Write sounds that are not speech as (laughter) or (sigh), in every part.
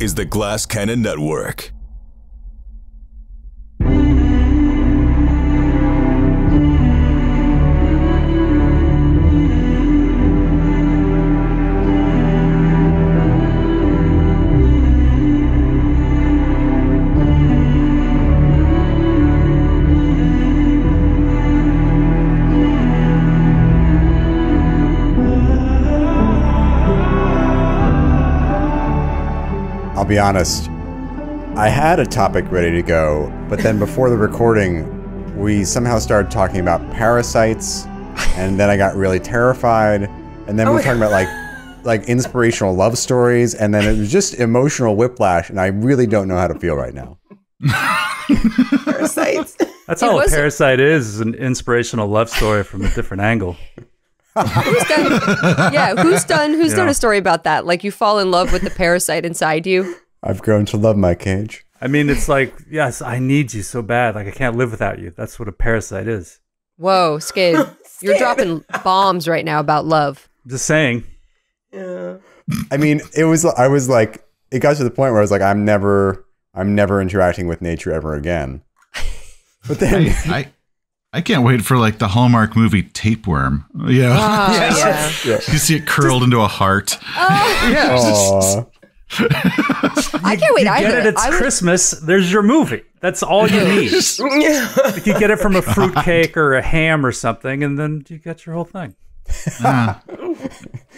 is the Glass Cannon Network. Be honest. I had a topic ready to go, but then before the recording, we somehow started talking about parasites, and then I got really terrified, and then we were oh talking about like (laughs) like inspirational love stories, and then it was just emotional whiplash, and I really don't know how to feel right now. Parasites. That's It all a parasite is, is an inspirational love story from a different angle. Who's done? Yeah, who's done? Who's done a story about that? Like you fall in love with the parasite inside you. I've grown to love my cage. I mean, it's like, yes, I need you so bad. Like, I can't live without you. That's what a parasite is. Whoa, Skid, (laughs) you're dropping bombs right now about love. Just saying. Yeah. I mean, it was I was like it got to the point where I was like I'm never I'm never interacting with nature ever again. (laughs) But then I, I I can't wait for like the Hallmark movie Tapeworm. Yeah. Oh, (laughs) yeah. (laughs) You see it curled into a heart. Aw. (laughs) I can't wait you either. get it, it's I would- Christmas. There's your movie. That's all you need. you could get it from a fruitcake or a ham or something, and then you get your whole thing. Ah,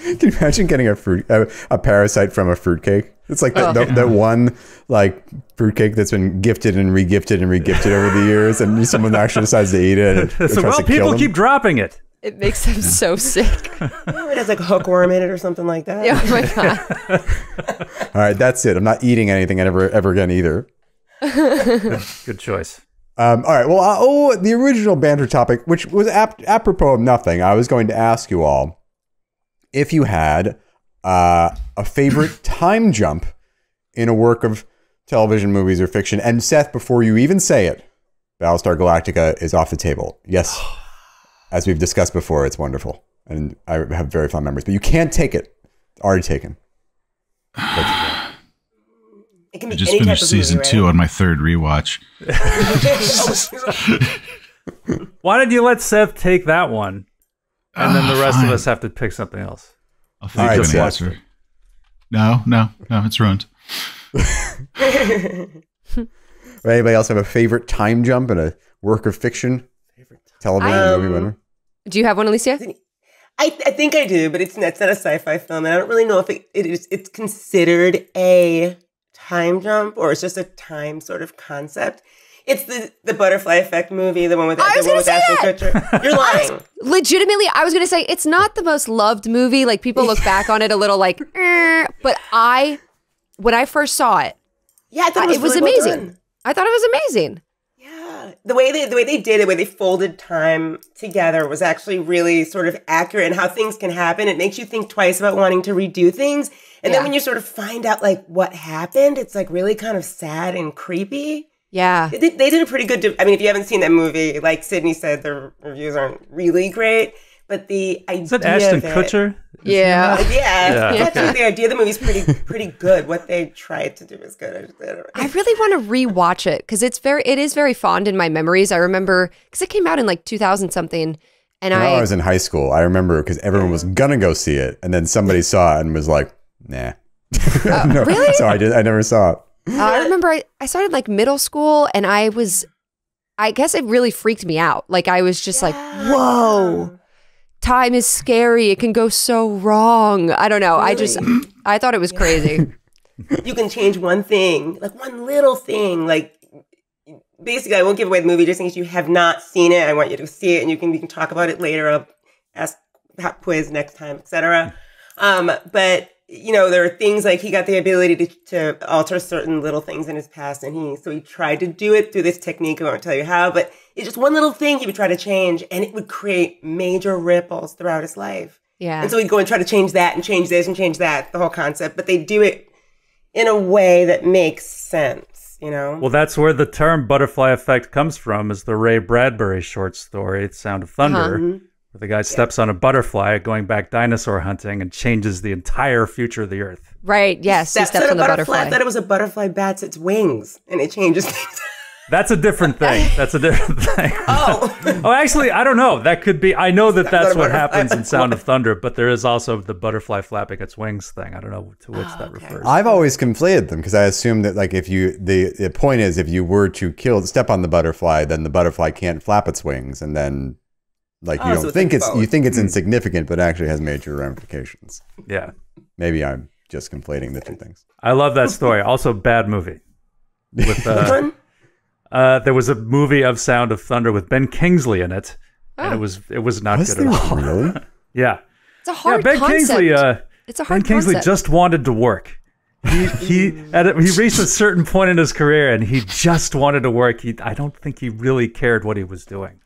(laughs) Can you imagine getting a fruit a, a parasite from a fruitcake? It's like that, Oh. that, that one like fruitcake that's been gifted and regifted and regifted over the years, and (laughs) someone actually decides to eat it. And it So, well, to people keep dropping it. it makes them so (laughs) sick. It has like hookworm in it or something like that. Oh my god. All right, that's it. I'm not eating anything ever ever again either. Good choice. Um, all right. Well, uh, oh, the original banter topic, which was ap- apropos of nothing, I was going to ask you all if you had uh, a favorite (clears throat) time jump in a work of television, movies, or fiction. And Seth, before you even say it, Battlestar Galactica is off the table. Yes, (sighs) as we've discussed before, it's wonderful, and I have very fond memories. But you can't take it; it's already taken. It can I just finished season movie, two right? on my third rewatch. (laughs) (laughs) Why did you let Seth take that one? And then the Ah, rest fine. of us have to pick something else. I'll think right, of an Seth. answer. No, no, no, it's ruined. (laughs) Anybody else have a favorite time jump in a work of fiction, television, Um, movie, whatever? Do you have one, Alicia? I, I think I do, but it's not, it's not a sci-fi film, and I don't really know if it, it is. It's considered a time jump or it's just a time sort of concept. It's the the Butterfly Effect movie, the one with I the was one with say Ashton Kutcher. (laughs) You're lying. Legitimately, I was gonna say it's not the most loved movie. Like people look back on it a little like, (laughs) "Eh," but I, when I first saw it, Yeah, I thought I- it was, really amazing. done. I thought it was amazing. Yeah, the way they the way they did it, the way they folded time together was actually really sort of accurate and how things can happen. It makes you think twice about wanting to redo things, and Yeah. then when you sort of find out like what happened, it's like really kind of sad and creepy. Yeah. They did, they did a pretty good. de- I mean, if you haven't seen that movie, like Sydney said, the reviews aren't really great, but the idea Is that Ashton of it- Kutcher? Yeah. Yeah, Yeah. Actually, the idea of the movie's pretty pretty good. What they tried to do is good. I just- I don't- I really want to rewatch it because it's very, it is very fond in my memories. I remember because it came out in like 2000 something, and I, I, was in high school, I remember because everyone was gonna go see it, and then somebody saw it and was like, "Nah." (laughs) Oh, no, really? So I did. I never saw it. Uh, I remember I, I started like middle school, and I was, I guess it really freaked me out. Like I was just like, whoa, time is scary. It can go so wrong. I don't know. I just, I thought it was crazy. (laughs) you can change one thing, like one little thing. Like basically, I won't give away the movie just in case you have not seen it. I want you to see it, and you can we can talk about it later. I'll ask that quiz next time, etc. Um, but you know, there are things like he got the ability to, to alter certain little things in his past, and he so he tried to do it through this technique. I won't tell you how, but it's just one little thing he would try to change, and it would create major ripples throughout his life. Yeah. And so he'd go and try to change that and change this and change that, the whole concept. But they do it in a way that makes sense, you know? Well, that's where the term butterfly effect comes from, is the Ray Bradbury short story, Sound of Thunder, Uh-huh. Where the guy steps on a butterfly going back dinosaur hunting and changes the entire future of the Earth. Right. Yes. He Steps steps on on a the butterfly. I butterfly. thought it was a butterfly bats its wings and it changes (laughs) things. That's a different thing. That's a different (laughs) thing. oh, (laughs) Oh, actually, I don't know. That could be. I know that not that's what happens in Sound of Thunder, but there is also the butterfly flapping its wings thing. I don't know to which oh, that refers. I've always conflated them because I assume that like if you the the point is if you were to kill step on the butterfly, then the butterfly can't flap its wings, and then like you Oh, don't so think think it's about you think it's insignificant, but actually has major ramifications. yeah, Maybe I'm just conflating the two things. I love that story. Also, bad movie. With uh, uh, there was a movie of Sound of Thunder with Ben Kingsley in it, and it was it was not Was good at all. really? (laughs) Yeah, It's a hard. yeah. hard Ben concept. Kingsley. Uh, it's a hard. Ben Kingsley concept. just wanted to work. He he (laughs) at a, he reached a certain point in his career, and he just wanted to work. He I don't think he really cared what he was doing.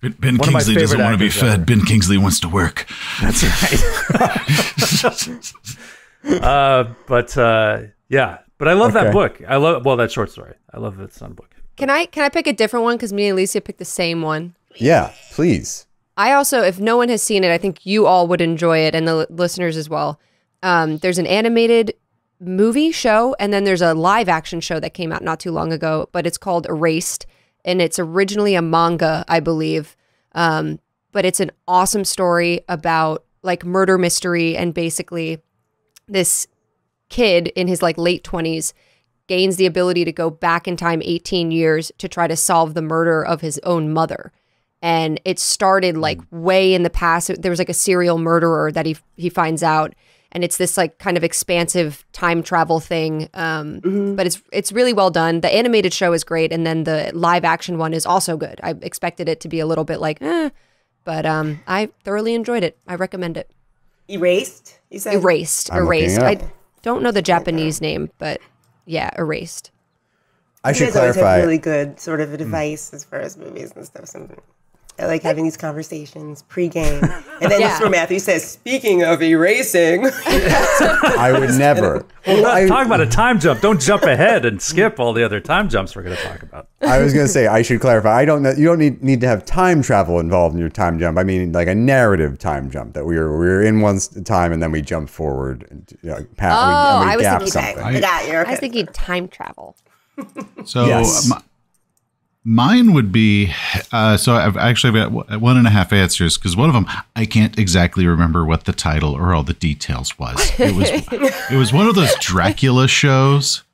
Ben, ben One Kingsley doesn't want to be fed. ever. Ben Kingsley wants to work. That's right. (laughs) uh, but uh, yeah, but I love that book. I love well that short story. I love that son book. Can I can I pick a different one? Because me and Alicia picked the same one. Yeah, please. I also, if no one has seen it, I think you all would enjoy it and the li- listeners as well. Um, there's an animated movie show, and then there's a live action show that came out not too long ago, but it's called Erased, and it's originally a manga, I believe. Um, but it's an awesome story about like murder mystery and basically this kid in his like late 20s gains the ability to go back in time 18 years to try to solve the murder of his own mother. And it started like way in the past. There was like a serial murderer that he he finds out and it's this like kind of expansive time travel thing um, but it's it's really well done. The animated show is great and then the live action one is also good. I expected it to be a little bit like eh, but um, i thoroughly enjoyed it. I recommend it. Erased. You said? Erased. I'm erased. i don't know the japanese name but yeah erased. I You should guys always have clarify. really good sort of advice as far as movies and stuff. So I like having these conversations pre-game, and then Yeah. this is where Matthew says, "Speaking of erasing, (laughs) I would never. Well, I, Talk about a time jump. Don't jump ahead and skip all the other time jumps we're going to talk about. I was gonna say I should clarify. I don't know. You don't need need to have time travel involved in your time jump. I mean, like a narrative time jump that we were we were in one time and then we jump forward and you know, pa- Oh, we, and oh, we I was thinking- okay, something. I got you." i was thinking time travel So Yes. m- mine would be uh, so I've actually got one and a half answers because one of them I can't exactly remember what the title or all the details was. It was (laughs) it was one of those Dracula shows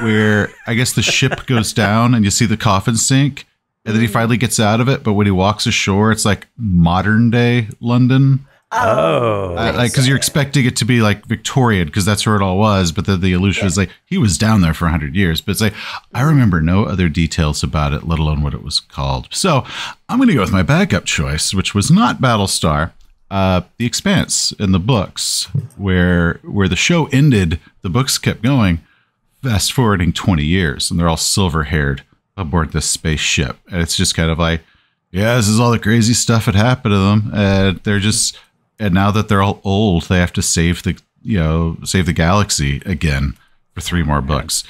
where I guess the ship goes down and you see the coffin sink and then he finally gets out of it, but when he walks ashore, it's like modern day London. Oh, Uh, like because you're expecting it to be like Victorian because that's where it all was, but then the illusion is like he was down there for hundred years. But it's like I remember no other details about it, let alone what it was called. So I'm going to go with my backup choice, which was not Battlestar, uh, The Expanse in the books, where where the show ended, the books kept going. Fast forwarding 20 years, and they're all silver haired aboard this spaceship, and it's just kind of like yeah, this is all the crazy stuff that happened to them. And they're just, and now that they're all old, they have to save the, you know, save the galaxy again for three more books.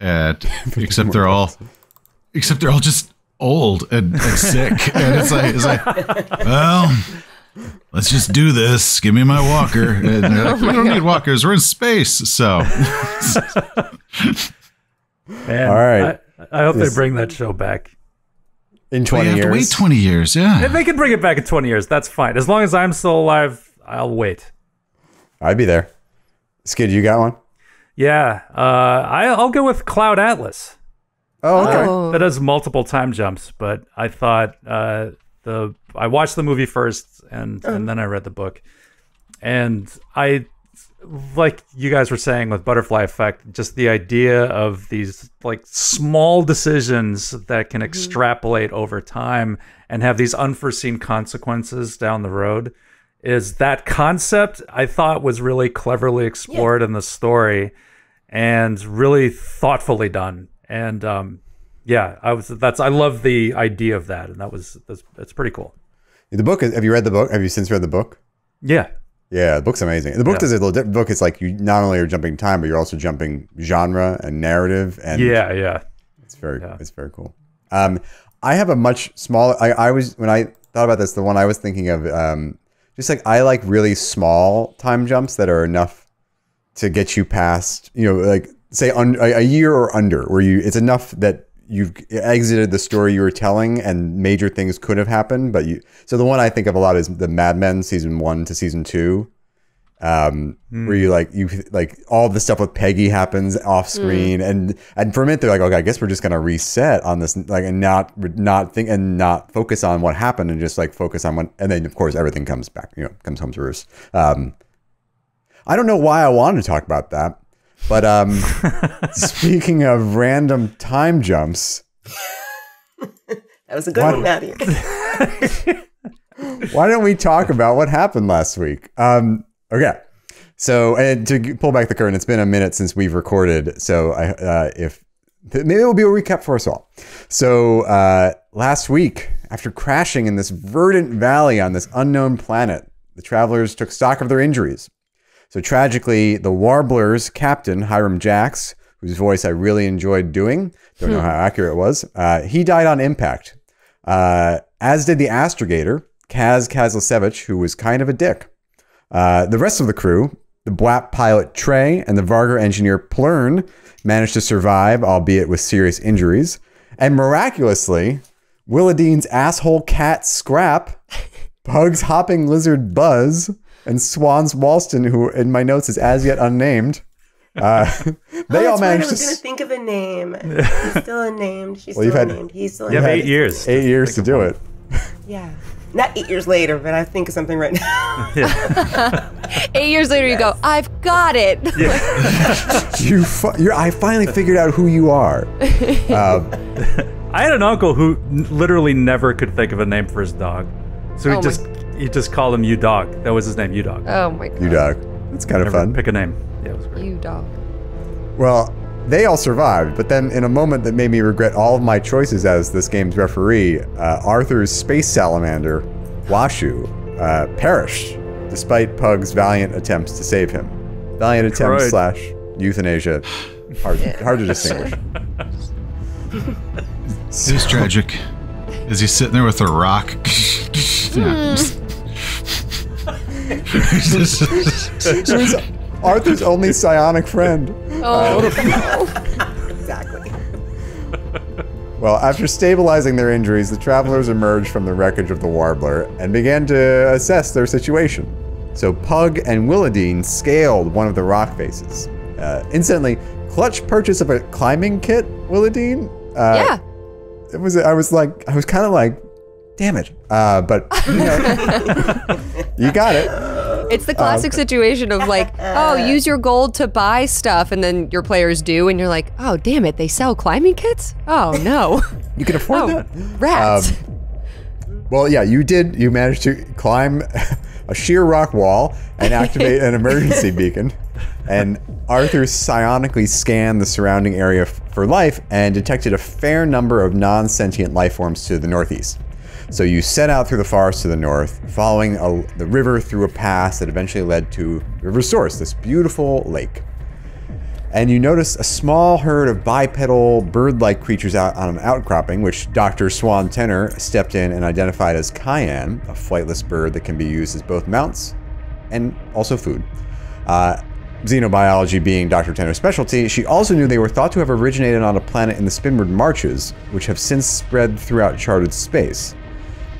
And (laughs) except they're all, except they're all just old and, and sick. (laughs) And it's like, it's like, well, let's just do this. Give me my walker. And they're like, (laughs) oh we don't need walkers. We're in space. So man. All right. I, I hope This- they bring that show back. In we twenty have to wait 20 years. Yeah. If they can bring it back in 20 years, that's fine. As long as I'm still alive, I'll wait. I'd be there. Skid, you got one? Yeah, uh, I, I'll go with Cloud Atlas. Oh, okay. Oh. That has multiple time jumps, but I thought uh, the I watched the movie first and and then I read the book, and I like you guys were saying with Butterfly Effect, just the idea of these like small decisions that can extrapolate over time and have these unforeseen consequences down the road is that concept I thought was really cleverly explored in the story and really thoughtfully done. And um, yeah, I was that's I love the idea of that, and that was that's, that's pretty cool. The book is. Have you read the book? Have you since read the book? Yeah, Yeah, the book's amazing. The book Yeah. does a little different. The book is like you not only are jumping time, but you're also jumping genre and narrative, and yeah, yeah. It's very Yeah. it's very cool. Um, I have a much smaller. I, I was when I thought about this. The one I was thinking of, um, just like I like really small time jumps that are enough to get you past, you know, like say un- a, a year or under, where you it's enough that you've exited the story you were telling and major things could have happened. But you, so the one I think of a lot is the Mad Men season one to season two. Um, where you like you like all the stuff with Peggy happens off screen, and and for a minute they're like, okay, I guess we're just gonna reset on this, like, and not not think and not focus on what happened, and just like focus on what, and then of course everything comes back, you know, comes home to roost. Um, I don't know why I wanted to talk about that, but um, (laughs) speaking of random time jumps, That was a good What? one, Matthew. (laughs) why don't we talk about what happened last week? Um, okay. So, and to pull back the curtain, it's been a minute since we've recorded. So, I, uh, if maybe it will be a recap for us all. So, uh, last week, after crashing in this verdant valley on this unknown planet, the travelers took stock of their injuries. So, tragically, the Warblers' captain, Hiram Jacks, whose voice I really enjoyed doing, don't know how accurate it was, uh, he died on impact. Uh, as did the astrogator, Kaz Kazlasevich, who was kind of a dick. Uh, the rest of the crew, the BWAP pilot Trey and the Vargr engineer Plurn, managed to survive, albeit with serious injuries. And miraculously, Willadine's asshole cat Scrap, (laughs) Pug's hopping lizard Buzz, and Swan's Walston, who in my notes is as yet unnamed, uh, (laughs) they oh, all that's right. I managed was to. gonna think of a name. (laughs) He's still unnamed. She's Well, you've still had- unnamed. He's still You have eight years. Eight years to do it. (laughs) Yeah. Not eight years later, but I think of something right now. Eight years later, you go, I've got it. You, fi- you're, I finally figured out who you are. I had an uncle who n- literally never could think of a name for his dog, so he Oh just he just called him U Dog. That was his name, U Dog. Oh my god. You dog. That's kind of Never fun. pick a name. Yeah, it was great. You dog. Well, they all survived, but then in a moment that made me regret all of my choices as this game's referee, uh, Arthur's space salamander, Washu, uh, perished despite Pug's valiant attempts to save him. Valiant attempts Cried. slash euthanasia. Hard, hard to distinguish. (laughs) It was tragic. Is he sitting there with a rock? (laughs) Yeah. It (laughs) was Arthur's only psionic friend. Oh, exactly. Well, after stabilizing their injuries, the travelers emerged from the wreckage of the Warbler and began to assess their situation. So Pug and Willadine scaled one of the rock faces. Uh, instantly, clutch purchase of a climbing kit, Willadine. Uh, yeah. It was. I was like, I was kind of like, damn it. Uh, but you, know, (laughs) you got it. It's the classic um, situation of like, (laughs) oh, use your gold to buy stuff, and then your players do, and you're like, oh, damn it, they sell climbing kits? Oh, no. (laughs) You can afford oh, that. rats. Um, well, yeah, you did. You managed to climb (laughs) a sheer rock wall and activate an emergency beacon. And Arthur psionically scanned the surrounding area for life and detected a fair number of non sentient life forms to the northeast. So you set out through the forest to the north, following a, the river through a pass that eventually led to River Source, this beautiful lake and you notice a small herd of bipedal bird-like creatures out on an outcropping, which Dr. Swan Tenor stepped in and identified as cayenne, a flightless bird that can be used as both mounts and also food. Uh, xenobiology being Dr. Tenor's specialty, she also knew they were thought to have originated on a planet in the Spinward Marches, which have since spread throughout charted space.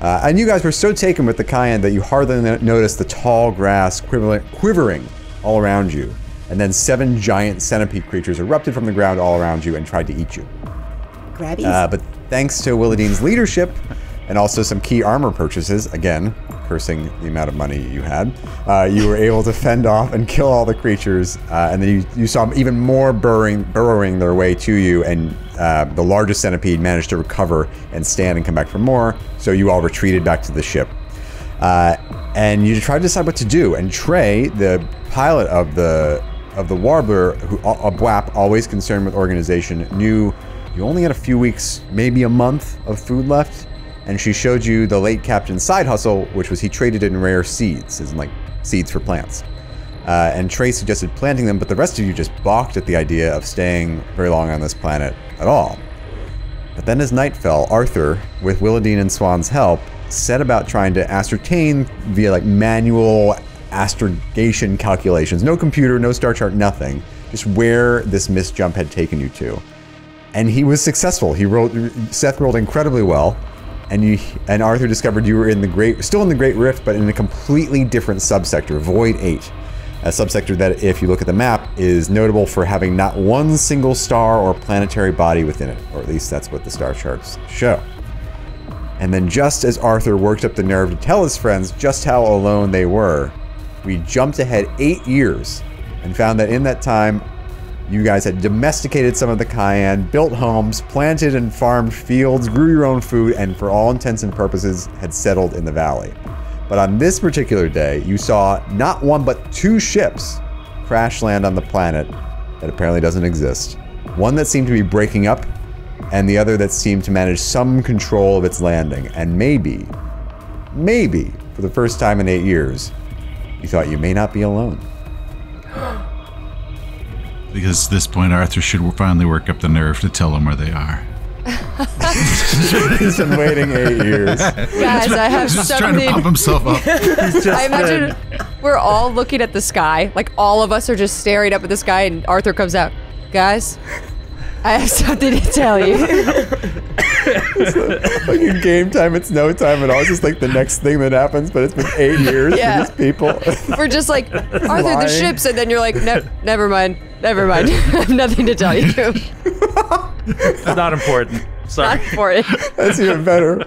Uh, and you guys were so taken with the cayenne that you hardly noticed the tall grass quivering all around you. And then seven giant centipede creatures erupted from the ground all around you and tried to eat you. Grabbies. Uh, but thanks to Willadine's leadership and also some key armor purchases, again, cursing the amount of money you had, uh, you were able to fend off and kill all the creatures. Uh, and then you, you saw even more burrowing, burrowing their way to you, and uh, the largest centipede managed to recover and stand and come back for more. So you all retreated back to the ship. Uh, and you tried to decide what to do. And Trey, the pilot of the of the Warbler, who a BWAP, always concerned with organization, knew you only had a few weeks, maybe a month of food left. And she showed you the late captain's side hustle, which was he traded in rare seeds, as in like seeds for plants. Uh, and Trey suggested planting them, but the rest of you just balked at the idea of staying very long on this planet at all. But then as night fell, Arthur, with Willadine and Swan's help, set about trying to ascertain via like manual astrogation calculations. No computer, no star chart, nothing. Just where this missed jump had taken you to. And he was successful. He rolled Seth rolled incredibly well. And you and Arthur discovered you were in the great still in the Great Rift, but in a completely different subsector, Void 8. A subsector that, if you look at the map, is notable for having not one single star or planetary body within it, or at least that's what the star charts show. And then, just as Arthur worked up the nerve to tell his friends just how alone they were, we jumped ahead eight years and found that in that time, you guys had domesticated some of the cayenne, built homes, planted and farmed fields, grew your own food, and for all intents and purposes had settled in the valley. But on this particular day, you saw not one but two ships crash land on the planet that apparently doesn't exist. One that seemed to be breaking up, and the other that seemed to manage some control of its landing. And maybe, maybe, for the first time in eight years, you thought you may not be alone. (gasps) (gasps) Because at this point, Arthur should finally work up the nerve to tell them where they are. He's been waiting eight years. (laughs) Guys, I have Just trying to something. pump himself up. (laughs) I imagine we're all looking at the sky. Like all of us are just staring up at the sky, and Arthur comes out. Guys, I have something to tell you. (laughs) like in game time, it's no time at all. It's just like the next thing that happens, but it's been eight years Yeah. for these people. (laughs) We're just like (laughs) Arthur, the ships, and then you're like, ne- never mind, never mind. (laughs) I have nothing to tell you. It's not important. Sorry. Not important. it. That's even better.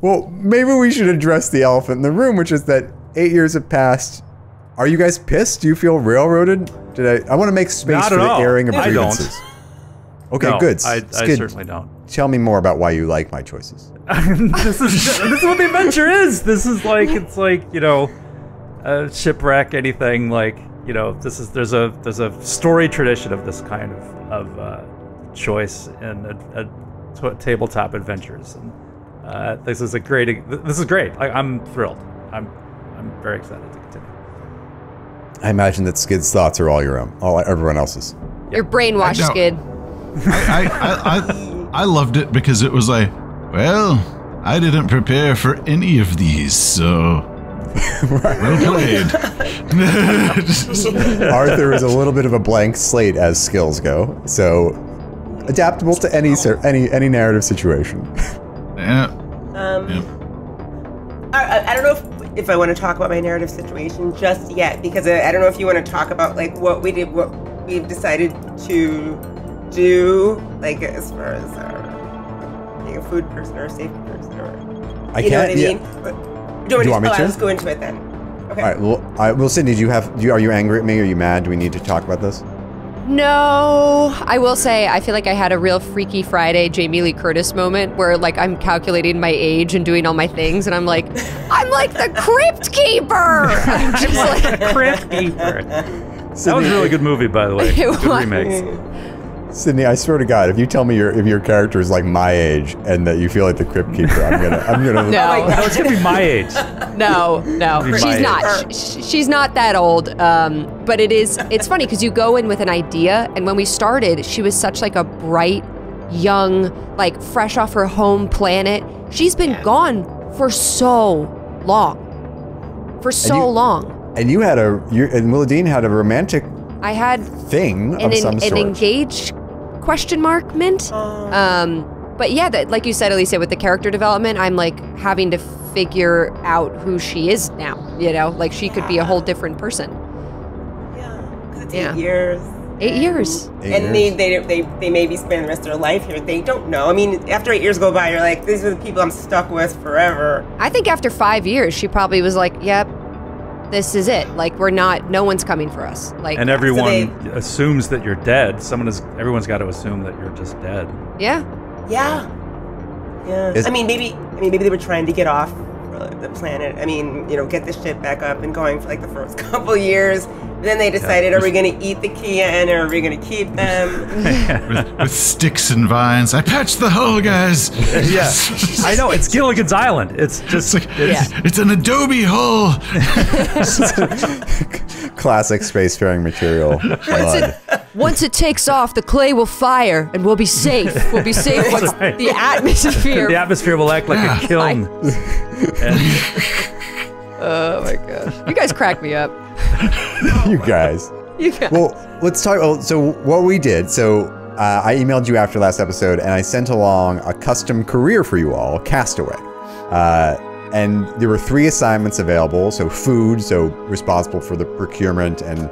well, maybe we should address the elephant in the room, which is that eight years have passed. Are you guys pissed? Do you feel railroaded? Did I? I want to make space Not for the all. airing of I don't. grievances. Okay, No, good. I, I Skid, certainly don't. Tell me more about why you like my choices. (laughs) this is this is what the adventure is. This is like it's like you know, a shipwreck, anything like you know. This is there's a there's a story tradition of this kind of of uh, choice in a, tabletop adventures, and uh, this is a great. This is great. I, I'm thrilled. I'm I'm very excited. I imagine that Skid's thoughts are all your own, all everyone else's. You're brainwashed, I. Skid. I, I, I, I loved it because it was like, well, I didn't prepare for any of these, so (laughs) well played. (laughs) Arthur is a little bit of a blank slate as skills go, so adaptable to any cer- any any narrative situation. (laughs) yeah. Um, Yep. I, I, I don't know if, if I want to talk about my narrative situation just yet because I, I don't know if you want to talk about like what we did, what we've decided to do, like as far as our being a food person or a safety person, or I you know what I yeah. mean. But, do Do you want me to? Let's go into it then. Okay. All right. Well, I, well, Sydney, do you have? Do you, are you angry at me? Are you mad? Do we need to talk about this? No, I will say I feel like I had a real Freaky Friday Jamie Lee Curtis moment where like I'm calculating my age and doing all my things, and I'm like, I'm like the Crypt Keeper. (laughs) I'm just (laughs) like, Crypt Keeper. That was a really good movie, by the way. (laughs) It Good was. remake. Sydney, I swear to God, if you tell me your if your character is like my age and that you feel like the Crypt Keeper, I'm gonna I'm gonna. (laughs) Oh no, No, it's gonna be my age. (laughs) no, no, she's not. Sh- she's not that old. Um, but it is. It's funny because you go in with an idea, and when we started, she was such like a bright, young, like fresh off her home planet. She's been gone for so long, for so you- long. And you had a you and Willadine had a romantic I had thing an, of some an, sort. engaged question mark mint. Um, but yeah, that like you said, Alicia, with the character development, I'm like having to figure out who she is now. You know, like she could be a whole different person. Yeah. 'Cause it's Yeah. eight years. Eight years. Eight and they, years. they they they maybe spend the rest of their life here. They don't know. I mean, after eight years go by, you're like, these are the people I'm stuck with forever. I think after five years, she probably was like, "Yep, this is it. Like we're not. No one's coming for us. Like And everyone they- assumes that you're dead. Someone is. Everyone's got to assume that you're just dead. yeah, Yeah. Yeah. Is- I mean, maybe. I mean, maybe they were trying to get off the planet. I mean, you know, get the ship back up and going for like the first (laughs) couple years. And then they decided, are we going to eat the Kian or are we going to keep them? (laughs) (laughs) with, with sticks and vines. I patched the hole, guys. Yeah, I know. It's Gilligan's Island. It's just. It's, like, it's, it's an Adobe hole. Classic spacefaring material. Mud. Once it takes off, the clay will fire and we'll be safe. We'll be safe once right. the atmosphere. The atmosphere will act like a (laughs) kiln. and Oh my gosh. You guys crack me up. (laughs) you guys. You guys. Well, let's talk. oh, So, what we did. So, uh, I emailed you after last episode, and I sent along a custom career for you all, Castaway. Uh, and there were three assignments available. So, food, so responsible for the procurement and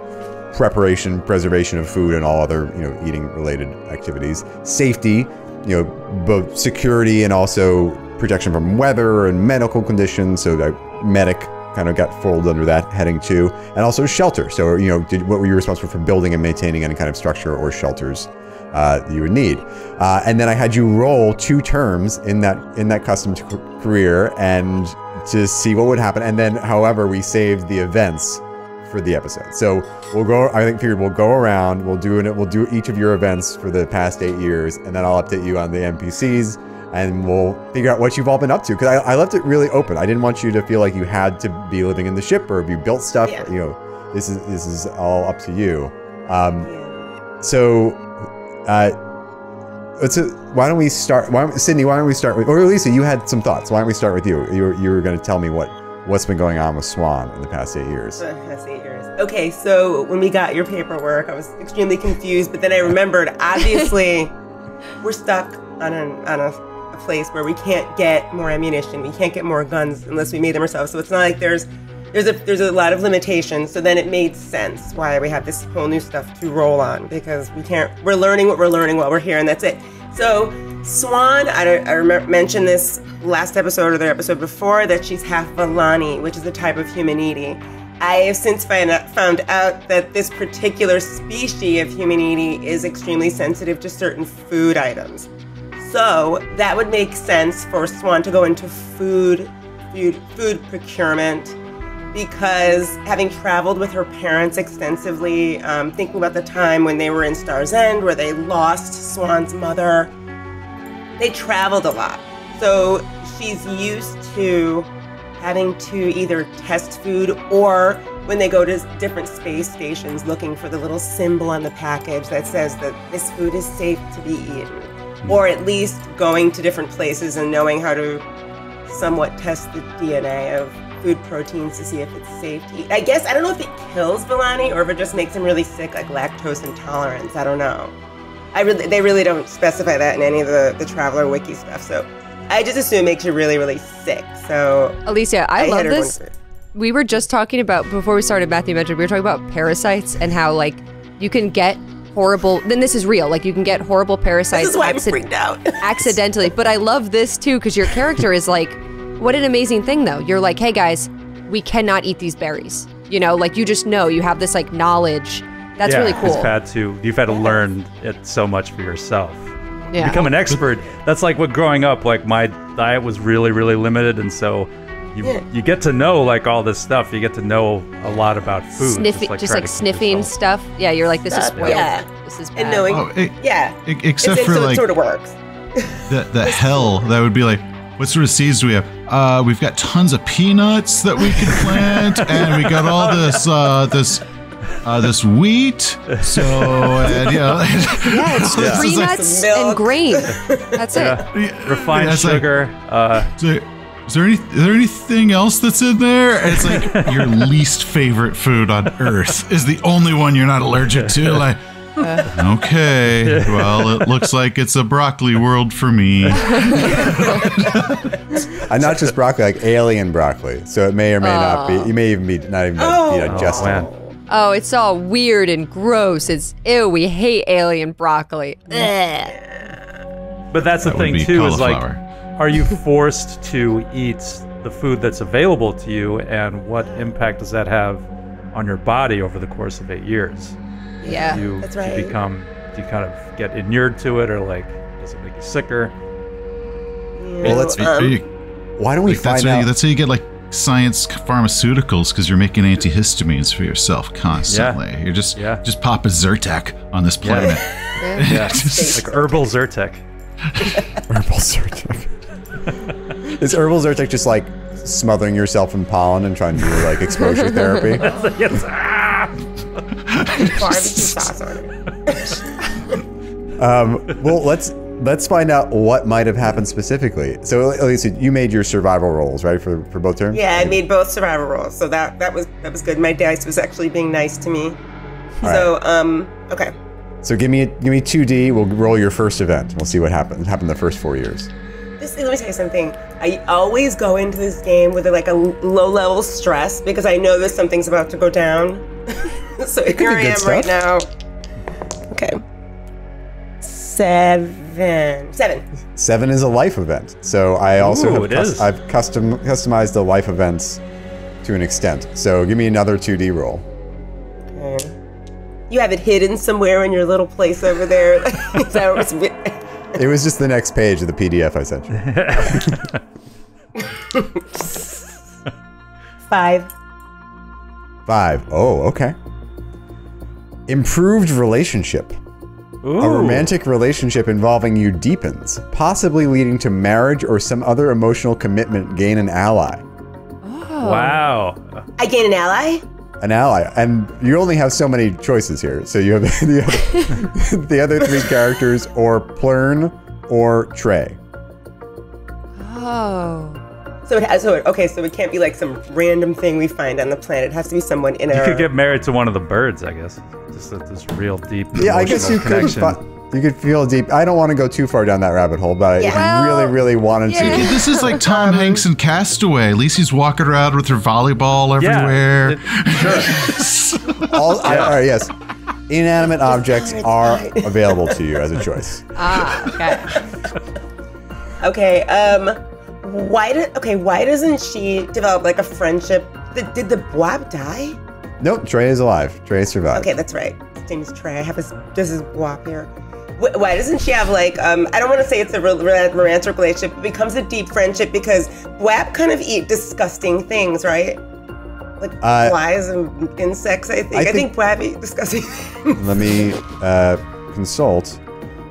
preparation, preservation of food, and all other you know eating related activities. Safety, you know, both security and also protection from weather and medical conditions. So, that medic kind of got folded under that heading too, and also shelter. So, you know, did, what were you responsible for building and maintaining any kind of structure or shelters uh, you would need? Uh, and then I had you roll two terms in that in that custom career and to see what would happen. And then, however, we saved the events for the episode. So we'll go. I think figured we'll go around. We'll do it. We'll do each of your events for the past eight years, and then I'll update you on the NPCs, and we'll figure out what you've all been up to. Because I, I left it really open. I didn't want you to feel like you had to be living in the ship or if you built stuff. Yeah. You know, this is this is all up to you. Um, Yeah. so, uh, let's. Why don't we start? Why don't, Sydney? Why don't we start with? Or Lisa, you had some thoughts. Why don't we start with you? You were, you were going to tell me what what's been going on with Swan in the past eight years. Uh, That's eight years. Okay, so when we got your paperwork, I was extremely confused, but then I remembered (laughs) obviously we're stuck on, an, on a, a place where we can't get more ammunition, we can't get more guns unless we made them ourselves. So it's not like there's there's a there's a lot of limitations. So then it made sense why we have this whole new stuff to roll on because we can't. We're learning what we're learning while we're here, and that's it. So Swan, I, I remember mentioned this last episode or the episode before that she's half Vilani, which is a type of human eating. I have since find out, found out that this particular species of human eating is extremely sensitive to certain food items. So that would make sense for Swan to go into food, food, food procurement, because having traveled with her parents extensively, um, thinking about the time when they were in Star's End, where they lost Swan's mother, they traveled a lot. So she's used to having to either test food or when they go to different space stations looking for the little symbol on the package that says that this food is safe to be eaten. Or at least going to different places and knowing how to somewhat test the DNA of food proteins to see if it's safe to eat. I guess I don't know if it kills Vilani or if it just makes him really sick, like lactose intolerance. I don't know. I really, they really don't specify that in any of the, the Traveller Wiki stuff. So I just assume it makes you really, really sick. So Alicia, I, love had everyone this. We were just talking about before we started Matthew mentioned we were talking about parasites and how like you can get horrible then this is real. Like you can get horrible parasites This is why I'm freaked out. (laughs) accidentally. But I love this too because your character is like, what an amazing thing though. You're like, hey guys, we cannot eat these berries. You know, like you just know you have this like knowledge. That's yeah, really cool. You've had to you've had to learn it so much for yourself. yeah. Become an expert. That's like what growing up, like my diet was really, really limited, and so you Yeah. you get to know like all this stuff. You get to know a lot about food. Sniffing, just like to keep sniffing yourself- stuff. Yeah, you're like, this is Uh, spoiled. yeah. This is bad. and knowing, Oh, e- yeah, except It's- for so like it sort of works. the, the hell that would be like what sort of seeds do we have uh we've got tons of peanuts that we can plant (laughs) and we got all this uh this uh this wheat so and you know (laughs) Yeah, it's (laughs) This tree is like- nuts and grain. That's it. Yeah. Refined Yeah, it's like- sugar. uh, is there any is there anything else that's in there and it's like your least favorite food on earth is the only one you're not allergic to like (laughs) okay well it looks like it's a broccoli world for me And (laughs) uh, not just broccoli, like alien broccoli. So it may or may not be. Oh. You may even be not even Oh. be digestible. Oh, man. Oh, it's all weird and gross. It's ew. We hate alien broccoli. Ugh. But that's the That would thing be too. Is like, are you forced to eat the food that's available to you, and what impact does that have on your body over the course of eight years? Yeah. Do you, That's do you right. become, do you kind of get inured to it, or like, does it make you sicker? Well, let's- um, You- Why don't we Like, that's, find how out? you, that's how you get like science pharmaceuticals because you're making antihistamines for yourself constantly. Yeah. You're just Yeah. just pop a Zyrtec on this Yeah. planet. Yeah, Just- (laughs) like herbal Zyrtec. herbal Zyrtec. (laughs) (laughs) Is herbal Zyrtec just like smothering yourself in pollen and trying to do like exposure therapy? Yes, ah! Barbecue sauce it. (laughs) Um, well, let's let's find out what might have happened specifically. So, Elisa, you made your survival rolls, right, for for both terms? Yeah, I made both survival rolls, so that that was that was good. My dice was actually being nice to me. All so, um, okay. So give me a, give me two D. We'll roll your first event. We'll see what happened. Happened the first four years. Just let me tell you something. I always go into this game with like a low level stress because I know that something's about to go down. (laughs) (laughs) so could here be I am stuff. right now. Okay. Seven. Seven. Seven is a life event. So I also Ooh, have cus- I've custom customized the life events to an extent. So give me another two D roll. Okay. You have it hidden somewhere in your little place over there. (laughs) that what's wi- (laughs) It was just the next page of the PDF I sent you. Five. Five. Oh, okay. Improved relationship. Ooh. A romantic relationship involving you deepens, possibly leading to marriage or some other emotional commitment. Gain an ally. Oh. Wow. I gain an ally. An ally, and you only have so many choices here. So you have (laughs) the other, (laughs) the other three characters, or Plurn, or Trey. Oh. So it has. So it, okay. So it can't be like some random thing we find on the planet. It has to be someone in You a. could get married to one of the birds, I guess. Just that this real deep. Yeah, I guess you emotional could. you could feel deep. I don't want to go too far down that rabbit hole, but Yeah. if you really, really wanted yeah. to, This is like Tom Hanks and Castaway. Lacey's walking around with her volleyball Yeah. everywhere. it- sure. (laughs) all, I- all right, yes, inanimate objects are fine. (laughs) available to you as a choice. Ah, okay. (laughs) Okay. Um. Why did? Okay. Why doesn't she develop like a friendship? Did, did the Bwap die? Nope, Trey is alive. Trey survived. Okay, that's right. His name is Trey. I have his. This is Bwap here. Wh- Why doesn't she have like um? I don't want to say it's a real ro- romantic relationship. It becomes a deep friendship because Bwap kind of eat disgusting things, right? Like Uh, flies and insects. I think. I I, think- think Bwap eat disgusting. things. Let me (laughs) uh, consult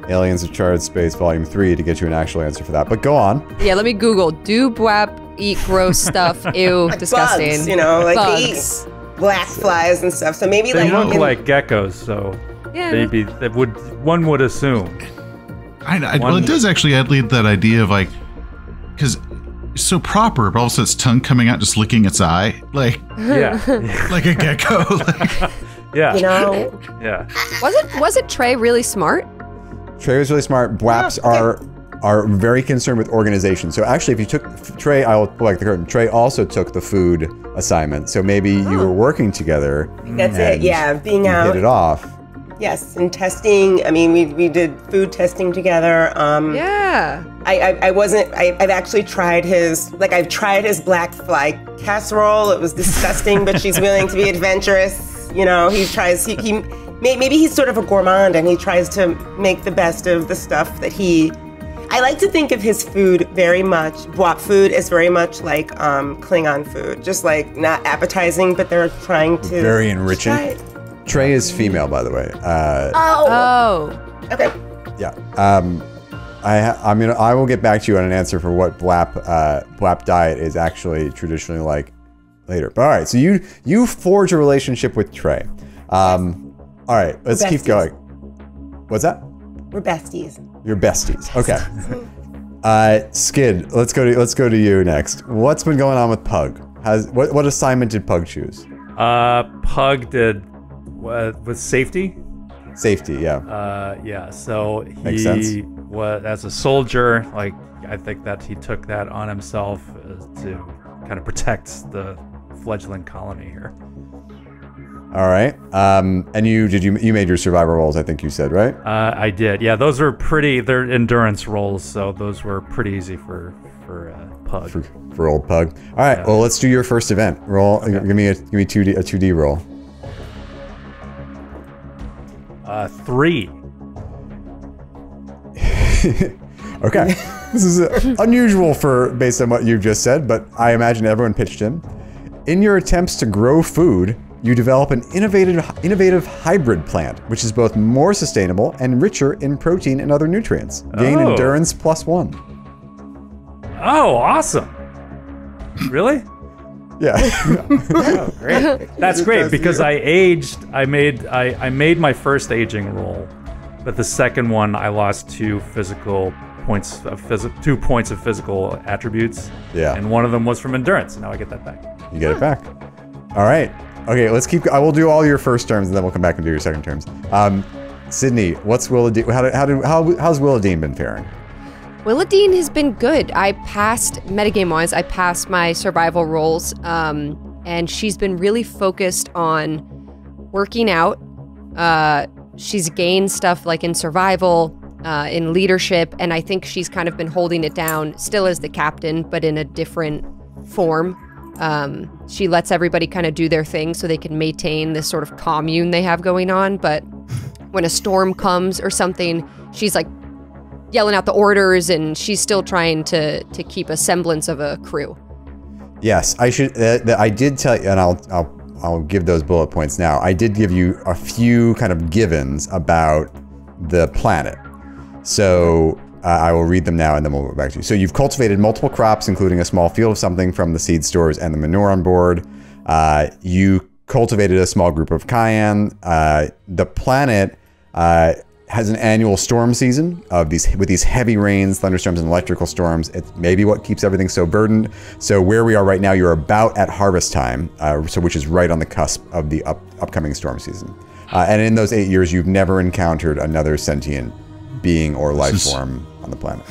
Aliens of Charted Space Volume 3 to get you an actual answer for that. But go on. Yeah, let me Google. Do Bwap eat gross stuff? (laughs) Ew, Like disgusting. Bugs, you know, like Bugs. they eat black flies and stuff. So maybe They like look in- like geckos, so Yeah. maybe that would one would assume. I, I, well, it does actually add lead that idea of like, because it's so proper, but also its tongue coming out, just licking its eye, like Yeah, (laughs) like a gecko. (laughs) like, (laughs) yeah, you know. yeah. Was it was it Trey really smart? Trey was really smart. Bwaps okay. are are very concerned with organization. So actually, if you took Trey, I'll pull back the curtain. Trey also took the food assignment. So maybe you were working together. That's and it. Yeah, being you out. hit it off. Yes, and testing. I mean, we, we did food testing together. Um, Yeah. I, I, I wasn't. I, I've actually tried his. Like I've tried his black fly casserole. It was disgusting, but she's willing to be adventurous. You know, he tries. He, he may, maybe he's sort of a gourmand, and he tries to make the best of the stuff that he. I like to think of his food very much. Bwap food is very much like um, Klingon food, just like not appetizing, but they're trying to Very enriching. try. Trey is female, by the way. Uh, Oh, Oh. okay. yeah. Um, I ha- I'm gonna. I will get back to you on an answer for what Bwap uh, Bwap diet is actually traditionally like later. But all right. So you you forge a relationship with Trey. Um, all right. Let's keep going. What's that? We're besties. Your besties. Okay. Uh, Skid, let's go to let's go to you next. What's been going on with Pug? Has what what assignment did Pug choose? Uh, Pug did uh, with safety. Safety, yeah. Uh, yeah. So he was as a soldier. Like I think that he took that on himself uh, to kind of protect the fledgling colony here. All right. Um, and you did you you made your survivor rolls? I think you said right. Uh, I did. Yeah, those were pretty. They're endurance rolls, so those were pretty easy for for uh, Pug. For, for old Pug. All right. Well, let's do your first event. Roll. Give me a give me two D a two D roll. Uh, three. (laughs) Okay. (laughs) this is uh, unusual for based on what you've just said, but I imagine everyone pitched in. In your attempts to grow food, you develop an innovative innovative hybrid plant, which is both more sustainable and richer in protein and other nutrients. Gain Oh. endurance plus one. Oh, awesome! Really? Yeah. (laughs) Oh, great. That's great because I aged. I made I, I made my first aging roll, but the second one I lost two physical points of phys- two points of physical attributes. Yeah. And one of them was from endurance. Now I get that back. You get it back. All right. Okay, let's keep. I will do all your first terms, and then we'll come back and do your second terms. Um, Sydney, what's Willadine? How, did, how, how how's Willadine been faring? Willadine has been good. I passed metagame wise. I passed my survival rolls, um, and she's been really focused on working out. Uh, she's gained stuff like in survival, uh, in leadership, and I think she's kind of been holding it down, still as the captain, but in a different form. Um, she lets everybody kind of do their thing so they can maintain this sort of commune they have going on. But when a storm comes or something, she's like yelling out the orders and she's still trying to to keep a semblance of a crew. Yes, I should. Uh, I did tell you, and I'll I'll I'll give those bullet points now. I did give you a few kind of givens about the planet. So uh, I will read them now, and then we'll go back to you. So you've cultivated multiple crops, including a small field of something from the seed stores and the manure on board. Uh, you cultivated a small group of cayenne. Uh, the planet uh, has an annual storm season of these with these heavy rains, thunderstorms, and electrical storms. It's maybe what keeps everything so burdened. So where we are right now, you're about at harvest time, uh, so which is right on the cusp of the up, upcoming storm season. Uh, and in those eight years, you've never encountered another sentient being or life form on the planet.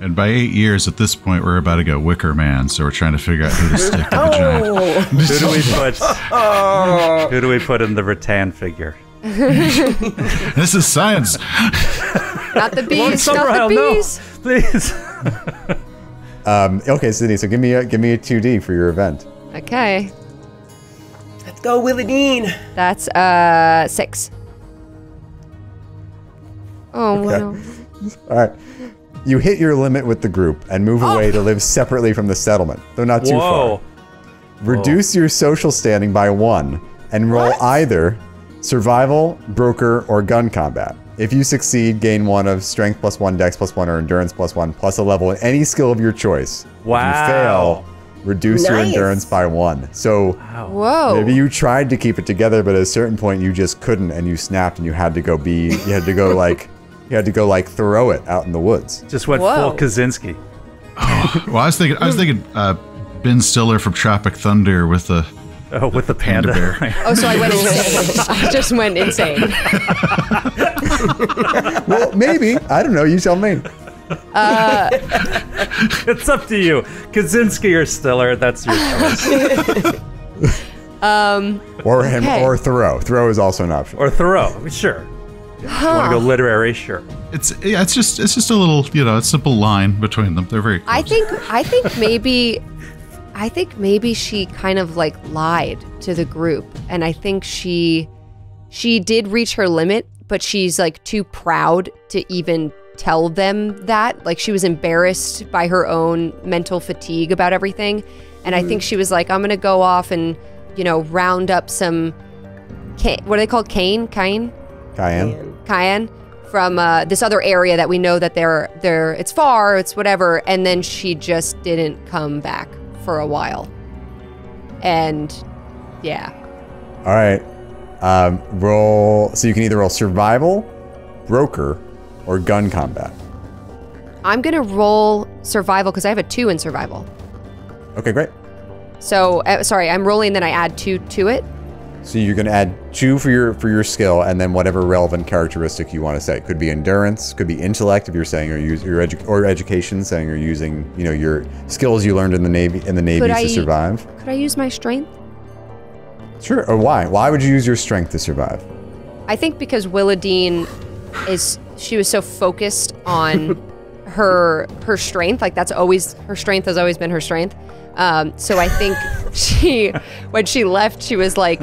And by eight years at this point, we're about to go Wicker Man, so we're trying to figure out who to stick to the (laughs) giant. Who do we put? (laughs) who do we put in the rattan figure? (laughs) This is science. Not the bees, not Isle, the no, bees. please. Um, okay, Sydney. So give me a give me a two D for your event. Okay, Let's go, Willadine. that's uh six. Oh Okay. no. All right. You hit your limit with the group and move away oh. to live separately from the settlement, though not too Whoa. far. Reduce your social standing by one and roll either survival, broker, or gun combat. If you succeed, gain one of strength plus one, dex plus one, or endurance plus one, plus a level in any skill of your choice. Wow. If you fail, reduce your endurance by one. So Whoa. maybe you tried to keep it together, but at a certain point you just couldn't and you snapped and you had to go be, you had to go like, you had to go like throw it out in the woods. Just went Whoa. full Kaczynski. Well, I was thinking, I was thinking, uh, Ben Stiller from Tropic Thunder with the Oh, with the panda. bear. (laughs) Oh, so I went insane. I just went insane. (laughs) Well, maybe. I don't know. You tell me. (laughs) it's up to you. Kaczynski or Stiller, that's your choice. Or him, Okay. or Thoreau. Thoreau is also an option. or Thoreau, sure. You want to go literary? Sure. It's yeah, it's just it's just a little you know a simple line between them. They're very. I think I think maybe I think maybe she kind of like lied to the group and I think she she did reach her limit but she's like too proud to even tell them that like she was embarrassed by her own mental fatigue about everything and I think mm. she was like I'm going to go off and you know round up some ca- what are they called cane cane Cayenne. Cayenne from uh, this other area that we know that they're they're it's far, it's whatever, and then she just didn't come back for a while. And yeah. All right. Um, roll. So you can either roll survival, broker, or gun combat. I'm gonna roll survival because I have a two in survival. Okay, great. So uh, sorry, I'm rolling, then I add two to it. So you're going to add two for your for your skill, and then whatever relevant characteristic you want to say. Could be endurance, could be intellect if you're saying you're use your edu- or education, saying you're using you know your skills you learned in the navy in the navy Could to I- survive. Could I use my strength? Sure. Or why? Why would you use your strength to survive? I think because Willadine is she was so focused on (laughs) her her strength, like that's always her strength has always been her strength. Um, so I think (laughs) she when she left, she was like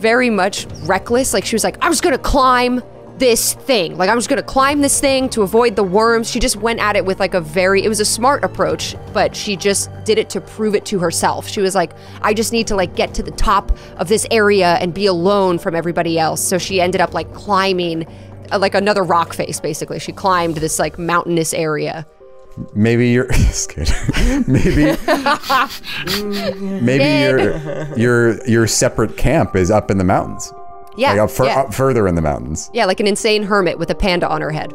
very much reckless. Like she was like, I'm just gonna climb this thing. Like I'm just gonna climb this thing to avoid the worms. She just went at it with like a very it was a smart approach, but she just did it to prove it to herself. She was like, I just need to like get to the top of this area and be alone from everybody else. So she ended up like climbing uh, like another rock face basically. She climbed this like mountainous area. Maybe you're (laughs) just kidding. maybe maybe your your your separate camp is up in the mountains. Yeah, Like up, fur- yeah. up further in the mountains. yeah, like an insane hermit with a panda on her head.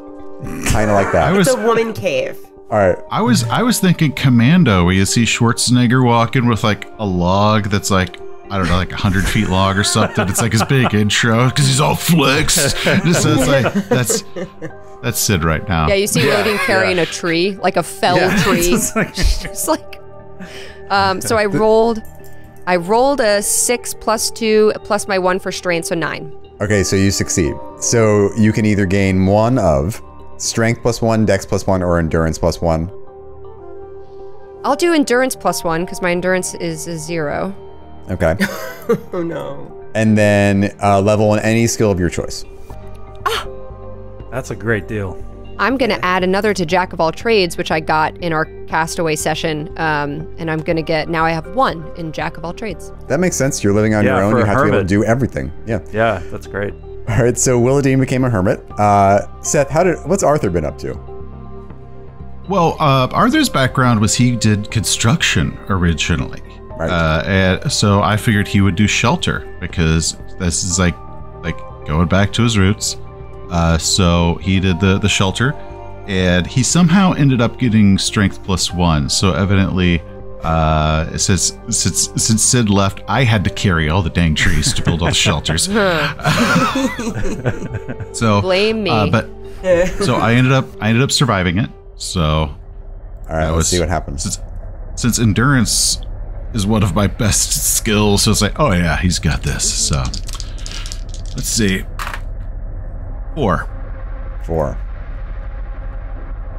Kind of like that. (laughs) I was It's a woman cave. All right. I was I was thinking Commando, where you see Schwarzenegger walking with like a log that's like I don't know, like hundred feet long or something. It's like his big (laughs) intro because he's all flexed. (laughs) Just it's like that's that's Sid right now. Yeah, you see Rodin carrying a tree, like a fell Yeah. (laughs) tree. It's like- It's like, um, so I rolled, I rolled a six plus two plus my one for strength, so nine. Okay, so you succeed. So you can either gain one of strength plus one, dex plus one, or endurance plus one. I'll do endurance plus one because my endurance is a zero. Okay. (laughs) Oh no. and then uh, level in any skill of your choice. Ah. That's a great deal. I'm gonna add another to Jack of all trades, which I got in our castaway session, um, and I'm gonna get now I have one in Jack of all trades. That makes sense. You're living on Yeah, your own. You a have to be able to do everything. Yeah. Yeah, that's great. All right. So Willadine became a hermit. Uh, Seth, how did what's Arthur been up to? Well, uh, Arthur's background was he did construction originally. Right. Uh, and so I figured he would do shelter because this is like like going back to his roots. Uh, so he did the the shelter, and he somehow ended up getting strength plus one. So evidently, uh, since since since Sid left, I had to carry all the dang trees to build all the shelters. (laughs) so (laughs) Blame me. Uh, but so I ended up I ended up surviving it. So All right. Let's was- see what happens. since since endurance is one of my best skills, so it's like, oh yeah, he's got this. So let's see. Four. Four.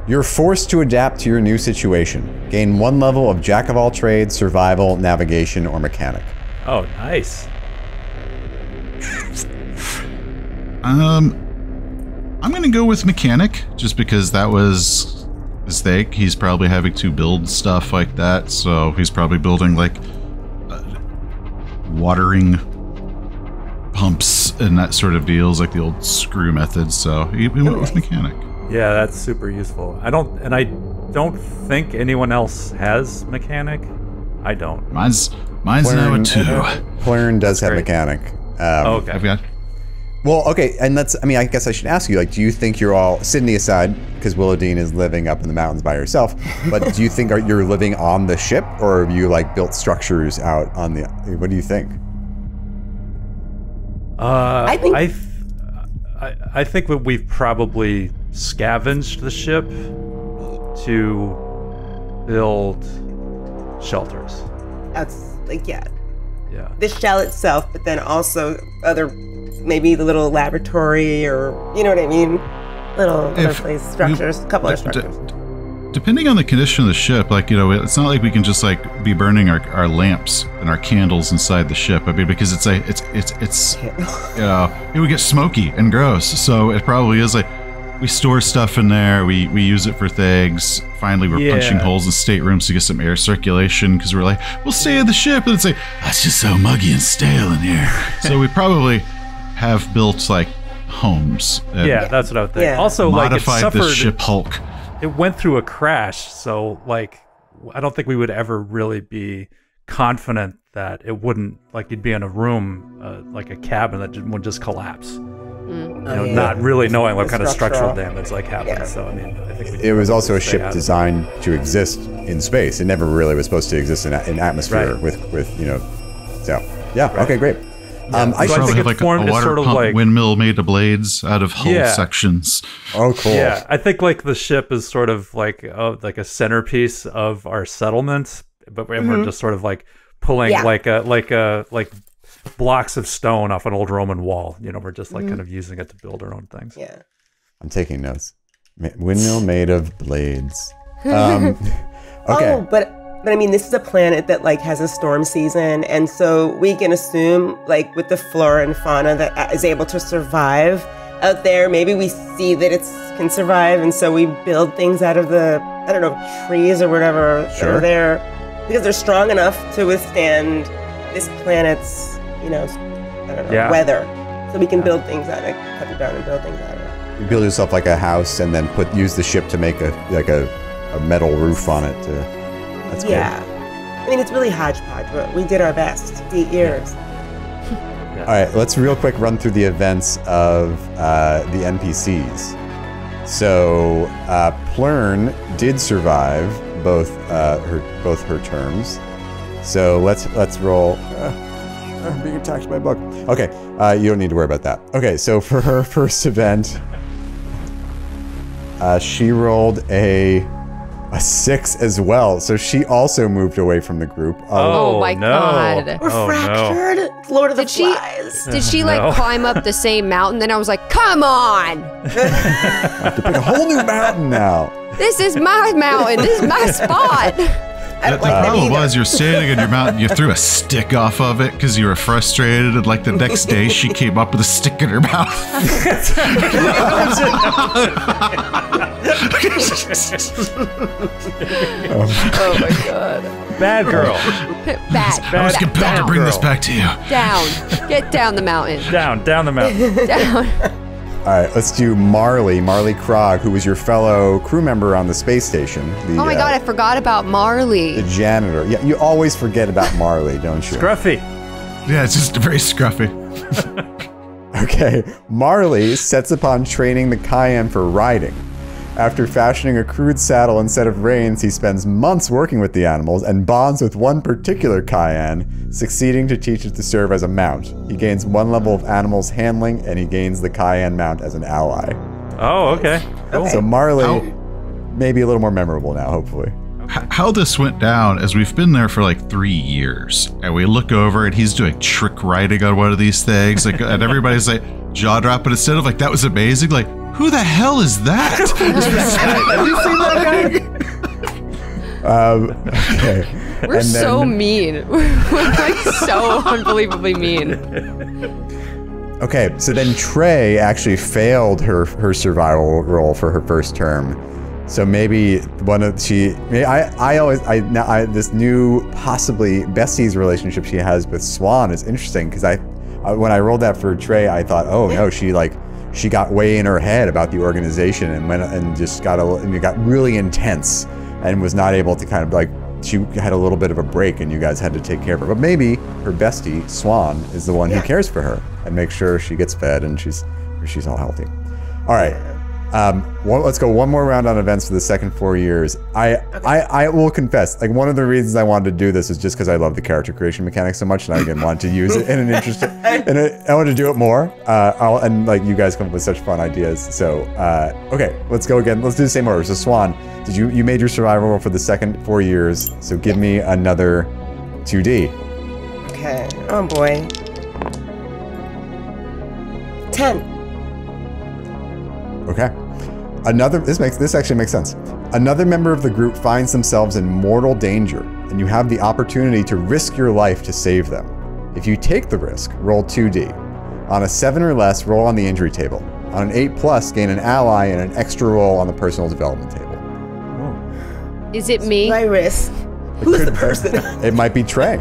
You're forced to adapt to your new situation. Gain one level of Jack of all trades, survival, navigation, or mechanic. Oh, nice. Um, I'm gonna go with mechanic just because that was his thing. He's probably having to build stuff like that, so he's probably building like uh, watering pumps and that sort of deals, like the old screw method. So he, he went with mechanic. Yeah, that's super useful. I don't, and I don't think anyone else has mechanic. I don't. Mine's mine's now a two. Plurn does have mechanic. Um, Okay. I've got Well, okay, and that's, I mean, I guess I should ask you, like, do you think you're all, Sydney aside, because Willadine is living up in the mountains by herself, (laughs) but do you think are, you're living on the ship, or have you, like, built structures out on the, what do you think? Uh, I think- I, th- I, I think that we've probably scavenged the ship to build shelters. That's like yeah. Yeah. The shell itself, but then also other maybe the little laboratory or you know what I mean? Little other place structures, a couple of structures. depending on the condition of the ship, like you know, it's not like we can just like be burning our, our lamps and our candles inside the ship. I mean, because it's a it's it's it's you know it would get smoky and gross. So it probably is like we store stuff in there. We we use it for things. Finally, we're punching holes in staterooms to get some air circulation because we're like we'll stay in the ship, and it's like that's just so muggy and stale in here. (laughs) so we probably have built like homes. and Yeah, that's what I would think. Yeah. Also, like it Modified suffered. this ship Hulk. It went through a crash, so like I don't think we would ever really be confident that it wouldn't like you'd be in a room uh, like a cabin that would just collapse. You know, not really knowing what The kind of structural structural. damage like happened. Yeah. So I mean, I think It was also a ship out it. designed to exist in space. It never really was supposed to exist in, a- in atmosphere Right. with, with, you know, so, yeah, okay, great. Um, I So I should, think have it like a, formed a as water sort of pump like- windmill made of blades out of hull Yeah. sections. oh, cool. Yeah, I think like the ship is sort of like uh, like a centerpiece of our settlement, but we're we're just sort of like pulling Yeah. like a like a like blocks of stone off an old Roman wall. You know, we're just like kind of using it to build our own things. Yeah. I'm taking notes. Windmill made of blades. Um, (laughs) okay. Oh, but but I mean, this is a planet that like has a storm season, and so we can assume like with the flora and fauna that uh, able to survive out there. Maybe we see that it's can survive, and so we build things out of the I don't know trees or whatever that are there because they're strong enough to withstand this planet's you know I don't know Yeah. weather. So we can build things out of it, cut it down and build things out of. You build yourself like a house and then put use the ship to make a like a, a metal roof on it. To, that's good. Yeah. I mean, it's really hodgepodge, but we did our best. Eight years. (laughs) All right, let's real quick run through the events of uh, the NPCs. So uh, Plurn did survive both uh, her both her terms. So let's let's roll. Uh, I'm being attacked by a bug. Okay, uh, you don't need to worry about that. Okay, so for her (laughs) first event, uh, she rolled a a six as well. So she also moved away from the group. Oh, oh my no. God. We're Oh, no. fractured. Lord of the Did she- Flies. Did she like No. climb up the same mountain? Then I was like, come on, I have to pick a whole new mountain now. this is my mountain. This is my spot. (laughs) I The don't like problem was you're standing on your mountain, you threw a stick off of it because you were frustrated, and like the next day she came up with a stick in her mouth. Oh my god. Bad girl. Bad. I was Bad- compelled to bad bring this back to you. Down. Get down the mountain. down, down the mountain. Down. All right, let's do Marley, Marley Krog, who was your fellow crew member on the space station. The, Oh my uh, god, I forgot about Marley. the janitor. Yeah, you always forget about Marley, don't you? Scruffy. Yeah, it's just very scruffy. (laughs) Okay, Marley sets upon training the Cayenne for riding. After fashioning a crude saddle and set of reins, he spends months working with the animals and bonds with one particular Cayenne, succeeding to teach it to serve as a mount. He gains one level of animals handling, and he gains the Cayenne mount as an ally. Oh, okay. Cool. So Marley, How- maybe a little more memorable now, hopefully. How this went down is we've been there for like three years, and we look over and he's doing trick riding on one of these things, like, and everybody's like jaw dropping instead of like that was amazing, like who the hell is that? (laughs) (laughs) Um, okay. (laughs) We're And so then- mean. (laughs) We're like so (laughs) unbelievably mean. Okay, so then Trey actually failed her her survival role for her first term. So maybe one of she, I I always I now I, this new possibly Bessie's relationship she has with Swan is interesting because I, I when I rolled that for Trey I thought oh no she like she got way in her head about the organization and went and just got a and it got really intense and was not able to kind of like she had a little bit of a break and you guys had to take care of her. But maybe her bestie Swan is the one who cares for her and makes sure she gets fed and she's she's all healthy. All right. Um, one, let's go one more round on events for the second four years. I, I I will confess, like one of the reasons I wanted to do this is just because I love the character creation mechanic so much, and I again wanted to use it in an interesting. (laughs) and I wanted to do it more. Uh, I'll, and like you guys come up with such fun ideas. So uh, okay, let's go again. Let's do the same order. So Swan, did you you made your survival roll for the second four years? So give me another two D. Okay. Oh boy. Ten. Okay. Another this makes this actually makes sense. Another member of the group finds themselves in mortal danger, and you have the opportunity to risk your life to save them. If you take the risk, roll 2d. On a 7 or less, roll on the injury table. On an 8 plus, gain an ally and an extra roll on the personal development table. Is it me? My risk. Who's the person? (laughs) It might be Trey.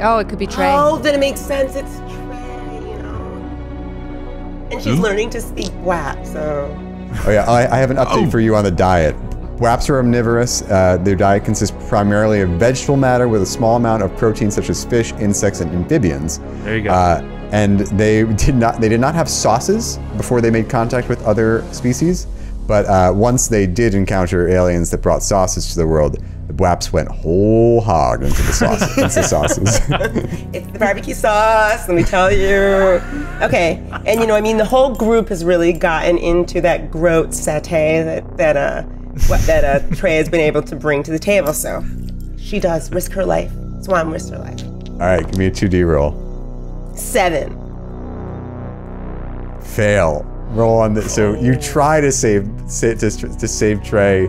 Oh, it could be Trey. Oh, then it makes sense. It's Trey, you know. And she's hmm? learning to speak Bwap, so. Oh yeah, I, I have an update Oh. for you on the diet. Bwaps are omnivorous. Uh, their diet consists primarily of vegetable matter with a small amount of protein such as fish, insects, and amphibians. There you go. Uh, and they did not they did not have sauces before they made contact with other species. But uh, once they did encounter aliens that brought sauces to the world, the Bwaps went whole hog into the (laughs) sauces. into the sauces. (laughs) It's the barbecue sauce, let me tell you. Okay, and you know, I mean, the whole group has really gotten into that groat satay that that uh what, that uh Trey has been able to bring to the table. So she does risk her life. Swan risks her life. All right, give me a two D roll. Seven. fail. Roll on the so you try to save sa- to, to save Trey,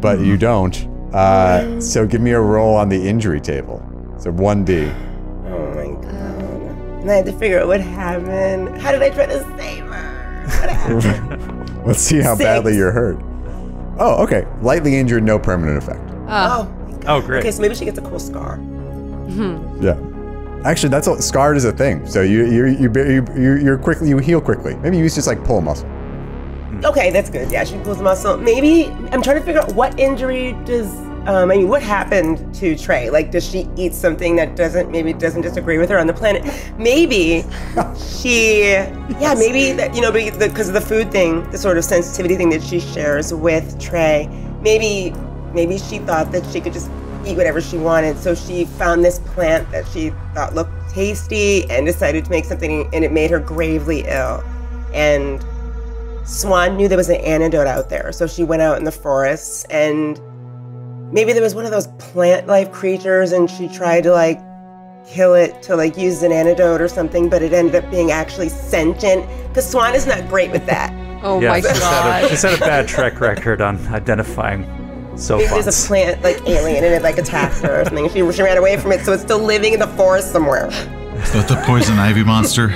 but you don't. Uh, so give me a roll on the injury table. So one D. Oh my god. And I had to figure out what happened. How did I try to save her? What? (laughs) Let's see how Six. badly you're hurt. Oh, okay. Lightly injured, no permanent effect. oh. Oh, great. Okay, so maybe she gets a cool scar. Yeah. Actually, that's a, scarred is a thing. So you you you you you you're quickly you heal quickly. Maybe you just like pull a muscle. Okay, that's good. Yeah, she pulls a muscle. Maybe I'm trying to figure out what injury does. Um, I mean, what happened to Trey? Like, does she eat something that doesn't maybe doesn't disagree with her on the planet? Maybe (laughs) she, yeah, maybe that you know because of the food thing, the sort of sensitivity thing that she shares with Trey. Maybe, maybe she thought that she could just eat whatever she wanted, so she found this plant that she thought looked tasty and decided to make something, and it made her gravely ill. And Swan knew there was an antidote out there, so she went out in the forests and maybe there was one of those plant life creatures and she tried to like kill it to like use an antidote or something, but it ended up being actually sentient. Because Swan is not great with that. (laughs) Oh yeah, my she's had, a, god. she's had a bad track record on identifying Maybe sophonts. there's a plant like alien and it like attacked her or something. She, she ran away from it, so it's still living in the forest somewhere. Is that the poison ivy monster?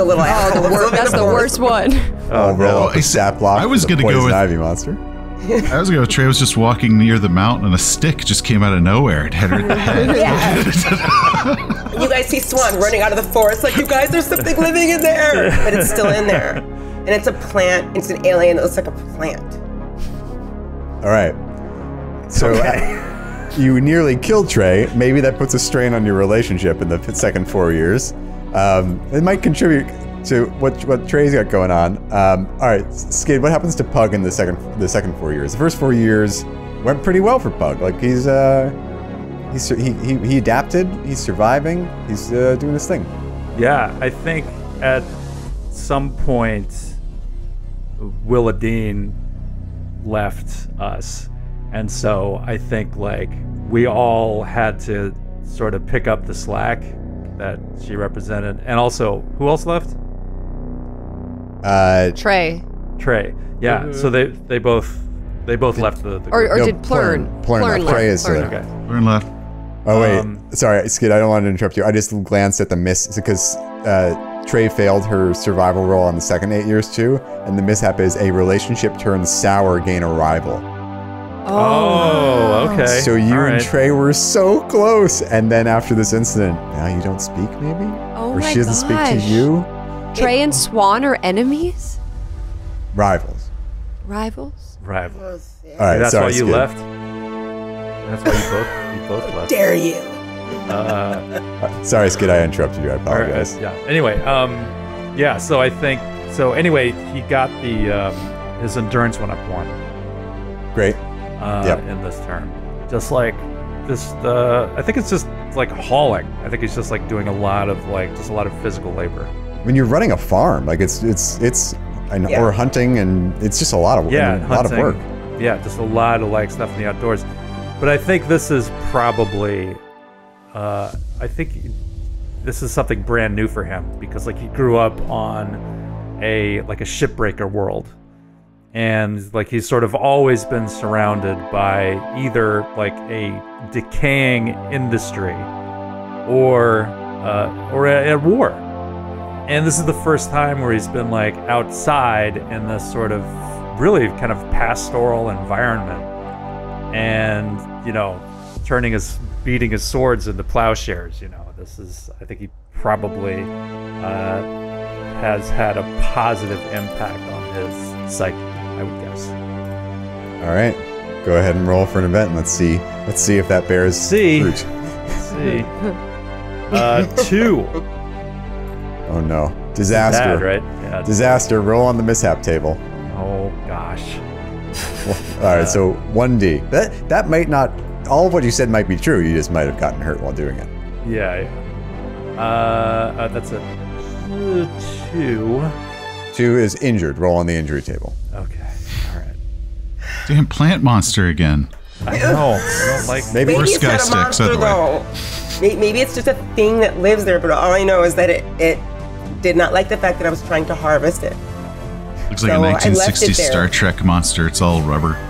The little Oh, asshole the that's wor- that's the worst one. (laughs) Oh, roll no. a sapblock. I was gonna go with- ivy monster. (laughs) I was gonna go. Trey was just walking near the mountain, and a stick just came out of nowhere and hit her in the head. (laughs) Yeah. You guys see Swan running out of the forest, like, you guys, there's something living in there. But it's still in there. And it's a plant, it's an alien that looks like a plant. All right. So uh, you nearly killed Trey. Maybe that puts a strain on your relationship in the second four years. Um, it might contribute to what what Trey's got going on. Um, all right, Skid. What happens to Pug in the second the second four years? The first four years went pretty well for Pug. Like he's uh he's he he, he adapted. He's surviving. He's uh, doing his thing. Yeah, I think at some point Willadine left us. And so I think like we all had to sort of pick up the slack that she represented. And also, who else left? Uh, Trey. Trey. Yeah, so they they both they both left the, the Or, group. or No, did Plurn? Plurn. Plurn left. left. Trey is, Plurn left. Okay. We're left. Oh wait, Um, sorry, Skid. I don't want to interrupt you. I just glanced at the miss because uh, Trey failed her survival roll on the second eight years too, and the mishap is a relationship turns sour, gain a rival. Oh, okay. So you All and. Trey were so close, and then after this incident, now you don't speak, maybe, Oh or my she doesn't speak to you. Trey and Swan are enemies? Rivals. Rivals? rival. All right, that's sorry, why you Skid. left. That's why you both you both left. Dare you? Uh, (laughs) Uh, sorry, Skid. I interrupted you. I Or, uh, apologize. yeah. Anyway, um, yeah. So I think so. Anyway, he got the um, his endurance went up one Great. Uh, Yep. in this term. Just like this, the I think it's just like hauling. I think he's just like doing a lot of like just a lot of physical labor. When you're running a farm, like it's it's it's, and, Yeah. or hunting, and it's just a lot of Yeah, I mean, a lot of work. Yeah, just a lot of like stuff in the outdoors. But I think this is probably, uh, I think this is something brand new for him because like he grew up on a like a shipbreaker world, and like he's sort of always been surrounded by either like a decaying industry or uh, or a, a war. And this is the first time where he's been like outside in this sort of really kind of pastoral environment and you know turning his beating his swords into plowshares you know this is i think he probably uh, has had a positive impact on his psyche i would guess All right, go ahead and roll for an event. And let's see. Let's see if that bears See. fruit. Let's see (laughs) uh two Oh no, disaster! bad right yeah Disaster. Roll on the mishap table. oh gosh All right, so (laughs) one D. That that might not. All of what you said might be true. You just might have gotten hurt while doing it. yeah, yeah. Uh, uh that's a two Two is injured. Roll on the injury table. Okay all right Damn plant monster again. i know (laughs) i don't like Maybe. Maybe Or it's sky not a sticks, monster though. Maybe it's just a thing that lives there, but all I know is that it, it did not like the fact that I was trying to harvest it. Looks like So a I left 1960s. Star Trek monster. It's all rubber. (laughs)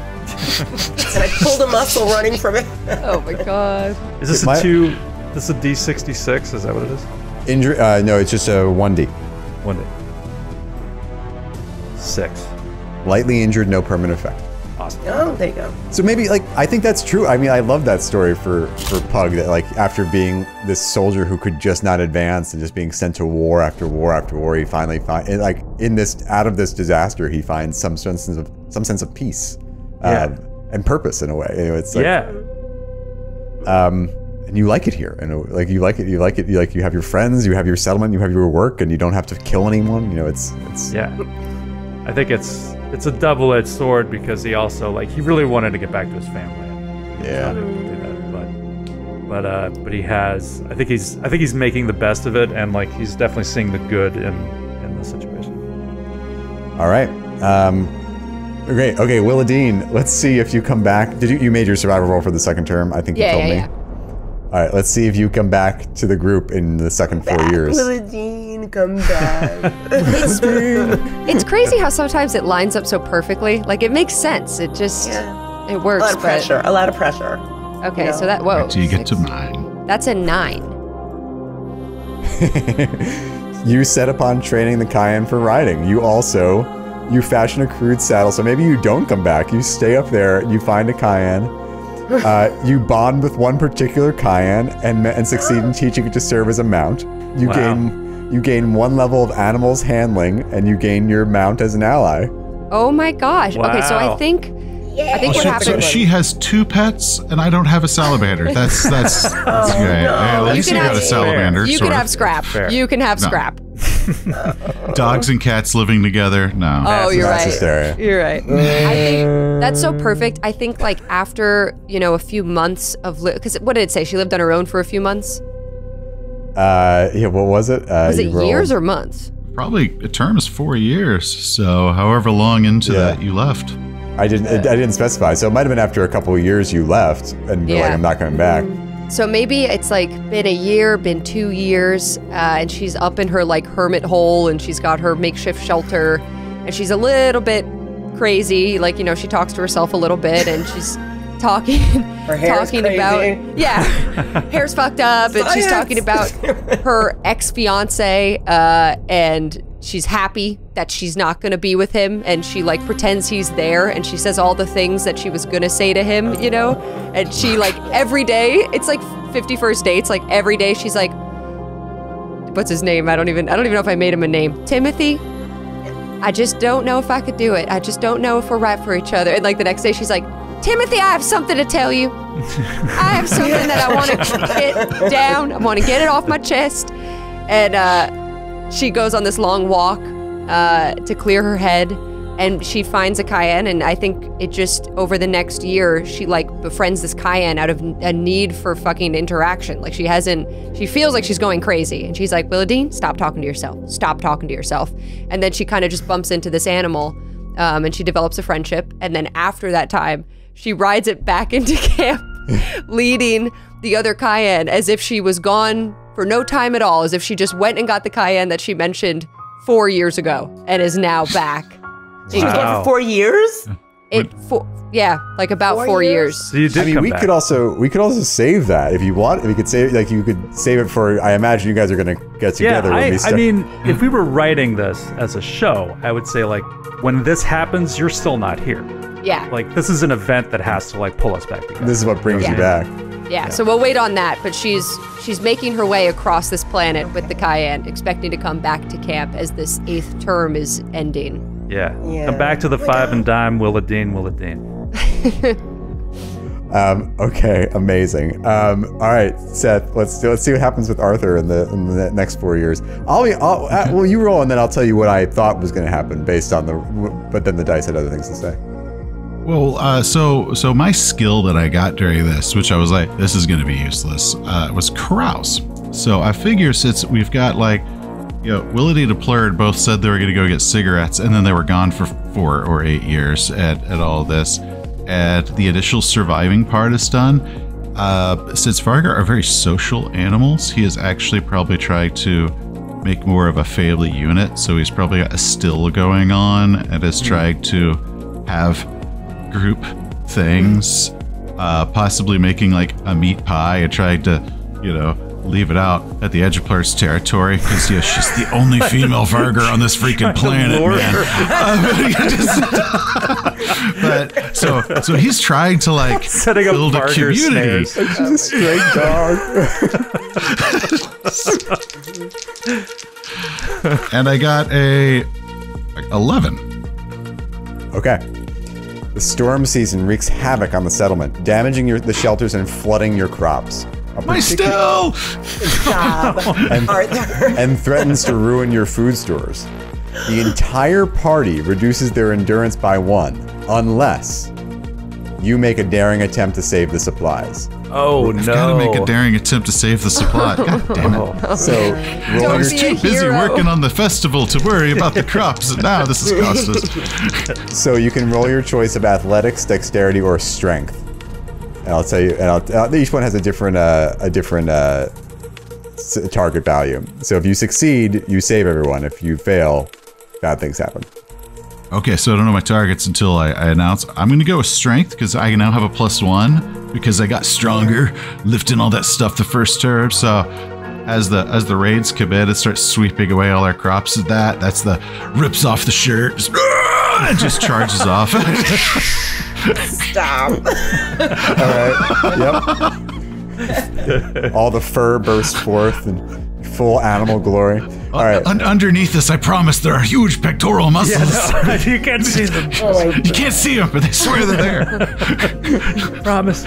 And I pulled a muscle running from it. (laughs) Oh my god. Is this It might- a two? This is a D sixty six? Is that what it is? Injury. Uh, no, it's just a one D. One D. Six. Lightly injured, no permanent effect. Awesome. Oh, there you go. So maybe like I think that's true. I mean, I love that story for for Pug that like after being this soldier who could just not advance and just being sent to war after war after war, he finally find and, like in this out of this disaster, he finds some sense of some sense of peace, Yeah. um, and purpose in a way. You know, it's like, yeah. um, and you like it here, and like you like it, you like it, you like you have your friends, you have your settlement, you have your work, and you don't have to kill anyone. You know, it's it's Yeah. I think it's it's a double-edged sword because he also like he really wanted to get back to his family. yeah. Wanted to do that, but but uh but he has I think he's I think he's making the best of it and like he's definitely seeing the good in in the situation. All right. Um, great. okay. Okay. Willadine, let's see if you come back. Did you you made your survival roll for the second term? I think Yeah, you told yeah, me. yeah. All right. Let's see if you come back to the group in the second four years. Willadine, come back. It's crazy how sometimes it lines up so perfectly. Like it makes sense. It just Yeah. it a works. lot of but- pressure. A lot of pressure. Okay, Yeah. so that whoa. Until you get to six. mine. That's a nine. (laughs) you set upon training the Cayenne for riding. You also you fashion a crude saddle, so maybe you don't come back. You stay up there. You find a Cayenne. (laughs) Uh, you bond with one particular Cayenne and and succeed in (gasps) teaching it to serve as a mount. You Wow. gain you gain one level of animals handling, and you gain your mount as an ally. Oh my gosh. Okay, so I Wow. think I think Oh, what shit, happened. so she has two pets, and I don't have a salamander. That's that's, (laughs) that's Oh, great. At least You you, can got a salamander. you can of. have scrap. Fair. You can have No. scrap. (laughs) dogs and cats living together. No. Oh, you're right. hysteria. You're right. I think that's so perfect. I think like after you know a few months of because what did it say? She lived on her own for a few months. Uh, yeah. What was it? Uh, Was it rolled- years or months? Probably a term is four years. So however long into Yeah. that you left. I didn't. I didn't specify. So it might have been after a couple of years you left, and you're like, I'm not coming back. So maybe it's like been a year, been two years, uh, and she's up in her like hermit hole, and she's got her makeshift shelter, and she's a little bit crazy. Like you know, she talks to herself a little bit, and she's talking, Her hair's talking crazy. about yeah, (laughs) hair's fucked up, and she's talking about her ex fiance, uh, and she's happy that she's not gonna be with him, and she like pretends he's there, and she says all the things that she was gonna say to him, you know, and she like every day, it's like 51st dates, like every day she's like, what's his name? I don't even, I don't even know if I made him a name. Timothy. I just don't know if I could do it. I just don't know if we're right for each other. And like the next day, she's like, Timothy, I have something to tell you. I have something that I want to get down. I want to get it off my chest. And uh, she goes on this long walk uh, to clear her head. And she finds a Cayenne, and I think it just over the next year, she like befriends this Cayenne out of a need for fucking interaction. Like she hasn't, she feels like she's going crazy, and she's like, Willadine, stop talking to yourself. Stop talking to yourself. And then she kind of just bumps into this animal, um, and she develops a friendship. And then after that time, she rides it back (laughs) into camp, leading the other Cayenne as if she was gone for no time at all, as if she just went and got the Cayenne that she mentioned four years ago and is now back. She was gone Wow. for four years. It for yeah, like about Four four, years? years. So you did I mean, come we back. could also we could also save that if you want. We could save like you could save it for. I imagine you guys are gonna get yeah, together when I, we I mean, if we were writing this as a show, I would say like when this happens, you're still not here. Yeah, Like this is an event that has to like pull us back together. this is what brings you back. yeah. So we'll wait on that. But she's she's making her way across this planet with the Cayenne, expecting to come back to camp as this eighth term is ending. yeah. Yeah. Come back to the five and dime, Willa Willadine, Willadine. (laughs) Um, okay, amazing. Um, all right, Seth. Let's let's see what happens with Arthur in the in the next four years. I'll be. I'll, uh, well, you roll, and then I'll tell you what I thought was going to happen based on the. But then the dice had other things to say. Well, uh, so so my skill that I got during this, which I was like, this is going to be useless, uh, was carouse. So I figure since we've got like, you know, Willity and Plurn both said they were going to go get cigarettes, and then they were gone for four or eight years at, at all this, and the initial surviving part is done. Uh, since Vargr are very social animals, he is actually probably trying to make more of a family unit. So he's probably got a still going on and is trying to have group things, uh, possibly making like a meat pie and trying to, you know, leave it out at the edge of Plurn's territory because yeah, she's the only (laughs) female Vargr on this freaking planet, man. (laughs) Uh, but so so he's trying to like (laughs) Setting up build a Vargr community. snares. She's a stray dog. and I got a like, 11. Okay. The storm season wreaks havoc on the settlement, damaging your, the shelters and flooding your crops. A My particu- still. Job, (laughs) (laughs) Arthur. and threatens to ruin your food stores. The entire party reduces their endurance by one, unless you make a daring attempt to save the supplies. Oh I've no! got to make a daring attempt to save the supply. (laughs) God damn it. So roll Don't your, be Too a busy working on the festival to worry about the (laughs) crops, and now this has cost us. so you can roll your choice of athletics, dexterity, or strength. And I'll tell you, and I'll, uh, each one has a different, uh, a different uh, s- target value. So if you succeed, you save everyone. If you fail, bad things happen. Okay, so I don't know my targets until I, I announce. I'm going to go with strength because I now have a plus one because I got stronger lifting all that stuff the first turn. So as the as the raids commit, it starts sweeping away all our crops. That that's the rips off the shirt, just, (laughs) and just charges off. Stop. (laughs) All right. Yep. All the fur bursts forth in full animal glory. All right. Un- underneath this, I promise there are huge pectoral muscles. (laughs) you can't see them. (laughs) You can't see them, oh, but they swear they're there. (laughs) Promise.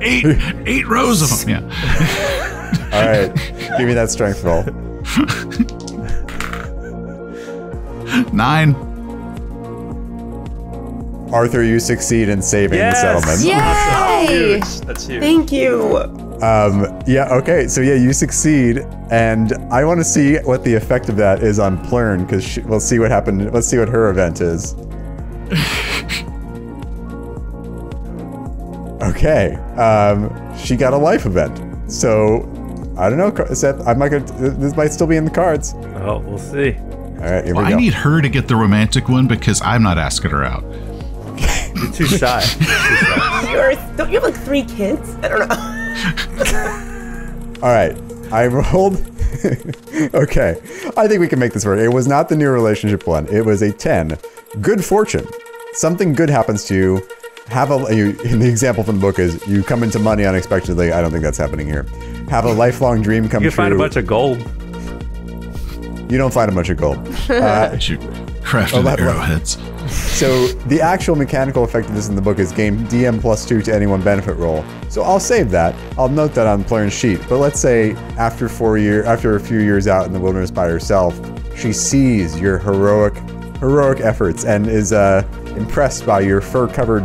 eight eight rows of them. Yeah. All right. Give me that strength roll. Nine. Arthur, you succeed in saving Yes. the settlement. Yay! Huge. That's huge. Thank you. Um, yeah, okay. So, yeah, you succeed. And I want to see what the effect of that is on Plurn because we'll see what happened. Let's see what her event is. (laughs) okay. Um, she got a life event. So, I don't know, Seth. I'm not going to. This might still be in the cards. Oh, we'll see. All right, here Well, we I need her to get the romantic one because I'm not asking her out. You're too shy. (laughs) You're, don't you have like three kids? I don't know. (laughs) All right. I rolled. (laughs) okay. I think we can make this work. It was not the new relationship one. It was a 10. Good fortune. Something good happens to you. Have a you, in (laughs) the example from the book is you come into money unexpectedly. I don't think that's happening here. Have a lifelong dream come You true. can find a bunch of gold. you don't find a bunch of gold. Uh, I should crafted let- let- arrowheads. So the actual mechanical effect of this in the book is gain DM plus two to any one benefit roll. So I'll save that. I'll note that on Plurn's sheet. But let's say after four year, after a few years out in the wilderness by herself, she sees your heroic, heroic efforts and is uh, impressed by your fur-covered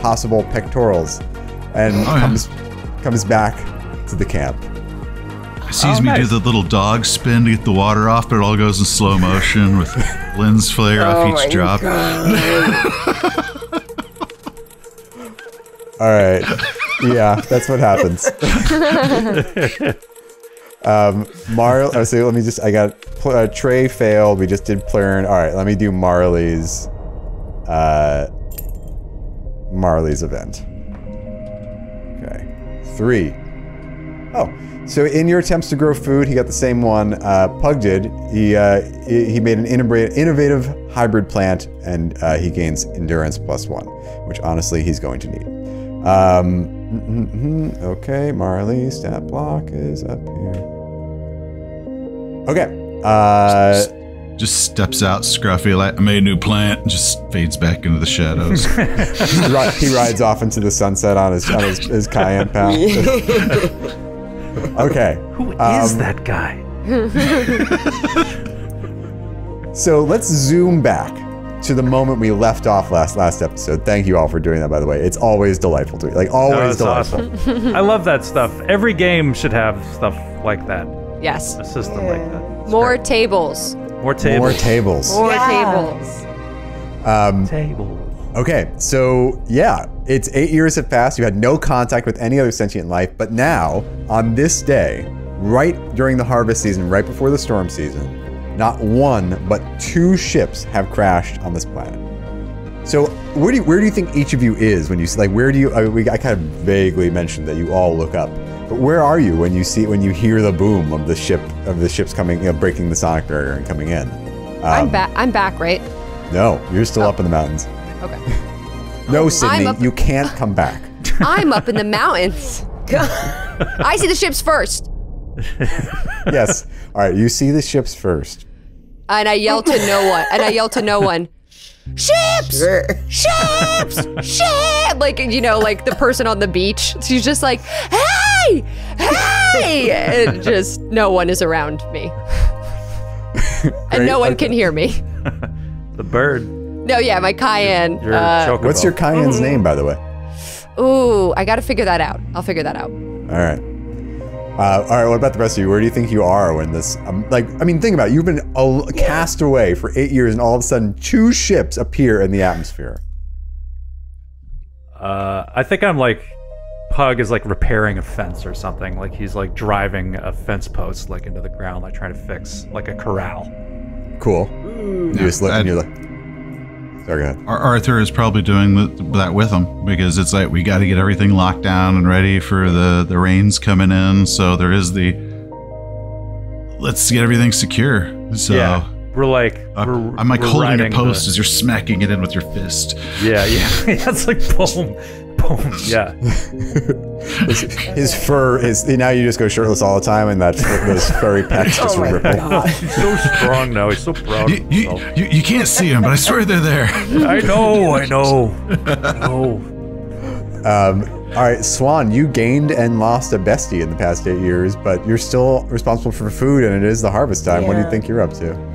possible pectorals, and Oh, yeah. comes comes back to the camp. Sees Oh, me do the little dog spin to get the water off, but it all goes in slow motion with lens flare Oh off each drop. (laughs) All right. Yeah, that's what happens. (laughs) um, Mar. Oh, so let me just. I got uh, Trey failed. We just did Plurn. All right. Let me do Marley's. Uh, Marley's event. Okay. Three. Oh, so in your attempts to grow food, he got the same one uh, Pug did. He uh, he he made an innovative hybrid plant, and uh, he gains endurance plus one, which honestly he's going to need. Um, mm, mm, mm, okay, Marley, stat block is up here. Okay. Uh, Just steps out, scruffy, like, I made a new plant, and just fades back into the shadows. (laughs) (laughs) he, he rides off into the sunset on his on his, his Cayenne path. (laughs) (laughs) okay. Who is Um, that guy? (laughs) So let's zoom back to the moment we left off last last episode. Thank you all for doing that, by the way. It's always delightful to me. like always that's delightful. awesome. (laughs) I love that stuff. Every game should have stuff like that. Yes. A system like that. It's More great. tables. more tables. More tables. More Yeah. tables. Um, tables. Okay, so yeah, it's eight years have passed. You had no contact with any other sentient life, but now on this day, right during the harvest season, right before the storm season, not one but two ships have crashed on this planet. So where do you, where do you think each of you is when you see like where do you I, we, I kind of vaguely mentioned that you all look up, but where are you when you see when you hear the boom of the ship of the ships coming you know, breaking the sonic barrier and coming in? I'm Um, back. I'm back, right? No, you're still up in the mountains. Okay. No, Sydney, up- you can't come back. (laughs) I'm up in the mountains. (laughs) I see the ships first, yes. All right, you see the ships first. and I yell to no one. And I yell to no one. Ships, ships, ship. Like you know, like the person on the beach. She's just like, hey, hey, and just no one is around me, (laughs) and no one can hear me. The bird. No, yeah, my cayenne. Your uh. What's your cayenne's name, by the way? ooh, I got to figure that out. I'll figure that out. All right. Uh, all right. What about the rest of you? Where do you think you are when this? Um, like, I mean, think about it. You've been a, cast away for eight years, and all of a sudden, two ships appear in the atmosphere. Uh, I think I'm like Pug is like repairing a fence or something. Like he's like driving a fence post like into the ground, like trying to fix like a corral. Cool. You just look, that- and you're like, sorry, go ahead. Arthur is probably doing the, that with him because it's like we got to get everything locked down and ready for the the rains coming in. So there is the let's get everything secure. So yeah, we're like uh, we're, I'm like we're holding a post the- as you're smacking it in with your fist. yeah, yeah, (laughs) yeah. It's like boom, boom. Yeah, (laughs) (laughs) His fur is now. You just go shirtless all the time, and that those furry pecs just Oh my ripple. god. (laughs) he's so strong now. He's so proud You, of you, you, you can't see him, but I swear they're there. I know, I know, (laughs) I know. Um, all right, Swan, you gained and lost a bestie in the past eight years, but you're still responsible for food, and it is the harvest time. What do you think you're up to?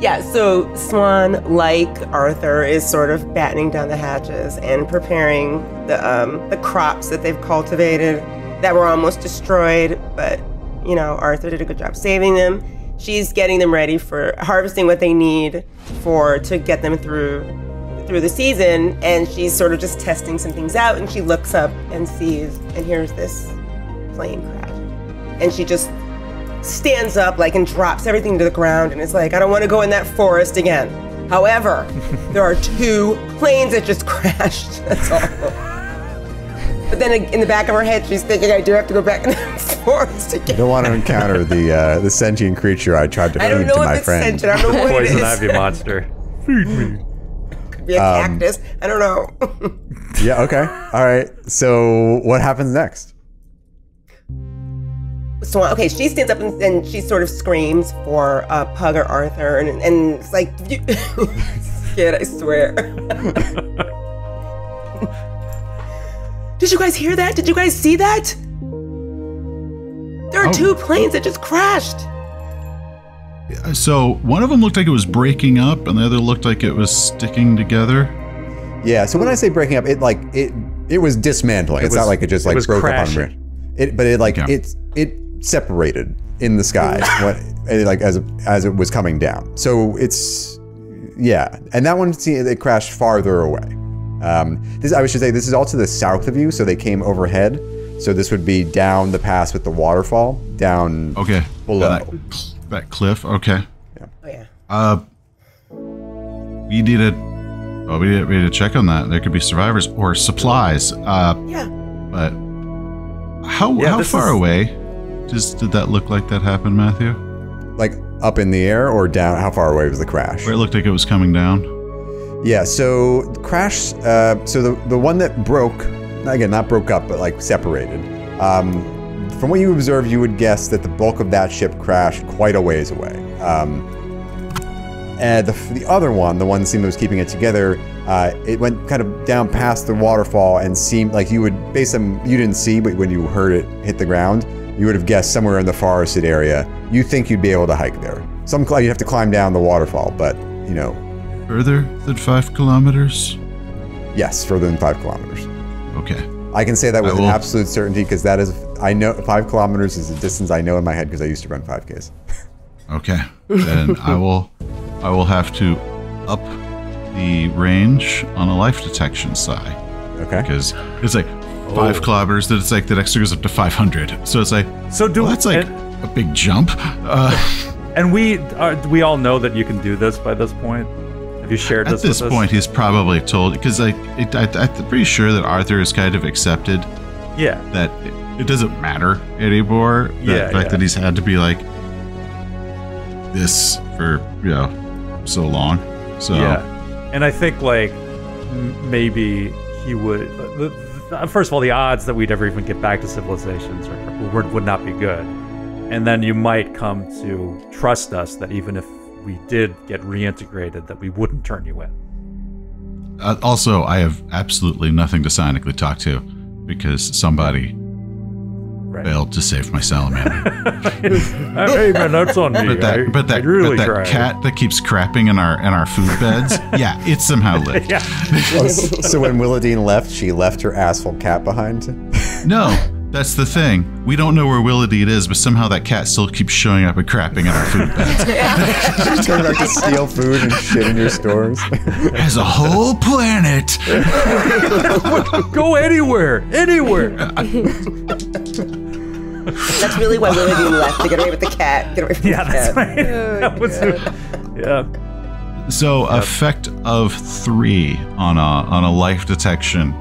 Yeah, so Swan, like Arthur, is sort of battening down the hatches and preparing the um, the crops that they've cultivated that were almost destroyed. But you know, Arthur did a good job saving them. She's getting them ready for harvesting what they need for to get them through through the season. And she's sort of just testing some things out. And she looks up and sees and hears this plane crash, and she just stands up like and drops everything to the ground and is like, I don't want to go in that forest again. However, (laughs) there are two planes that just (laughs) crashed. That's all. But then in the back of her head, she's thinking, I do have to go back in the (laughs) forest again. You again. don't want to encounter the uh, the sentient creature I tried to I don't feed know to my it's friend. sentient. I don't know what it Poison is. ivy monster. Feed me. Could be a Um, cactus. I don't know. Yeah. Okay. All right. So what happens next? So okay, she stands up and, and she sort of screams for uh, Pug or Arthur, and, and it's like, (laughs) you, kid, I swear. Did you guys hear that? Did you guys see that? There are Oh. two planes that just crashed. So one of them looked like it was breaking up, and the other looked like it was sticking together. Yeah. So when I say breaking up, it like it it was dismantling. it's was- not like it just it like was broke up on me. It, but it like Yeah. it it separated in the sky (laughs) when like as as it was coming down. So it's yeah, and that one see it crashed farther away. Um, this I should say this is all to the south of you, so they came overhead. So this would be down the pass with the waterfall down. Okay. Below. That, that cliff. Okay. Yeah. Oh yeah. Uh, we need to. Well, we need, to check on that. There could be survivors or supplies. Uh, Yeah. but how Yeah, how far is- away? Just did that look like that happened, Matthew? Like up in the air or down? How far away was the crash? Where it looked like it was coming down. Yeah, so the crash, uh, so the, the one that broke, again, not broke up, but like separated. Um, from what you observed, you would guess that the bulk of that ship crashed quite a ways away. Um, and the, the other one, the one that seemed was keeping it together, uh, it went kind of down past the waterfall and seemed like you would, based on, you didn't see, but when you heard it hit the ground, you would have guessed somewhere in the forested area. You think you'd be able to hike there. Some, you'd have to climb down the waterfall, but, you know, Further than five kilometers. yes, further than five kilometers. Okay. I can say that with absolute certainty because that is, I know, five kilometers is a distance I know in my head because I used to run 5Ks. Okay. Then I will I will have to up the range on a life detection side Okay. because it's like five kilometers. Then it's like the next goes up to five hundred. So it's like So do well, that's like and, a big jump. Uh, (laughs) and we are, we all know that you can do this by this point. Have you shared At this this with point, he's probably told because like it, I, I'm pretty sure that Arthur has kind of accepted? Yeah. that it, it doesn't matter anymore. That Yeah, the fact yeah. that he's had to be like this for you know so long. So Yeah, and I think like m- maybe he would. the- the- First of all, the odds that we'd ever even get back to civilizations are, would, would not be good, and then you might come to trust us that even if we did get reintegrated, that we wouldn't turn you in. Uh, also, I have absolutely nothing to psionically talk to because somebody Right. failed to save my salamander. (laughs) I hey man, that's on me. But that, I, but that, really but that cat that keeps crapping in our in our food beds, (laughs) yeah, it somehow lived. Yeah, s- so when Willadine left, she left her asshole cat behind. No, (laughs) that's the thing. We don't know where Willadine is, but somehow that cat still keeps showing up and crapping in our food beds. She's coming back to steal food and shit in your stores. (laughs) As a whole planet. (laughs) go anywhere, anywhere. (laughs) That's really why Willadine left to get away with the cat. Get away from yeah, the that's cat. right. that oh, was, yeah. So effect of three on a on a life detection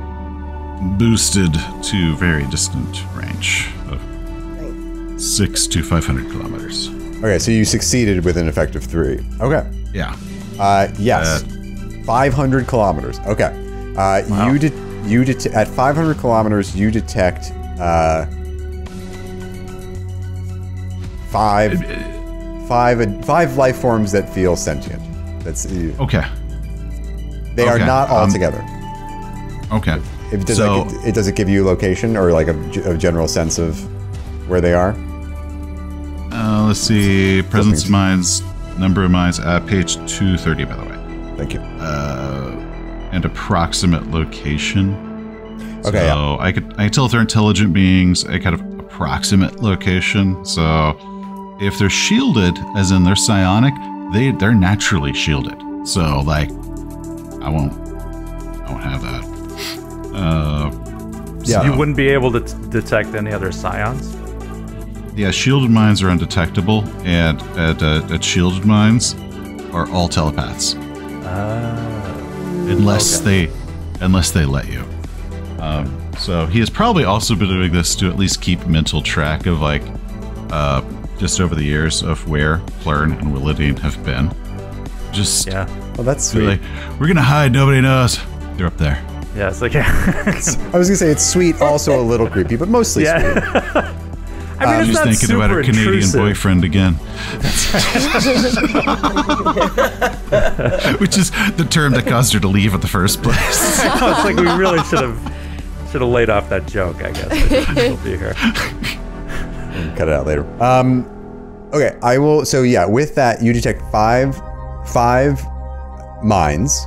boosted to very distant range of six to five hundred kilometers. Okay, so you succeeded with an effective three. Okay. Yeah. Uh, yes. 500 kilometers. Okay. Uh, You de- you det- at 500 kilometers you detect uh, five five five life forms that feel sentient. That's Okay. they are not all um, together. Okay. If does so- that, it does it give you location or like a general sense of where they are? Uh, let's see. Presence of minds, number of minds. Uh, page two thirty, by the way. Thank you. Uh, and approximate location. Okay, So yeah. I could I could tell if they're intelligent beings. A kind of approximate location. So if they're shielded, as in they're psionic, they they're naturally shielded. So like, I won't I won't have that. Uh, Yeah. You wouldn't be able to t- detect any other psions. yeah, shielded minds are undetectable, and at, uh, at shielded minds are all telepaths. unless they unless they let you. Um, so he has probably also been doing this to at least keep mental track of like uh, just over the years of where Plurn and Willadine have been. Just Yeah, Well, that's be sweet. like, we're gonna hide, nobody knows. They're up there. Yeah. It's like yeah, I was gonna say it's sweet, also a little creepy, but mostly sweet. (laughs) I mean, it's She's not thinking about her Canadian intrusive. boyfriend again. (laughs) Which is the term that caused her to leave at the first place. (laughs) it's like we really should have should have laid off that joke. I guess we'll be here. Cut it out later. Um, okay, I will. So yeah, with that, you detect five, five mines.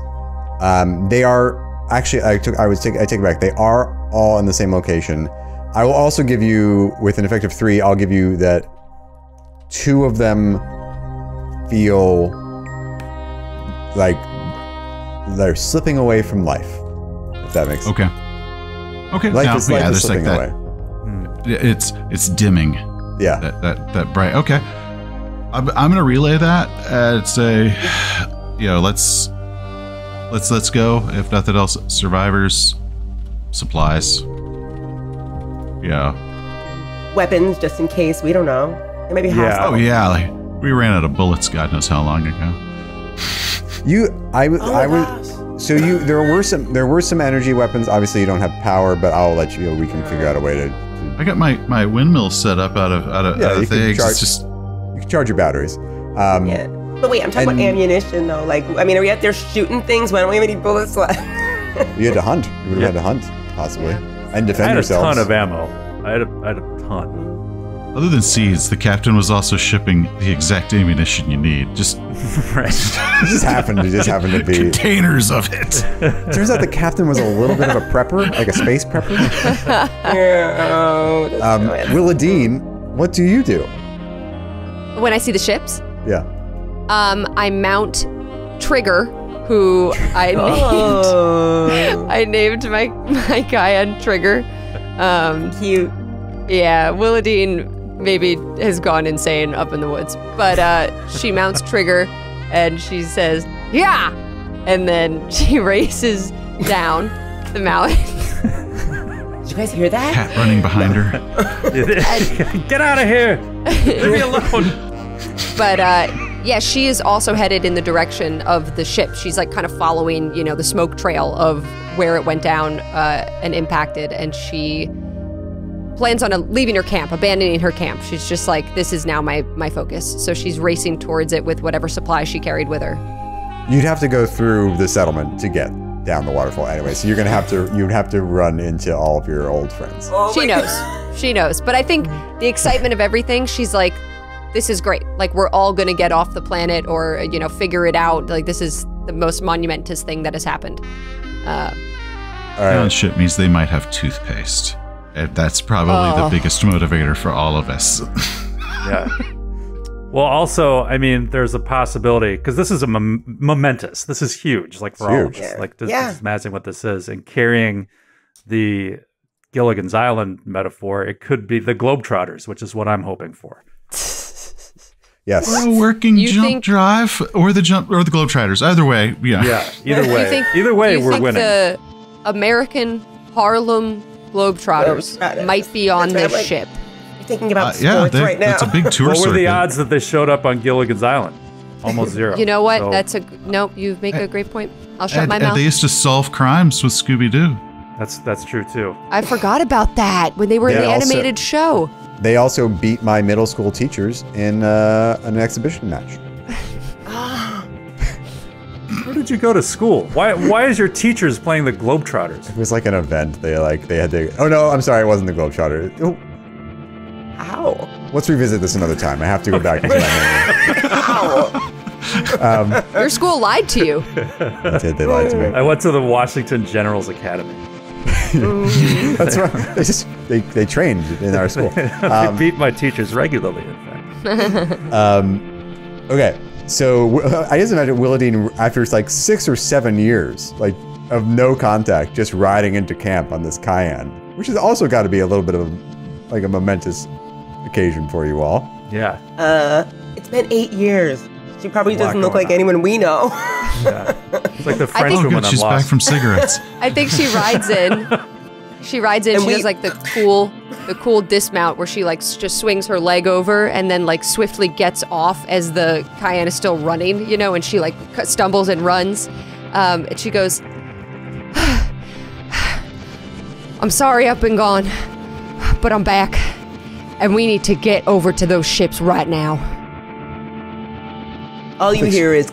Um, they are actually. I took. I would take. I take it back. They are all in the same location. I will also give you, with an effective three, I'll give you that two of them feel like they're slipping away from life. If that makes sense. Okay. Okay. Life now, is, life yeah, is there's like that. away. Hmm. It's it's dimming. Yeah. That that that bright. Okay. I'm, I'm gonna relay that and say, (sighs) you know, let's let's let's go. If nothing else, survivors, supplies. Yeah. Weapons, just in case. We don't know. It may be Yeah. hostile. Oh yeah. Like we ran out of bullets. God knows how long ago. You, I was, Oh I my was. gosh. So you, there were some, there were some energy weapons. Obviously, you don't have power, but I'll let you. We can figure out a way to. to I got my my windmill set up out of out of, Yeah, out you of can things. charge- It's just you can charge your batteries. Um, Yeah. But wait, I'm talking And- about ammunition though. Like, I mean, are we out there shooting things? Why don't we have any bullets left? (laughs) You had to hunt. You would have had to hunt, possibly, and I defend had a yourselves. ton of ammo. I had a, I had a ton. other than seeds, the captain was also shipping the exact ammunition you need. Just right. (laughs) It just happened. It just happened to be. containers of it. (laughs) Turns out the captain was a little bit of a prepper, like a space prepper. yeah, oh, that's Um, so- Willadine, what do you do? When I see the ships, Yeah. Um, I mount Trigger, who I (laughs) named. Oh, (laughs) I named my my guy on Trigger. Um, cute. yeah, Willadine maybe has gone insane up in the woods, but uh, she mounts Trigger and she says, "Yeah, and then (laughs) she races down the mountain. Did you guys hear that? Cat running behind her. Get out of here! Leave me alone. But uh, yeah, she is also headed in the direction of the ship. She's like kind of following, you know, the smoke trail of where it went down uh, and impacted, and she plans on uh, leaving her camp, abandoning her camp. She's just like, this is now my my focus. So she's racing towards it with whatever supplies she carried with her. You'd have to go through the settlement to get down the waterfall anyway. So you're gonna have to you'd have to run into all of your old friends. Oh she my knows. She knows. But I think the excitement of everything, she's like, this is great. Like, we're all going to get off the planet or, you know, figure it out. Like, this is the most monumentous thing that has happened. Uh, All right. On ship means they might have toothpaste. Uh, That's probably Oh. the biggest motivator for all of us. (laughs) Yeah. (laughs) Well, also, I mean, there's a possibility because this is a mom- momentous. This is huge, like for all of us. Yeah. Like, this, Yeah. this is amazing what this is, and carrying the Gilligan's Island metaphor, it could be the Globetrotters, which is what I'm hoping for. (laughs) Yes. Or a working You jump think- drive, or the jump, or the Globetrotters. Either way, yeah. Yeah. (laughs) Either you way, think- either way, do you we're think winning. the American Harlem Globetrotters Globetrotters. might be on That's this like- ship? You're thinking about Uh, yeah, sports they- right now. that's a big (laughs) tour what were the odds that they showed up on Gilligan's Island? Almost zero. You know what? So That's a nope. You make a great point. I'll shut And, my and mouth. they used to solve crimes with Scooby Doo. That's that's true too. I forgot about that when they were in They the also- animated show. They also beat my middle school teachers in uh, an exhibition match. (gasps) Where did you go to school? Why why is your teachers playing the Globetrotters? It was like an event. They like they had to. Oh no, I'm sorry, it wasn't the Globetrotter. Oh, How? let's revisit this another time. I have to go back into my memory. (laughs) How? Your school lied to you. They did. They lied to me. I went to the Washington Generals Academy. That's right. They just they, they trained in our school. (laughs) I beat my teachers regularly, in fact. (laughs) Okay, so I just imagine Willadine after like six or seven years, like of no contact, just riding into camp on this Cayenne, which has also got to be a little bit of a, like a momentous occasion for you all. Yeah. Uh, it's been eight years. She probably doesn't look going like anyone we know. It's like the think- French Oh, woman good. She's I'm back lost. from cigarettes. (laughs) I think she rides in. She rides in. And she we- does like the cool, the cool dismount where she like just swings her leg over and then like swiftly gets off as the Cayenne is still running, you know, and she like stumbles and runs. Um, and she goes, (sighs) "I'm sorry, up and gone, but I'm back, and we need to get over to those ships right now." All you hear is,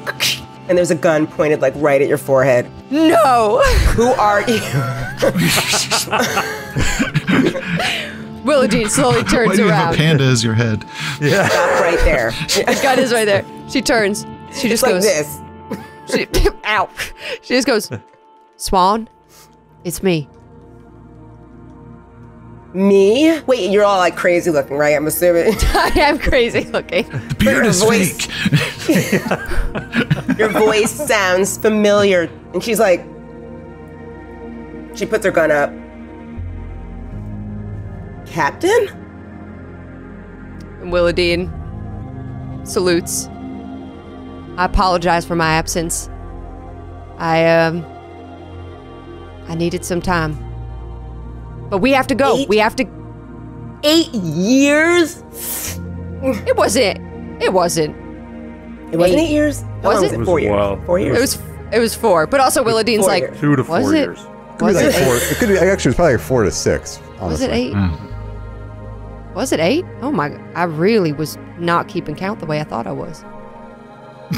and there's a gun pointed like right at your forehead. No, Who are you? (laughs) Willadine slowly Why turns do you have around. a panda as your head? Stop right there. (laughs) The gun is right there. She turns. She It's just like goes. this. (laughs) She, ow. She just goes, Swan, it's me. Me? Wait, you're all like crazy looking, right? I'm assuming. (laughs) I am crazy looking. The beard is voice. fake. (laughs) Your voice sounds familiar. And she's like, she puts her gun up. Captain? And Willadine salutes. I apologize for my absence. I, um, I needed some time. But we have to go. Eight? We have to. Eight years? It wasn't. It wasn't. It wasn't Eight. eight years? Was it? Was It it was four years? wild. Four years? It was. It was four. But also, Willadine's Four like, years. Two to Was four it? years. Could be Was like it four. It could be actually. It was probably like four to six. Was it eight? Hmm. Was it eight? Oh my! I really was not keeping count the way I thought I was.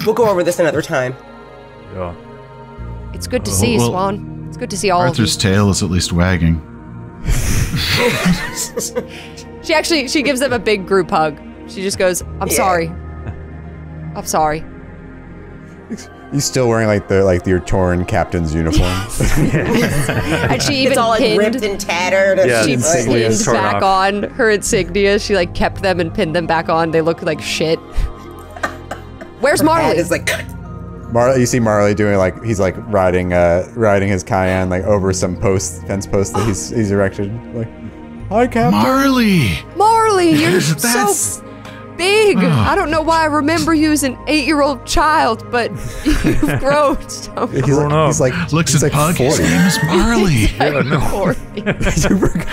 We'll go over this another time. Yeah. It's good to uh, see you, Well, Swan. It's good to see all Arthur's of you. tail is at least wagging. (laughs) She actually she gives them a big group hug. She just goes, "I'm Yeah. sorry. I'm sorry." (laughs) You still wearing like the like your torn captain's uniform? (laughs) And she even It's all like pinned. ripped and tattered. And Yeah, she she's like, insignia pinned back off. on her insignia. She like kept them and pinned them back on. They look like shit. Where's her hat Marley? is like, Marley, you see Marley doing like he's like riding uh riding his Cayenne like over some post fence post that he's he's erected. Like, hi, Captain. Marley! Marley, (laughs) you're so big. I don't know why I remember you as an eight-year-old child, but (laughs) you've (laughs) grown so He's Grown like, up. he's like Looks he's at like Pug. His name is Marley. Yeah, no.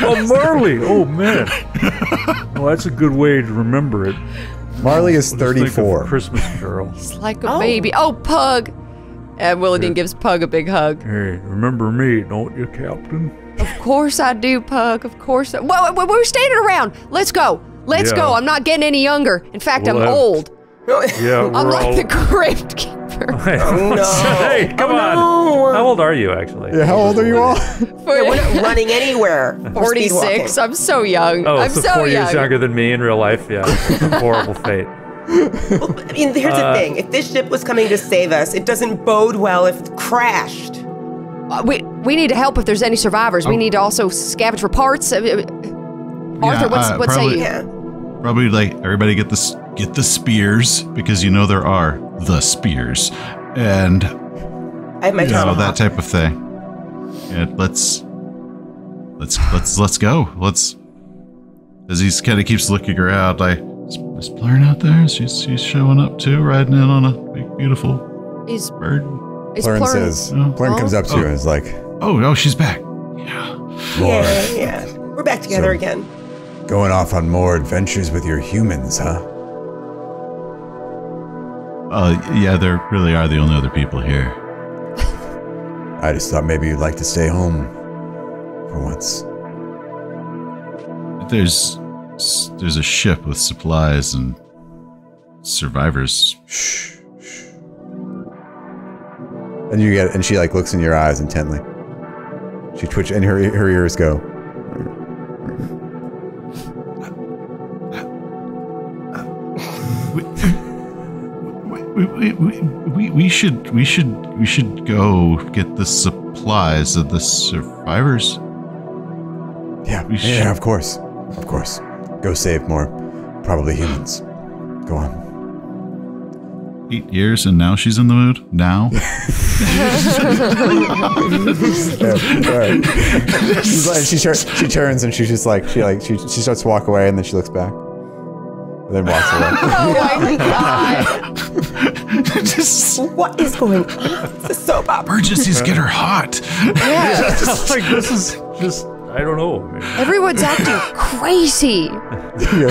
Oh, Marley. Oh, man. Well, that's a good way to remember it. Marley is Just think of 34. Christmas Carol. It's like a Oh. baby. Oh, Pug. And Willadine gives Pug a big hug. Hey, remember me, don't you, Captain? Of course I do, Pug. Of course. I- Well, we- we're standing around. Let's go. Let's Yeah. go. I'm not getting any younger. In fact, We'll I'm have- old. (laughs) Yeah, we're I'm like all. the (laughs) crypt keeper. (laughs) no. (laughs) hey, come Oh, on. no. How old are you, actually? Yeah, how old are you all? We're not (laughs) running anywhere. 46. I'm so young. Oh, I'm so, so four young. years younger than me in real life. Yeah, horrible fate. I mean, here's Uh, the thing: if this ship was coming to save us, it doesn't bode well if it crashed. Uh, we we need to help if there's any survivors. We need to also scavenge for parts. Uh, uh, Arthur, Yeah, what's uh, what say you? Yeah. Probably like everybody get this get the spears because you know there are the spears and I have my you know that type of thing. Yeah, let's let's let's let's go. Let's as he kind of keeps looking around. I is, is Plurn out there? She's she's showing up too, riding in on a big beautiful Is bird. is Plurn Plurn- says, Oh. Plurn comes up to you oh. and is like, Oh no, she's back. Yeah. Lord, Yeah, yeah. We're back together So- again. Going off on more adventures with your humans, huh? Uh yeah, there really are the only other people here. I just thought maybe you'd like to stay home for once. There's there's a ship with supplies and survivors. Shh, shh. And you get, and she like looks in your eyes intently. She twitch, and her her ears go. We, we, we, we should we should we should go get the supplies of the survivors. Yeah, We yeah, should- of course, of course. Go save more, probably humans. Go on. Eight years and now she's in the mood. Now (laughs) (laughs) Yeah, all right. She's like, she, tur- she turns and she's just like she like she, she starts to walk away and then she looks back, and then walks away. (laughs) Oh my (laughs) god! just What is going on? It's a soap opera. emergencies get her hot. Yeah. (laughs) like this is just I don't know. man. Everyone's acting crazy. yeah.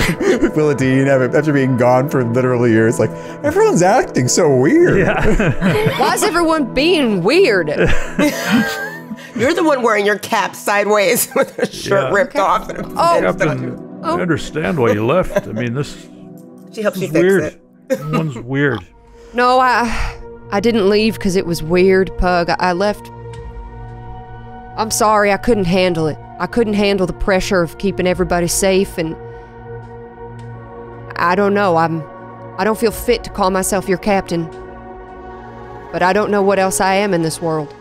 Willadine, after after being gone for literally years, like everyone's acting so weird. Yeah, Why is everyone being weird? You're the one wearing your cap sideways with a shirt Yeah. ripped off. And a Oh. And I oh. understand why you (laughs) left. I mean, this She helps you is fix weird. it. One's (laughs) weird. No, I I didn't leave because it was weird, Pug. I, I left. I'm sorry, I couldn't handle it. I couldn't handle the pressure of keeping everybody safe, and I don't know. I'm I don't feel fit to call myself your captain, but I don't know what else I am in this world.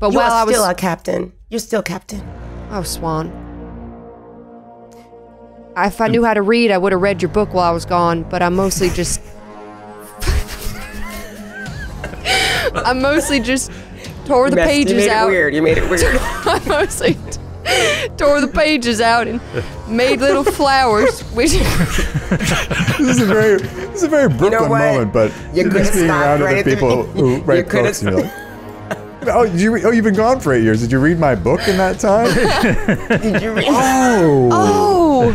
But You while I are was still our captain. You're still captain. oh Swan, if I knew how to read, I would have read your book while I was gone. But I mostly just I mostly just tore the You messed- pages you made out. It weird. You made it weird. (laughs) I mostly t- tore the pages out and made little flowers. Which (laughs) This is a very this is a very Brooklyn what? moment, but You just being around right other people who write could've books, you're like, (laughs) oh, you oh you've been gone for eight years. Did you read my book in that time? (laughs) Did you read? oh,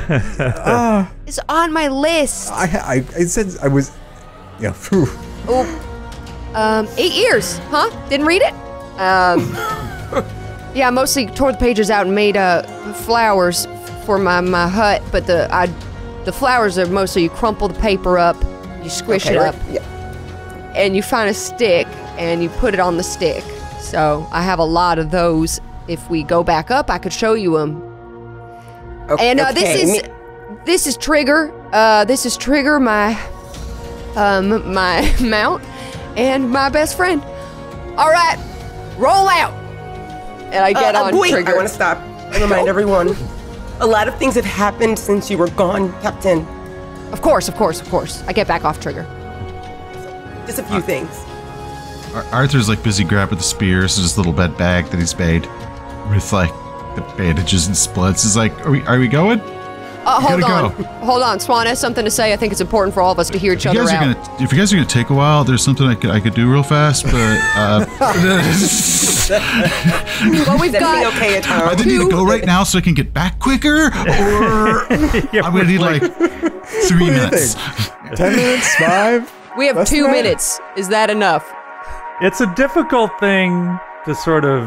oh, (laughs) it's on my list. I, I I said I was, yeah. phew. Oh, um, eight years, huh? Didn't read it. Um, yeah, I mostly tore the pages out and made uh flowers for my my hut. But the I, the flowers are mostly you crumple the paper up, you squish Okay, it we're- up, yeah. and you find a stick and you put it on the stick. So I have a lot of those. If we go back up, I could show you them. Okay, And uh, this is me- this is Trigger. Uh, this is Trigger, my um my (laughs) mount, and my best friend. All right, roll out. And I get Uh, uh, on wait, Trigger. I want to stop and remind (laughs) everyone. A lot of things have happened since you were gone, Captain. Of course, of course, of course. I get back off Trigger. Just a few things. Ar- Arthur's like busy grabbing the spears in his little bed bag that he's made with like the bandages and splits. He's like, "Are we? Are we going?" Uh, hold gotta on, go. hold on. Swan has something to say. I think it's important for all of us to hear each If you other guys are out. gonna, if you guys are gonna take a while, there's something I could, I could do real fast, but uh, (laughs) Well, we've Is everything got okay, I Tom? either need to go right now so I can get back quicker, or (laughs) I'm gonna need like three minutes. Ten minutes, five. we have Less two that? minutes. Is that enough? It's a difficult thing to sort of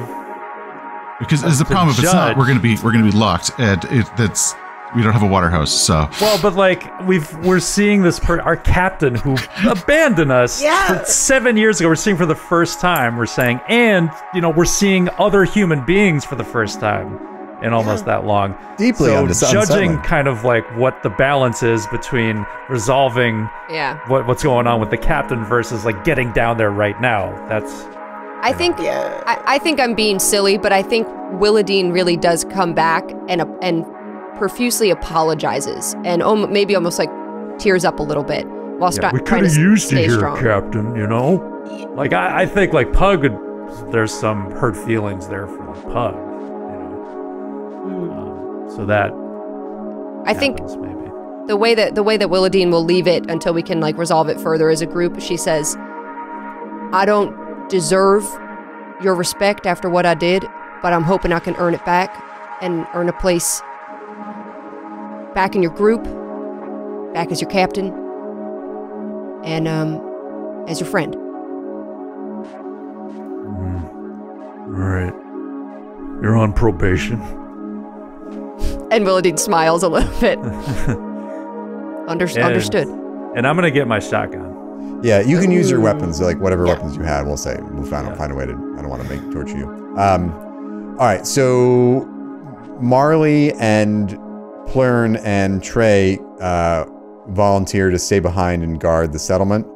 Because as the To problem, if it's not, we're gonna be we're gonna be locked, and it, that's we don't have a water house, so Well, but like we've we're seeing this per- our captain who abandoned us Yeah. seven years ago. We're seeing for the first time. We're saying, and you know, we're seeing other human beings for the first time in almost that long. Deeply so undis- judging kind of like what the balance is between resolving Yeah. what what's going on with the captain versus like getting down there right now. That's I think Yeah. I, I think I'm being silly, but I think Willadine really does come back and and profusely apologizes and om- maybe almost like tears up a little bit while sta- we trying could to have used you stay here, strong. Captain. You know, like I, I think like Pug. Would, there's some hurt feelings there for Pug. Um, so that I think maybe. the way that the way that Willadine will leave it until we can like resolve it further as a group, she says, "I don't deserve your respect after what I did, but I'm hoping I can earn it back and earn a place back in your group, back as your captain, and um as your friend." All right, you're on probation. And Willadine smiles a little bit. (laughs) Under- And- understood. And I'm gonna get my shotgun. Yeah, you can use your weapons, like whatever weapons you had. We'll say we'll find, find a way to. I don't want to make torture you. Um, all right, so Marley and Plurn and Trey uh, volunteer to stay behind and guard the settlement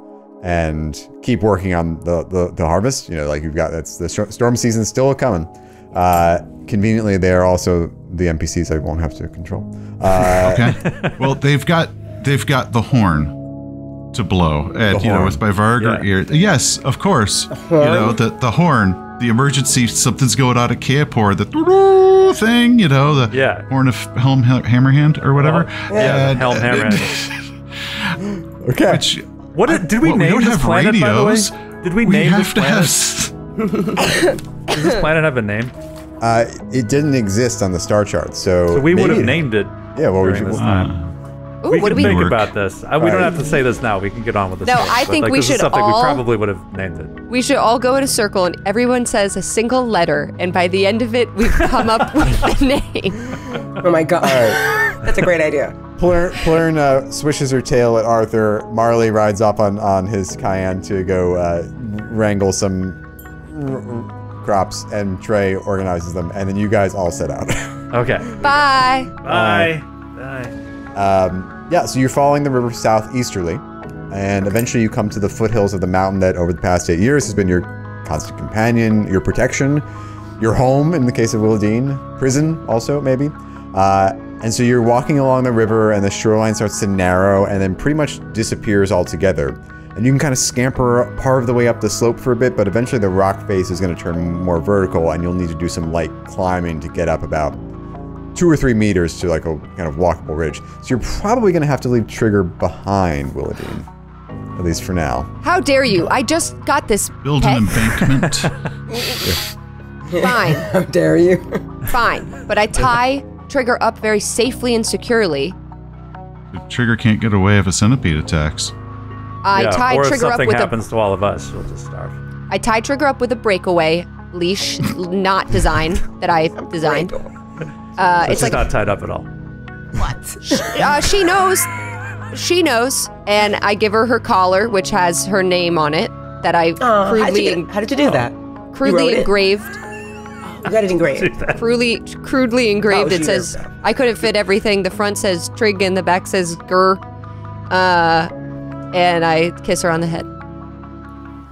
and keep working on the, the, the harvest. You know, like you've got that's the sh- storm season's still coming. Uh, conveniently, they are also the NPCs I won't have to control. Uh, okay. (laughs) well, they've got they've got the horn to blow, and The you know, horn. with by Vargr Yeah. ear. Yes, of course. You know, the the horn, the emergency, something's going on at camp, or the thing. You know, the Yeah. horn of Helm Hammerhand or whatever. Yeah, And- Helm Hammerhead. (laughs) okay. Which What did, did we well, name don't this have planet? radios. By the way, did we, we name have this to planet? have. (laughs) Does this planet have a name? Uh, it didn't exist on the star chart, so, So we would have named it. Yeah, well, we during should. this time. Ooh, we what do we think work? about this? Uh, we don't have to say this now. We can get on with this. No, later, I but, think like, we should something all- we probably would have named it. We should all go in a circle and everyone says a single letter, and by the end of it, we've come up (laughs) with the name. Oh my god. All right. (laughs) That's a great idea. Plurn, Plurn uh, swishes her tail at Arthur. Marley rides off on, on his Cayenne to go uh, wrangle some r- r- crops, and Trey organizes them, and then you guys all set out. (laughs) Okay. Bye. Bye. Bye. um, yeah, so you're following the river southeasterly, and eventually you come to the foothills of the mountain that, over the past eight years, has been your constant companion, your protection, your home in the case of Willadine, prison also maybe. Uh, and so you're walking along the river, and the shoreline starts to narrow, and then pretty much disappears altogether. And you can kind of scamper part of the way up the slope for a bit, but eventually the rock face is going to turn more vertical, and you'll need to do some light climbing to get up about two or three meters to like a kind of walkable ridge. So you're probably going to have to leave Trigger behind Willadine, at least for now. How dare you? I just got this. Build pet. an embankment. (laughs) Fine, How dare you? fine. But I tie Trigger up very safely and securely. the trigger can't get away if a centipede attacks. I yeah, tie or if Trigger up with happens to all of us, we'll just starve. a. I tie Trigger up with a breakaway leash, (laughs) not design that I designed. (laughs) Uh, So it's she's like not tied up at all. (laughs) uh, she knows. She knows, and I give her her collar, which has her name on it, that I Oh, how, did crudely, you, how did you do that? crudely wrote it? engraved. You got it engraved. crudely crudely engraved. Oh, it says. I couldn't fit everything. The front says Trig and the back says Gur. Uh, and I kiss her on the head.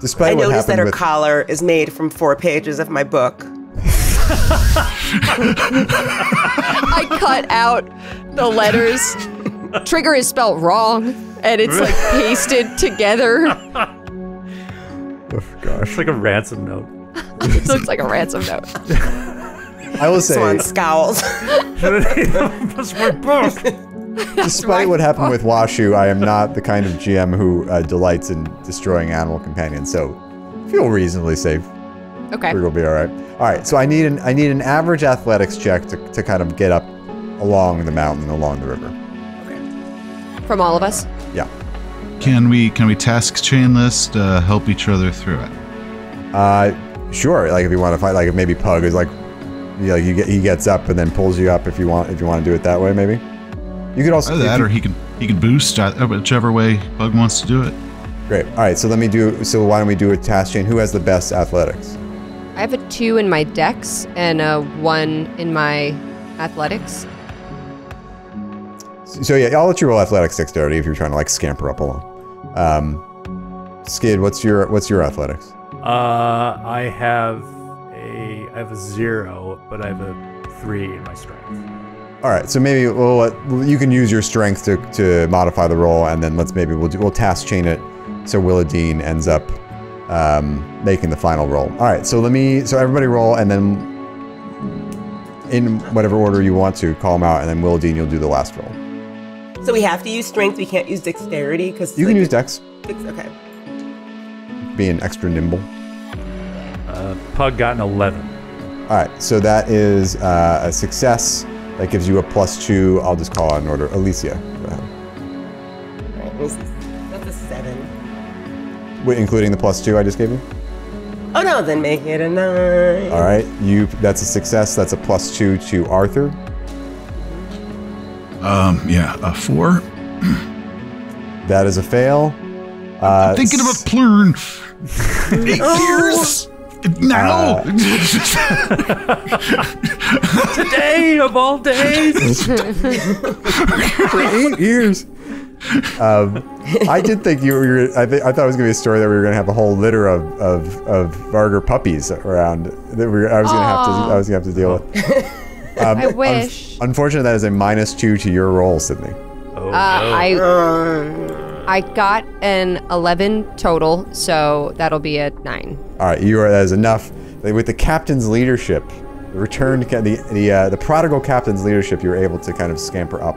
Despite I what noticed that her with collar is made from four pages of my book. I cut out the letters. Trigger is spelled wrong, and it's like (laughs) pasted together. oh, gosh, It's like a ransom note. (laughs) it looks like a ransom note. I will say Swan scowls. (laughs) That's my book. Despite what happened with Washu, I am not the kind of GM who uh, delights in destroying animal companions. So feel reasonably safe. Okay. We'll be all right. All right. So I need an I need an average athletics check to, to kind of get up along the mountain, along the river. Okay. From all of us. Yeah. Can we can we task chain list uh, help each other through it? Uh, sure. Like if you want to fight, like if maybe Pug is like, you know, you get he gets up and then pulls you up if you want if you want to do it that way. Maybe you could also Either that, you- or he can he can boost uh, whichever way Pug wants to do it. Great. All right. So let me do. So why don't we do a task chain? Who has the best athletics? I have a two in my dex and a one in my athletics. So yeah, I'll let you roll athletics dexterity if you're trying to like scamper up along. Um, Skid, what's your what's your athletics? Uh, I have a I have a zero, but I have a three in my strength. All right. So maybe we'll let, you can use your strength to, to modify the roll, and then let's maybe we'll do, we'll task chain it so Willadine ends up um, making the final roll. All right. So let me so everybody roll, and then in whatever order you want to call them out, and then Willadine you'll do the last roll. So we have to use strength. We can't use dexterity because You can use Dex, It's Okay. being extra nimble. Uh, Pug got an eleven. All right, so that is uh, a success. That gives you a plus two. I'll just call out an order. Alicia, go ahead. All right. let me see. That's a seven. Wait, including the plus two I just gave you. Oh no, then make it a nine. All right, you. That's a success. That's a plus two to Arthur. Um, yeah, a four. That is a fail. Uh, Thinking of a plurn. (laughs) Eight years now. (laughs) Today of all days. (laughs) for eight years. Um, I did think you were. I, th- I thought it was going to be a story that we were going to have a whole litter of of, of Vargr puppies around that we were, I was going to have to. I was going to have to deal with. Um, (laughs) I wish. Unfortunately, that is a minus two to your roll, Sydney. Oh, Uh, no. I Um, I got an 11 total, so that'll be a 9. All right, you are. That is enough. With the captain's leadership, the returned the the uh, the prodigal captain's leadership, you were able to kind of scamper up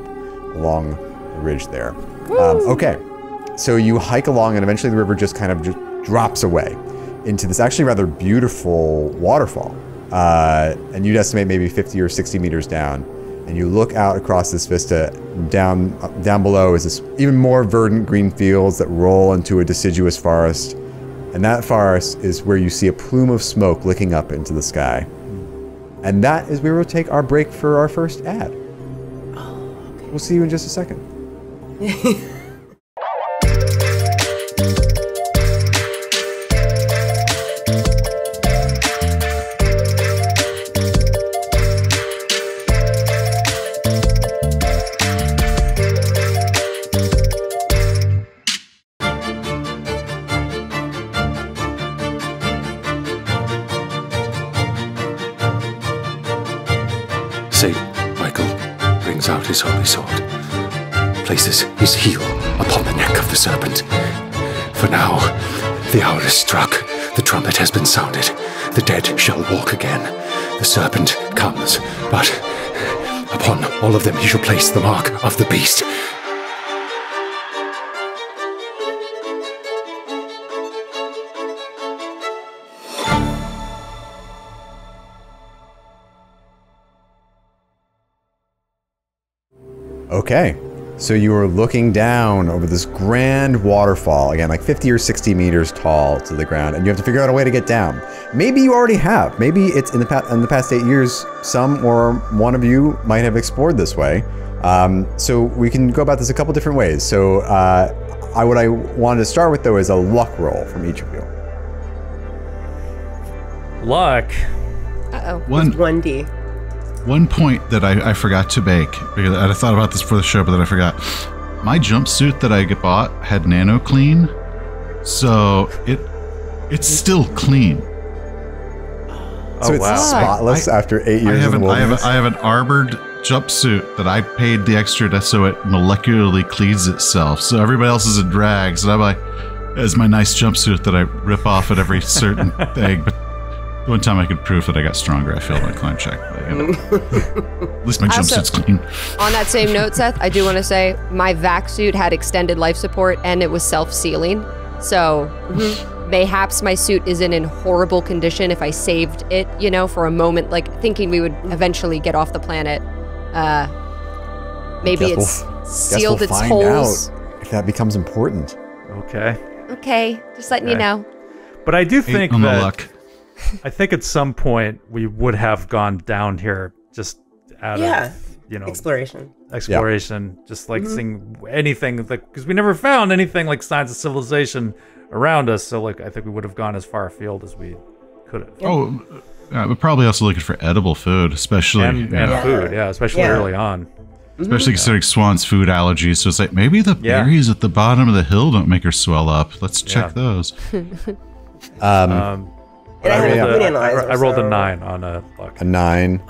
along the ridge there. Um, okay, so you hike along, and eventually the river just kind of just drops away into this actually rather beautiful waterfall. Uh, and you'd estimate maybe 50 or 60 meters down. And you look out across this vista. Down uh, down below is this even more verdant green fields that roll into a deciduous forest. And that forest is where you see a plume of smoke licking up into the sky. And that is where we'll take our break for our first ad. Oh, we'll see you in just a second. (laughs) brings out his holy sword, places his heel upon the neck of the serpent. For now, the hour is struck, the trumpet has been sounded, the dead shall walk again. The serpent comes, but upon all of them he shall place the mark of the beast. Okay. So you are looking down over this grand waterfall, again, like 50 or 60 meters tall to the ground, and you have to figure out a way to get down. Maybe you already have. Maybe it's in the, pa- in the past eight years, some or one of you might have explored this way. Um, so we can go about this a couple different ways. So uh, I, what I wanted to start with, though, is a luck roll from each of you. Luck. Uh-oh. One one D. one point that I, I forgot to make because I thought about this for the show, but then I forgot. My jumpsuit that I bought had nano clean, so it it's still clean. So Oh, it's wow. spotless I- after eight I years have in an the I have, wilderness. a, I have an armored jumpsuit that I paid the extra to so it molecularly cleans itself. So everybody else is in drags, and I'm like, it's my nice jumpsuit that I rip off at every certain (laughs) thing. But The one time I could prove that I got stronger, I failed my climb check. But, you know. At least my I also- jumpsuit's clean. On that same note, Seth, I do want to say my vac suit had extended life support and it was self sealing. So mayhaps my suit isn't in horrible condition if I saved it, you know, for a moment, like thinking we would eventually get off the planet. Uh, maybe Guess we'll- it's Guess sealed we'll its find holes. out if that becomes important. Okay. Okay, just letting you know. But I do think on the that luck. I think at some point we would have gone down here just out Yeah. of you know Exploration. exploration, just like Mm-hmm. seeing anything like because we never found anything like signs of civilization around us. So like I think we would have gone as far afield as we could have. Oh, uh, we're probably also looking for edible food, especially and, and know, food, yeah, especially Yeah. early on. especially considering Swan's food allergies. So it's like maybe the Yeah. berries at the bottom of the hill don't make her swell up. Let's check Yeah. those. (laughs) Um, Um, And I I have a rolled, food a, I, analyzer. I rolled a nine on a luck. a nine,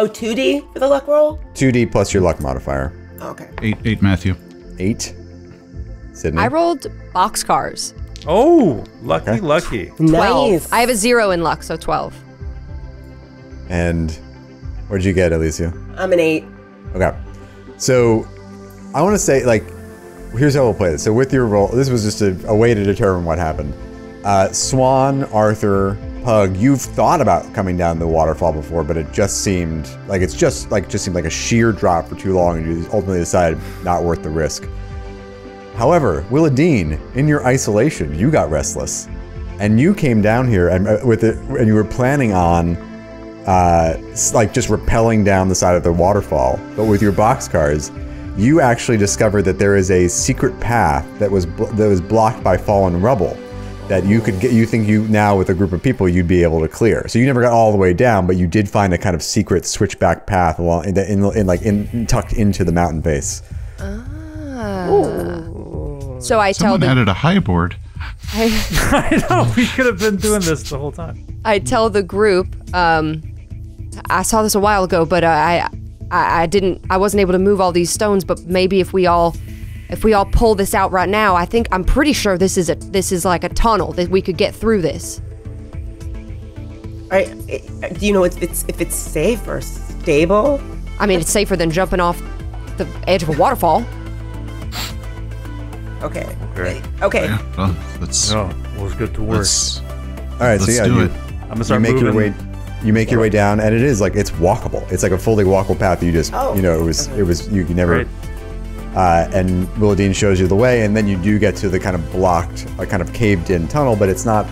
Oh, 2D for the luck roll? 2d plus your luck modifier. Oh, okay. Eight, eight, Matthew. Eight. Sydney. I rolled boxcars. Oh, lucky, Okay. lucky. 12. Nice. I have a zero in luck, so 12. And what'd you get, Alicia? I'm an 8. Okay. So I want to say, like, here's how we'll play this. So with your roll, this was just a, a way to determine what happened. Uh, Swan, Arthur, Pug, you've thought about coming down the waterfall before, but it just seemed like it's just like just seemed like a sheer drop for too long, and you ultimately decided not worth the risk. However, Willadine, in your isolation, you got restless, and you came down here and uh, with it, and you were planning on uh, like just rappelling down the side of the waterfall. But with your boxcars, you actually discovered that there is a secret path that was that was blocked by fallen rubble that you could get. You think you now with a group of people you'd be able to clear. So you never got all the way down, but you did find a kind of secret switchback path along in, the, in, in like in tucked into the mountain base. Ah. So I tell Someone the added a high board. (laughs) I know we could have been doing this the whole time. I tell the group, um, I saw this a while ago, but uh, I, I, I didn't, I wasn't able to move all these stones. But maybe if we all, if we all pull this out right now, I think I'm pretty sure this is a, this is like a tunnel that we could get through this. All right. eh, Do you know if it's if it's safe or stable? I mean, it's safer than jumping off the edge of a waterfall. Okay. Okay. Okay. Yeah, well, let's, Oh, well, it's good to work. let's, All right, so let's yeah, do you, it. I'm gonna start you make moving. your way. You make your way down, and it is like it's walkable. It's like a fully walkable path. You just, Oh. you know, it was, it was. You, you never. Great. Uh, and Willadine shows you the way, and then you do get to the kind of blocked, like kind of caved-in tunnel, but it's not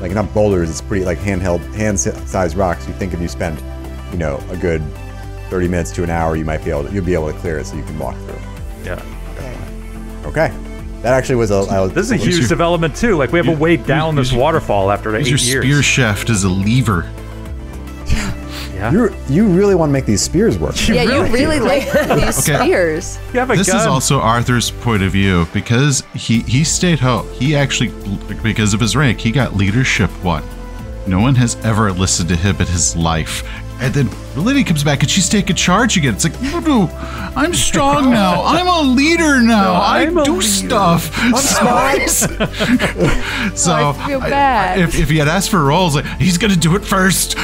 like not boulders. It's pretty like handheld, hand-sized rocks. You think if you spend, you know, a good 30 minutes to an hour, you might be able to, you'll be able to clear it, so you can walk through. Yeah. Okay, okay. that actually was a. I was, This is a huge your- development too. Like we have a way down this waterfall after eight use your years. spear shaft is a lever. Yeah. You you really want to make these spears work. yeah, you really like (laughs) these Okay. spears. You have a This gun. is also Arthur's point of view because he he stayed home. He actually, because of his rank, he got leadership one. No one has ever listened to him in his life. And then Lily comes back and she's taking charge again. It's like, no, no, I'm strong (laughs) now. I'm a leader now. No, I I'm a do leader. stuff. I'm (laughs) smart. (laughs) so I feel bad. if, if he had asked for roles, like he's gonna do it first.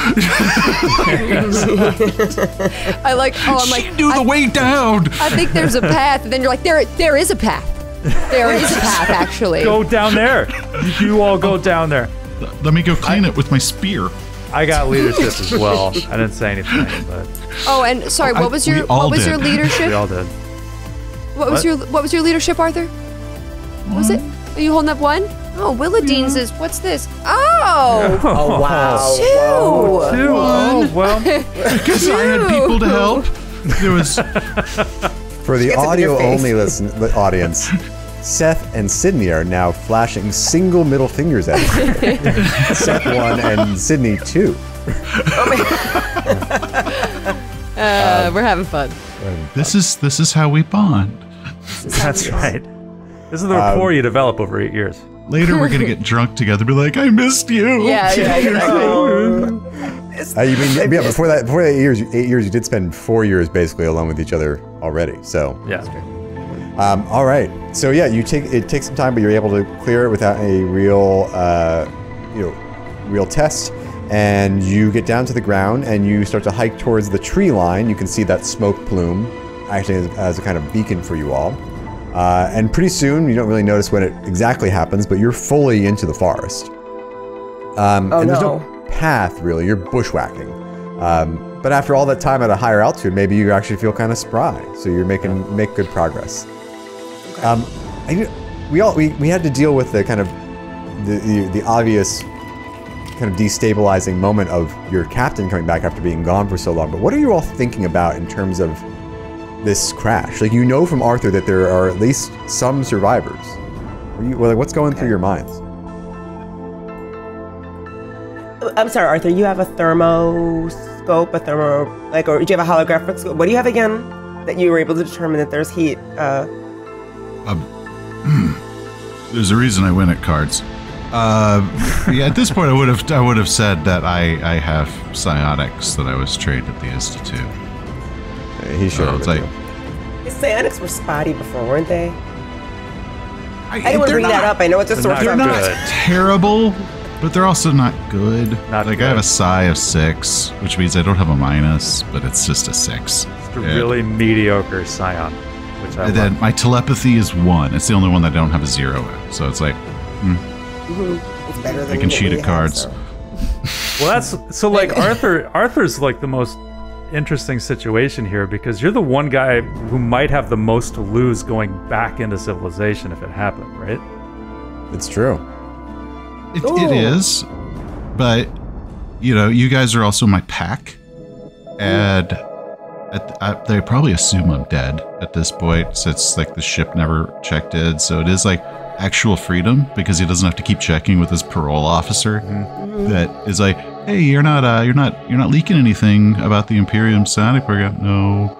I like. Oh, I'm she like. do the I, way down. I think there's a path. And then you're like, there, there is a path. There is a path, actually. go down there. You, you all go down there. Let me go clean it with my spear. I got leadership as well. I didn't say anything, but Oh, and sorry, what was your all what was your did. we leadership? all did. What was your what was your leadership, Arthur? What was it? Are you holding up one? Oh, Willadine's is what's this? Oh, (laughs) Oh wow. Oh, two. Two. Oh well. (laughs) Because I had people to help. There was For the Gets it in your face. audio-only listen the audience, Seth and Sydney are now flashing single middle fingers at each other. (laughs) Seth one and Sydney two. (laughs) Uh, we're having fun. this is this is how we bond. That's right. This is the Um, rapport you develop over eight years. Later we're gonna (laughs) get drunk together, be like, I missed you. Yeah, yeah, exactly. Uh, you mean yeah? Before that, before that eight years, eight years, you did spend four years basically alone with each other already. So, Yeah. Um, all right. So yeah, you take it takes some time, but you're able to clear it without a real, uh, you know, real test. and you get down to the ground and you start to hike towards the tree line. You can see that smoke plume acting as, as a kind of beacon for you all. Uh, and pretty soon, you don't really notice when it exactly happens, but you're fully into the forest. Um, Oh, and there's no. no path really. You're bushwhacking. Um, but after all that time at a higher altitude, maybe you actually feel kind of spry. So you're making make good progress. Um, I, we all we, we had to deal with the kind of the, the the obvious kind of destabilizing moment of your captain coming back after being gone for so long. But what are you all thinking about in terms of this crash? Like you know from Arthur that there are at least some survivors. You, well, what's going through your minds? I'm sorry, Arthur. You have a thermoscope, a thermo, like, or do you have a holographic scope? What do you have again that you were able to determine that there's heat? Uh, There's a reason I win at cards. Uh, yeah, at this point, I would have I would have said that I I have psionics that I was trained at the institute. Uh, He should So have. it's like the psionics were spotty before, weren't they? I, I didn't want to they're bring that up. I know it's a they're not They're not Good. terrible, but they're also not good. Not like I have a psi of six, which means I don't have a minus, but it's just a six. It's a Yeah. really mediocre psion, which I And then my telepathy is one. It's the only one that I don't have a zero in. So it's like hmm. mm-hmm. It's better than I can cheat we at have, cards. so. Well, that's so like Arthur. Arthur's like the most interesting situation here because you're the one guy who might have the most to lose going back into civilization if it happened, right? It's true. it, it is, but you know, you guys are also my pack, and at, I, they probably assume I'm dead at this point since like the ship never checked in. So it is like actual freedom because he doesn't have to keep checking with his parole officer. That is like, hey, you're not uh, you're not you're not leaking anything about the Imperium Psionic program. No,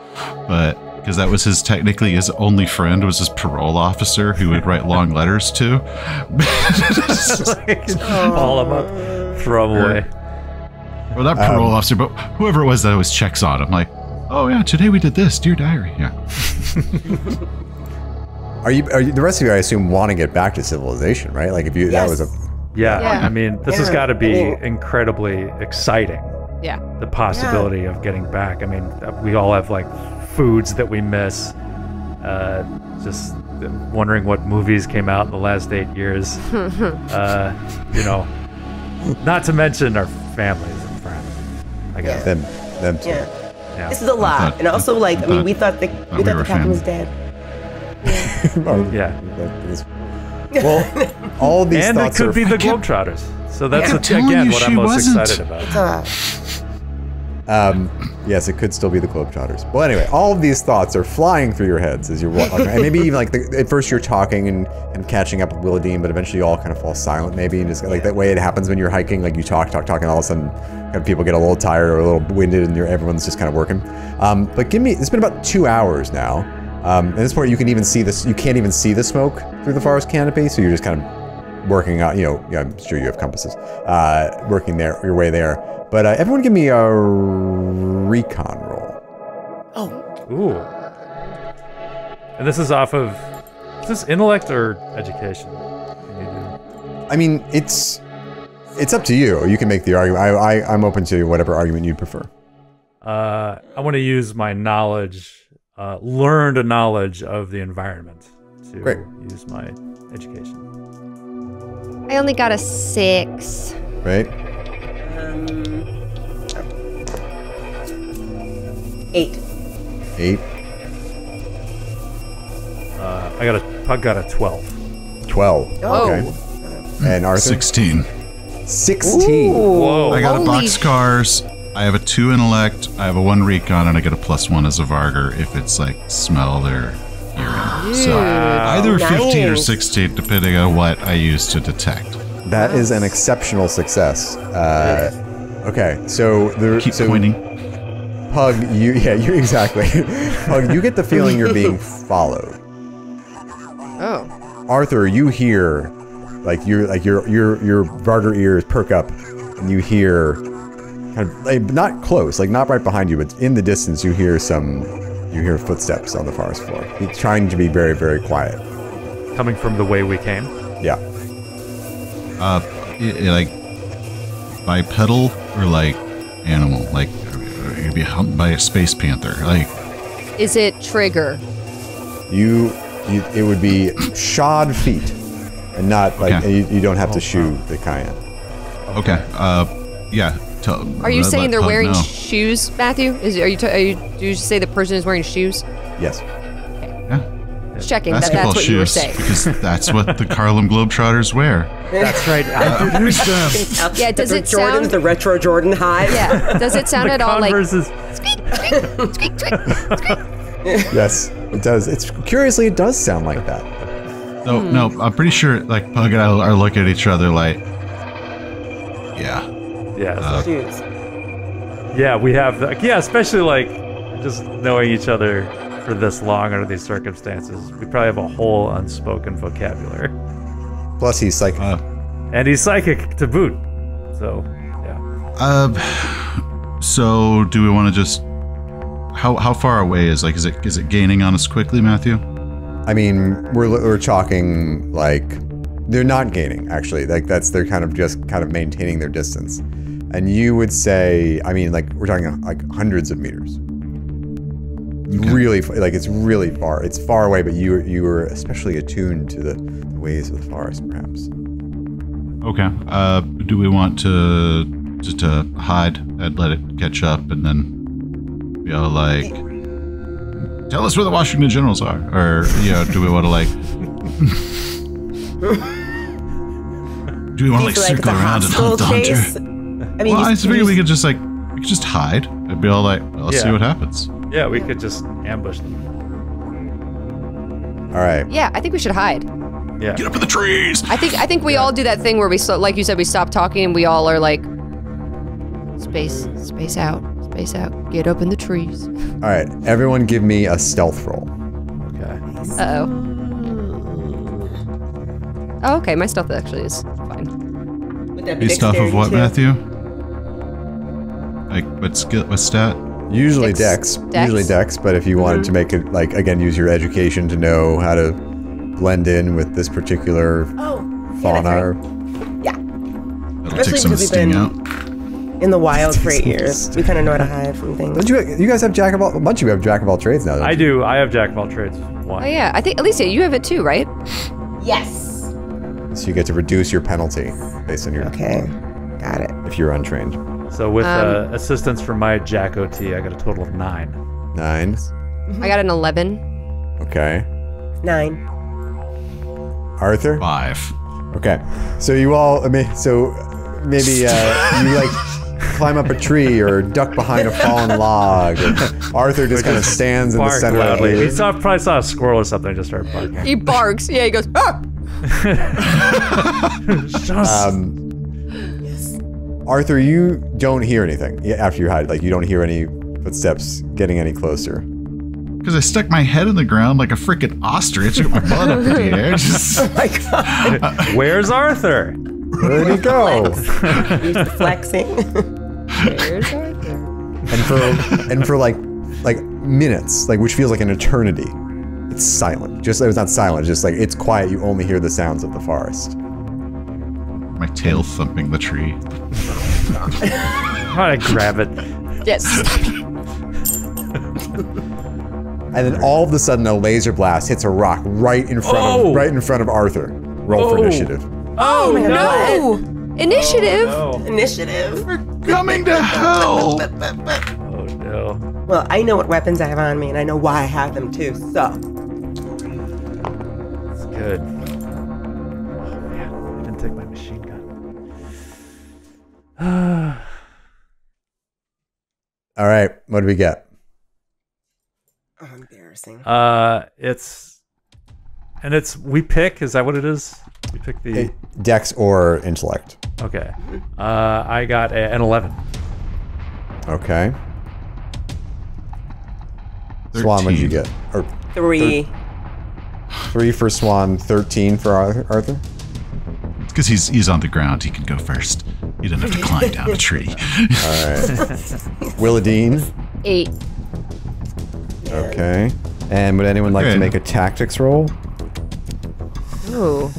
but because that was his technically his only friend was his parole officer who would write long (laughs) letters to. (laughs) All of them up, throw away. Well, not parole Um, officer, but whoever it was that always checks on. I'm like, oh yeah, today we did this, dear diary. Yeah, (laughs) Are you? Are you? The rest of you, I assume, want to get back to civilization, right? Like if you, that was a. Yeah, Yeah. I mean, this has got to be incredibly exciting. Yeah. The possibility of getting back. I mean, uh, we all have like foods that we miss. Uh, just wondering what movies came out in the last eight years. (laughs) uh, you know, not to mention our families and friends. I guess. Them, them too. Yeah. Yeah. This is a lot. thought- and also, like, I, I mean, thought- we thought the, we we thought were the captain was dead. (laughs) Oh, Yeah. (laughs) (laughs) well, all these and it could be the kept- Globetrotters. So that's I'm a- again what I'm most wasn't. excited about. Um, yes, it could still be the Globetrotters. Well, anyway, all of these thoughts are flying through your heads as you're walking. and maybe even like the, at first you're talking and, and catching up with Willadine, but eventually you all kind of fall silent maybe. And just like that way it happens when you're hiking, like you talk, talk, talk, and all of a sudden kind of people get a little tired or a little winded and everyone's just kind of working. Um, but give me, it's been about two hours now. Um, at this point you can even see this, you can't even see the smoke through the forest canopy. So you're just kind of working out, you know, I'm sure you have compasses, uh, working there, your way there. But uh, everyone give me a recon roll. Oh. Ooh. And this is off of. Is this intellect or education? Can you do- I mean, it's it's up to you. You can make the argument. I, I I'm open to whatever argument you'd prefer. Uh, I want to use my knowledge, uh, learned a knowledge of the environment to Great. use my education. I only got a six. Right? Eight. Eight, Uh, I got a, I got a twelve. twelve. Oh. Okay. And Arthur, sixteen. sixteen. Whoa! I got a box cars. I have a two intellect. I have a one recon, and I get a plus one as a Vargr if it's like smell or hearing. So either fifteen or sixteen, depending on what I use to detect. That is an exceptional success. Uh, okay, so the Keep so pointing. Pug, you (laughs) yeah, you exactly. Pug, you get the feeling you're being (laughs) followed. Oh. Arthur, you hear, like you're like your your your Vargr ears perk up, and you hear, kind of like, not close, like not right behind you, but in the distance, you hear some, you hear footsteps on the forest floor. He's trying to be very very quiet. Coming from the way we came. Yeah. Uh, i- i- like bipedal or like animal? Like are you gonna be hunted by a space panther? Like Is it trigger? You, you it would be shod feet, and not like Okay. you, you don't have to shoe the cayenne. okay, uh, yeah. Tell, Are you let- saying they're Pug wearing know. shoes, Matthew? Is are you, t- are you do you say the person is wearing shoes? Yes. yeah, Just checking that basketball that's what you were shoes saying. because (laughs) that's what the Harlem Globetrotters wear. That's right. (laughs) I introduced them. (laughs) Yeah, does the it Jordans, sound? the retro Jordan high. yeah, does it sound at all like? Converse is Squeak, squeak, squeak. Yes, it does. It's curiously, it does sound like that. No, Hmm. no, I'm pretty sure like Pug and I are looking at each other like, yeah. yeah. so- Shoes. Yeah, we have. The, yeah, especially like just knowing each other for this long under these circumstances, we probably have a whole unspoken vocabulary. Plus, he's psychic. Uh, And he's psychic to boot. So, yeah. Uh, so do we want to just how how far away is like is it is it gaining on us quickly, Matthew? I mean, we're we're talking like they're not gaining actually. Like that's they're kind of just kind of maintaining their distance. And you would say, I mean, like we're talking like hundreds of meters. Really, like it's really far. It's far away, but you you were especially attuned to the, the ways of the forest, perhaps. Okay. Uh, do we want to just to hide and let it catch up and then you know like tell us where the Washington Generals are, or you know, do we want to like (laughs) do we want to like like circle around and hunt the chase. hunter? I mean, Well, you, I figured we could just like we could just hide and be all like, well, let's see what happens. Yeah, we could just ambush them. All right. Yeah, I think we should hide. Yeah. Get up in the trees. I think I think we all do that thing where we, so, like you said, we stop talking and we all are like, space, space out, space out, get up in the trees. All right. Everyone, give me a stealth roll. Okay. Uh oh. Oh, okay. My stealth actually is fine. would that be Based off of what, too? Matthew? Like what skill? What stat? Usually Dex- dex, dex? Mm-hmm. usually dex, but if you wanted to make it like again use your education to know how to blend in with this particular Oh, fauna. that's right. Yeah. That'll Especially take some of the because sting we've out. In the wild for eight years, we kind of know how to hide from things. Don't you? You guys have jack of all. A bunch of you have jack of all trades now. Don't I you? do. I have Jack of all trades. One. Oh yeah, I think Alicia, you have it too, right? Yes. So you get to reduce your penalty based on your Okay. Got it. if you're untrained. So with uh, Um, assistance from my Jack OT, I got a total of nine. Nine. I got an eleven. Okay. Nine. Arthur. Five. Okay. So you all. I mean, so maybe uh, you like climb up a tree or duck behind a fallen log. Arthur just kind of stands in the Bark center loudly. of He the. saw, probably saw a squirrel or something and just started barking. He barks. Yeah, he goes. Ah! (laughs) Um, Arthur, you don't hear anything after you hide. Like you don't hear any footsteps getting any closer. Because I stuck my head in the ground like a freaking ostrich with my butt up in the air. (laughs) Just, Oh my god. Where's Arthur? Where'd he go? Use the flexing. There's Arthur. and for and for like like minutes, like which feels like an eternity. It's silent. Just it's not silent. Just like it's quiet. You only hear the sounds of the forest. My tail thumping the tree. How did I grab it? Yes. And then all of a sudden, a laser blast hits a rock right in front Oh! of right in front of Arthur. Roll for Oh. initiative. Oh, oh no! No. Initiative. Oh, Initiative. We're Coming to hell! (laughs) oh no. Well, I know what weapons I have on me, and I know why I have them too. So, It's good. All right, what do we get? oh, embarrassing. Uh, it's and it's we pick. Is that what it is? We pick the. Dex or intellect? Okay. Uh, I got a, an eleven. Okay. Swan, what did you get? Or Three. three for Swan, thirteen for Arthur. Because he's he's on the ground, he can go first. He doesn't have to climb down a tree. All right. Willadine. Eight. Okay. And would anyone like to make a tactics roll? Ooh.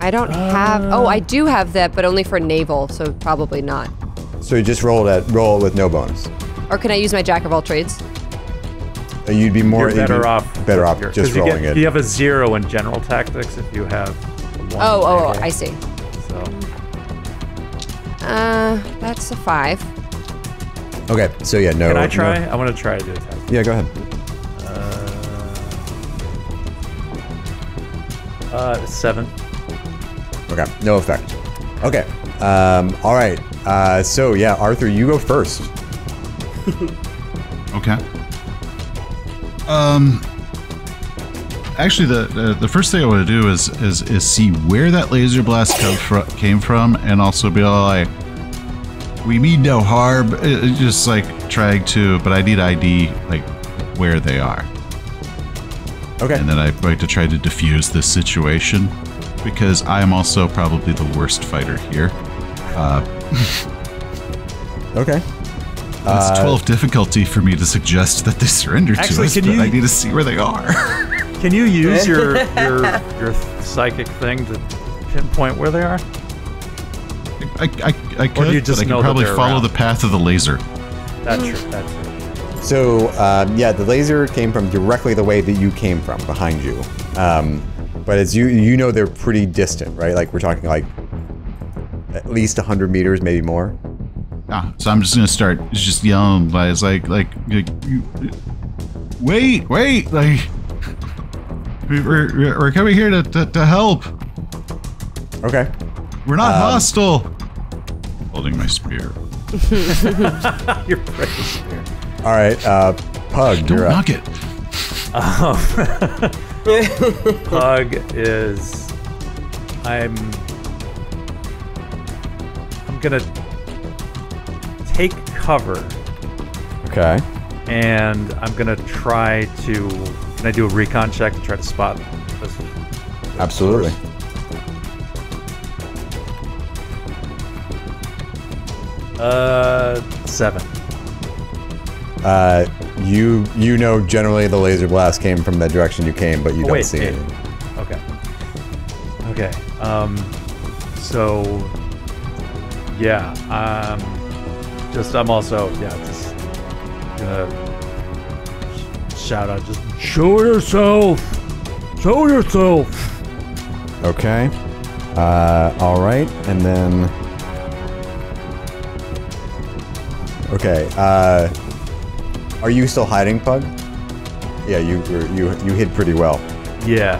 I don't have. Oh, I do have that, but only for naval, so probably not. So you just roll that roll with no bonus. Or can I use my jack of all trades? Uh, You'd be more You're you'd be better off. Better off You're- just 'cause you rolling get, it. You have a zero in general tactics if you have. oh, oh, dagger. I see. So Uh, that's a five. Okay, so yeah, no. can I no- try? I want to try to do a. Yeah, go ahead. Uh, seven. Okay, no effect. Okay, um, all right. Uh, so yeah, Arthur, you go first. (laughs) Okay. Um. Actually, the, the the first thing I want to do is is is see where that laser blast fro- came from, and also be like, we mean no harm. uh, uh, Just like trying to, but I need ID like where they are, Okay. and then I'd like to try to defuse this situation because I am also probably the worst fighter here. Okay. It's 12 difficulty for me to suggest that they surrender to us, can but you- I need to see where they are. (laughs) Can you use your (laughs) your your psychic thing to pinpoint where they are? I, I, I could, do you just but I know could that probably they're follow around? the path of the laser. That's true. That's true. So um, yeah, the laser came from directly the way that you came from, behind you. Um, but as you you know, they're pretty distant, right? Like we're talking like at least hundred meters, maybe more. Ah, so I'm just gonna start just yelling, but it's like, like, like you, wait, wait, like, we- we're, we're we're coming here to, to, to help. Okay. We're not Um, hostile. Holding my spear. (laughs) You're pretty here. All right. Uh, Pug, Don't you're up. knock it. (laughs) Pug is. I'm. I'm gonna take cover Okay. and I'm gonna try to. Can I do a recon check to try to spot this? Absolutely. Uh, seven. Uh, you you know generally the laser blast came from the direction you came, but you Oh, don't wait, see it. Okay. Okay. Um. So. Yeah. Um. Just I'm also yeah just gonna shout out just show yourself, show yourself. Okay. Uh, all right, and then. Okay. Uh, are you still hiding, Pug? Yeah, you you you hid pretty well. Yeah.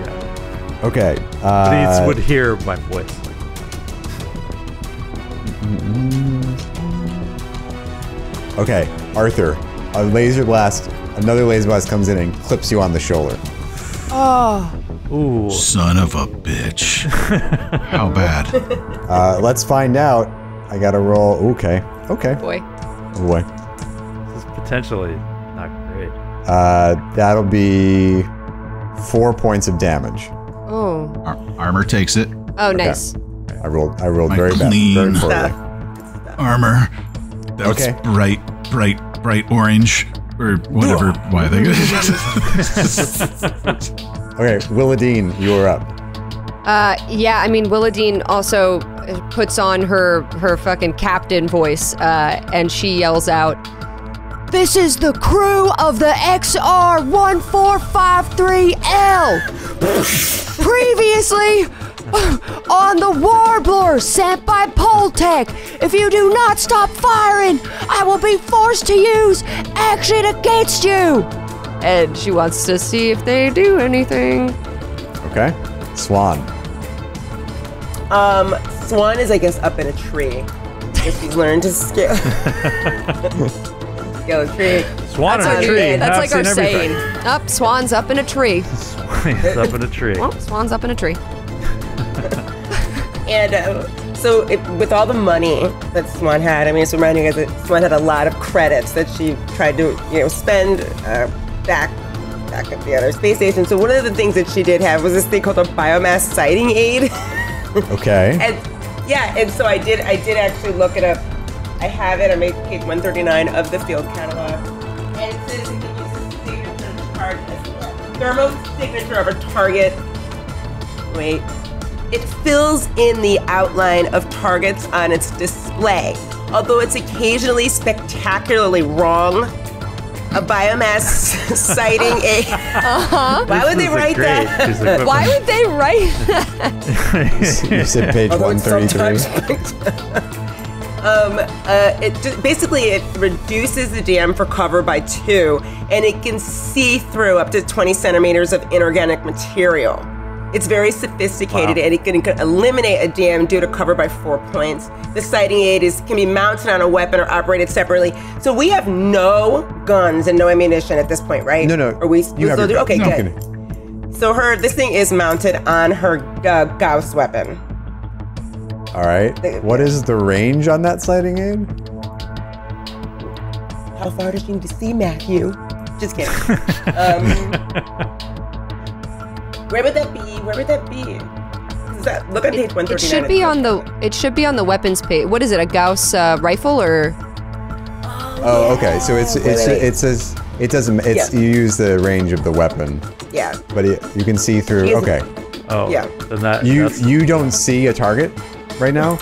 Yeah. Okay. Uh, he would hear my voice. okay, Arthur. A laser blast. Another laser blast comes in and clips you on the shoulder. Ooh. Son of a bitch. (laughs) How bad? Uh, let's find out. I gotta roll. Okay. Okay. Boy. Oh boy. This is potentially not great. Uh, that'll be four points of damage. Oh. Ar- armor takes it. Oh, nice. I rolled. I rolled My very bad. clean Very poorly. (laughs) Armor. That's Okay. bright, bright, bright orange. Or whatever. (laughs) Why they. (laughs) Okay, Willadine, you are up. Uh, yeah, I mean, Willadine also uh, puts on her her fucking captain voice, uh, and she yells out, "This is the crew of the XR one four five three L. (laughs) Previously." (laughs) On the Warbler sent by Poltech. If you do not stop firing, I will be forced to use action against you. And she wants to see if they do anything. Okay, Swan. Um, Swan is, I guess, up in a tree. If she's learned to scale. scale a tree. Swan in That's a our- tree. That's I've like our seen saying. everything. Up, Swan's up in a tree. (laughs) He's up in a tree. Well, Swan's up in a tree. And uh, so, it, with all the money that Swan had, I mean, it's reminding you guys that Swan had a lot of credits that she tried to, you know, spend uh, back back at the other space station. So one of the things that she did have was this thing called a biomass sighting aid. (laughs) Okay. and yeah, and so I did. I did actually look it up. I have it. I'm at page 139 of the field catalog, and it says it uses signature of target, thermal signature of a target. Wait, it fills in the outline of targets on its display. although it's occasionally spectacularly wrong. A biomass (laughs) sighting a. Why would they This is a write that? piece of equipment. Why would they write? (laughs) You said page Although one it's thirty three. sometimes- (laughs) um, uh, it basically it reduces the dam for cover by two, and it can see through up to 20 centimeters of inorganic material. It's very sophisticated, Wow. and it can, eliminate a dam due to cover by four points. The sighting aid is can be mounted on a weapon or operated separately. So we have no guns and no ammunition at this point, right? No, no. Are we? You have still your? Okay, gun. good. So her this thing is mounted on her uh, Gauss weapon. All right. What is the range on that sighting aid? How far does she need to see, Matthew? Just kidding. (laughs) um, where would that be? Where would that be? Is that, look at page 139. It should be on the. It should be on the weapons page. What is it? A Gauss uh, rifle or? Oh, okay. So it's it's Wait, wait. it says it doesn't. It's Yeah. you use the range of the weapon, Yeah. but it, you can see through. Yes. Okay. Oh, Yeah. Then that You you don't see a target right now.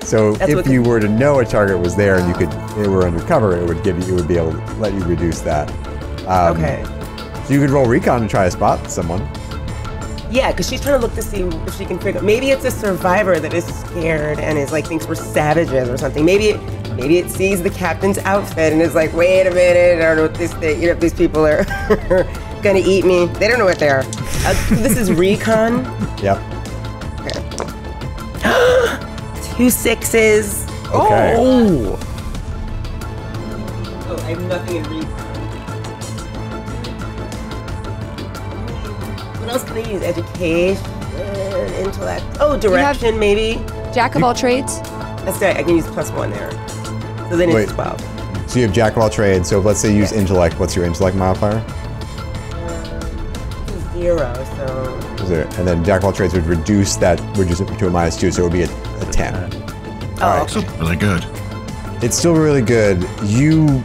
So That's if you were to know a target was there and you could it were undercover, it would give you it would be able to let you reduce that. Um, Okay. So you could roll recon and try to spot someone. Yeah, because she's trying to look to see if she can figure. Maybe it's a survivor that is scared and is like thinks we're savages or something. Maybe it, maybe it sees the captain's outfit and is like, wait a minute, I don't know what this thing. You know, if these people are (laughs) gonna eat me. They don't know what they are. Uh, this is recon. (laughs) Yep. (gasps) Two sixes. Okay. Oh. Oh, I have nothing in recon. What else can I use? Education, intellect. Oh, direction, maybe. Jack of all trades. That's right. I can use plus one there. So then Wait. it's twelve. So you have jack of all trades. So let's say you use intellect. What's your intellect modifier? Zero. So Is there, and then jack of all trades would reduce that reduce it to a minus two, so it would be a, a ten. oh, All right. okay. Really good. It's still really good. You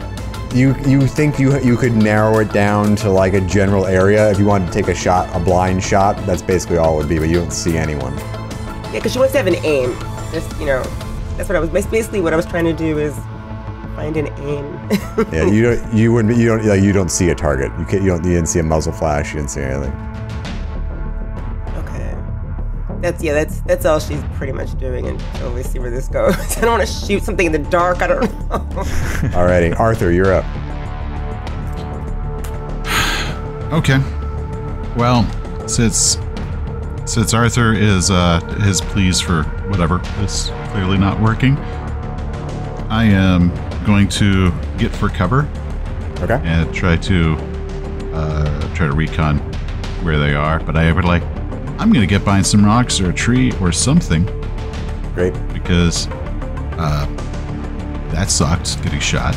you you think you you could narrow it down to like a general area if you wanted to take a shot, a blind shot. That's basically all it would be, but you don't see anyone. yeah, because she wants to have an aim. Just you know, that's what I was basically what I was trying to do is find an aim. Yeah, you (laughs) don't you wouldn't you don't like you don't see a target. You can't you don't you didn't see a muzzle flash. You didn't see anything. Okay. That's yeah. That's that's all she's pretty much doing until we see where this goes. (laughs) I don't want to shoot something in the dark. I don't know. (laughs) Alrighty, Arthur, you're up. (sighs) Okay. Well, since since Arthur is uh, his pleas for whatever is clearly not working, I am going to get for cover Okay. and try to uh, try to recon where they are. But I would like, I'm going to get behind some rocks or a tree or something Great. because uh, that sucked getting shot.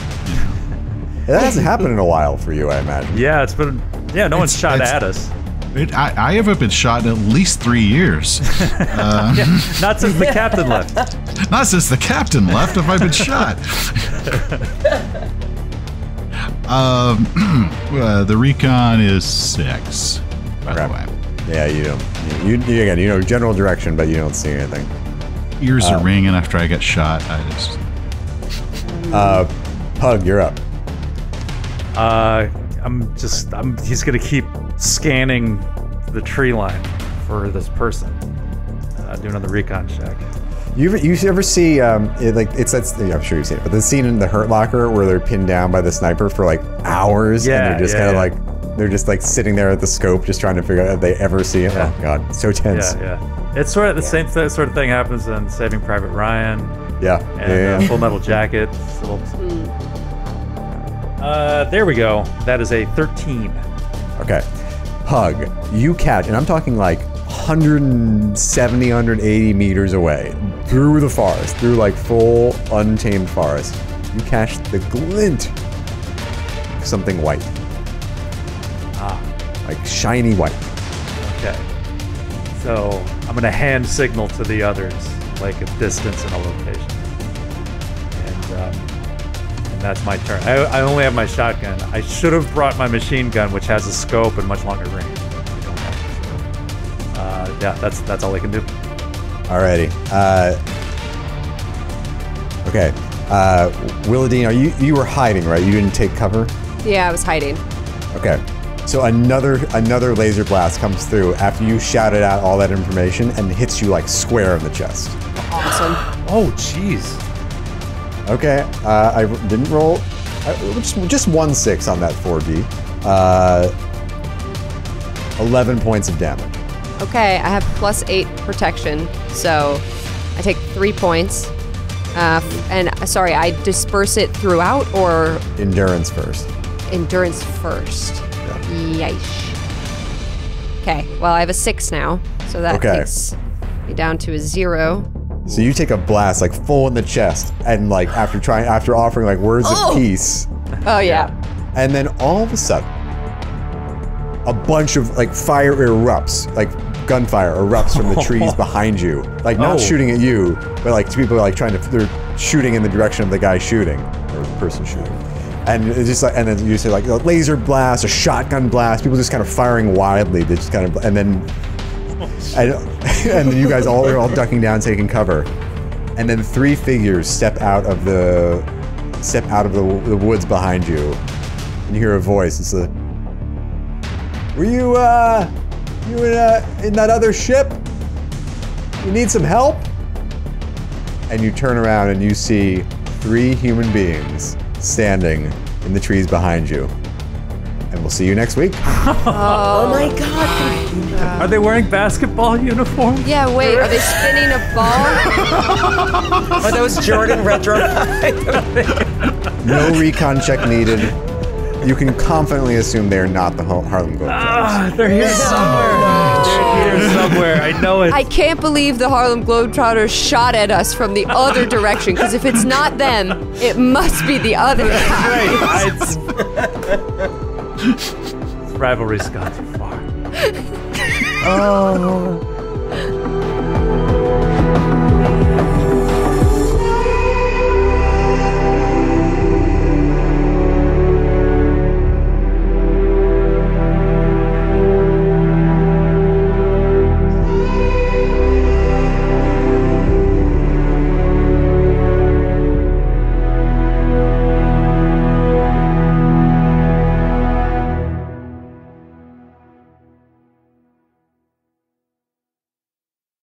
That (laughs) hasn't happened in a while for you, I imagine. yeah, it's been yeah. No one's shot it's- at us. It, I, I haven't been shot in at least three years. (laughs) Not since the captain left. (laughs) Not since the captain left have I been shot. um, (clears throat) uh, the recon is six, by the way. Yeah, you don't. You, you again, you know general direction, but you don't see anything. Ears Uh, are ringing after I get shot. I just Uh, Pug, you're up. Uh, I'm just I'm. He's gonna keep scanning the tree line for this person. Uh, do another recon check. You ever, you ever see um, it, like it's that's yeah, I'm sure you've seen it, but the scene in the Hurt Locker where they're pinned down by the sniper for like hours, Yeah, and they're just yeah, kind of yeah. like they're just like sitting there at the scope, just trying to figure out if they ever see it. Yeah. Oh god, so tense. Yeah, yeah. It's sort of the same th- sort of thing happens in Saving Private Ryan Yeah, and yeah, uh, Full Metal Jacket. Little- Uh, there we go. That is a 13. Okay. Pug, you catch, and I'm talking like 170, 180 meters away through the forest, through like full untamed forest. You catch the glint of something white, like shiny white. okay. So I'm gonna hand signal to the others, like a distance and a location. And, um, and that's my turn. I, I only have my shotgun. I should have brought my machine gun, which has a scope and much longer range. I don't have it, so, uh, yeah, that's that's all I can do. Alrighty. Uh, okay. Uh, Willadine, are you you were hiding, right? You didn't take cover. Yeah, I was hiding. Okay. So another another laser blast comes through after you shouted out all that information and hits you like square in the chest. Awesome. Oh, jeez. Okay. Uh, I r- didn't roll. I, just just one six on that 4d. Uh, Eleven points of damage. Okay, I have plus eight protection, so I take three points. Uh, and uh, sorry, I disperse it throughout or Endurance first. endurance first. Yeesh. Okay, well I have a six now, so that Okay. takes me down to a zero. So you take a blast like full in the chest, and like after trying after offering like words of oh! peace, Oh yeah. and then all of a sudden, a bunch of like fire erupts, like gunfire erupts from the (laughs) trees behind you. Like not Oh. shooting at you, but like two people are like trying to they're shooting in the direction of the guy shooting or the person shooting. And it's just like, and then you say like a laser blast, a shotgun blast. People just kind of firing wildly. They just kind of, and then, (laughs) and, (laughs) and then you guys all are all ducking down, taking cover. And then three figures step out of the, step out of the, the woods behind you, and you hear a voice. It's a, were you, uh, you in, uh, in that other ship? You need some help? And you turn around and you see three human beings standing in the trees behind you. And we'll see you next week. (laughs) Oh my god. Are they wearing basketball uniforms? Yeah, wait, are they spinning a ball? (laughs) Are those Jordan retro? (laughs) No recon check needed. You can confidently assume they are not the Harlem Globetrotters. Ah, they're here somewhere. They're here somewhere. I know it. I can't believe the Harlem Globetrotters shot at us from the other direction, because if it's not them, it must be the other. Right. (laughs) It's, rivalry's gone too far. oh.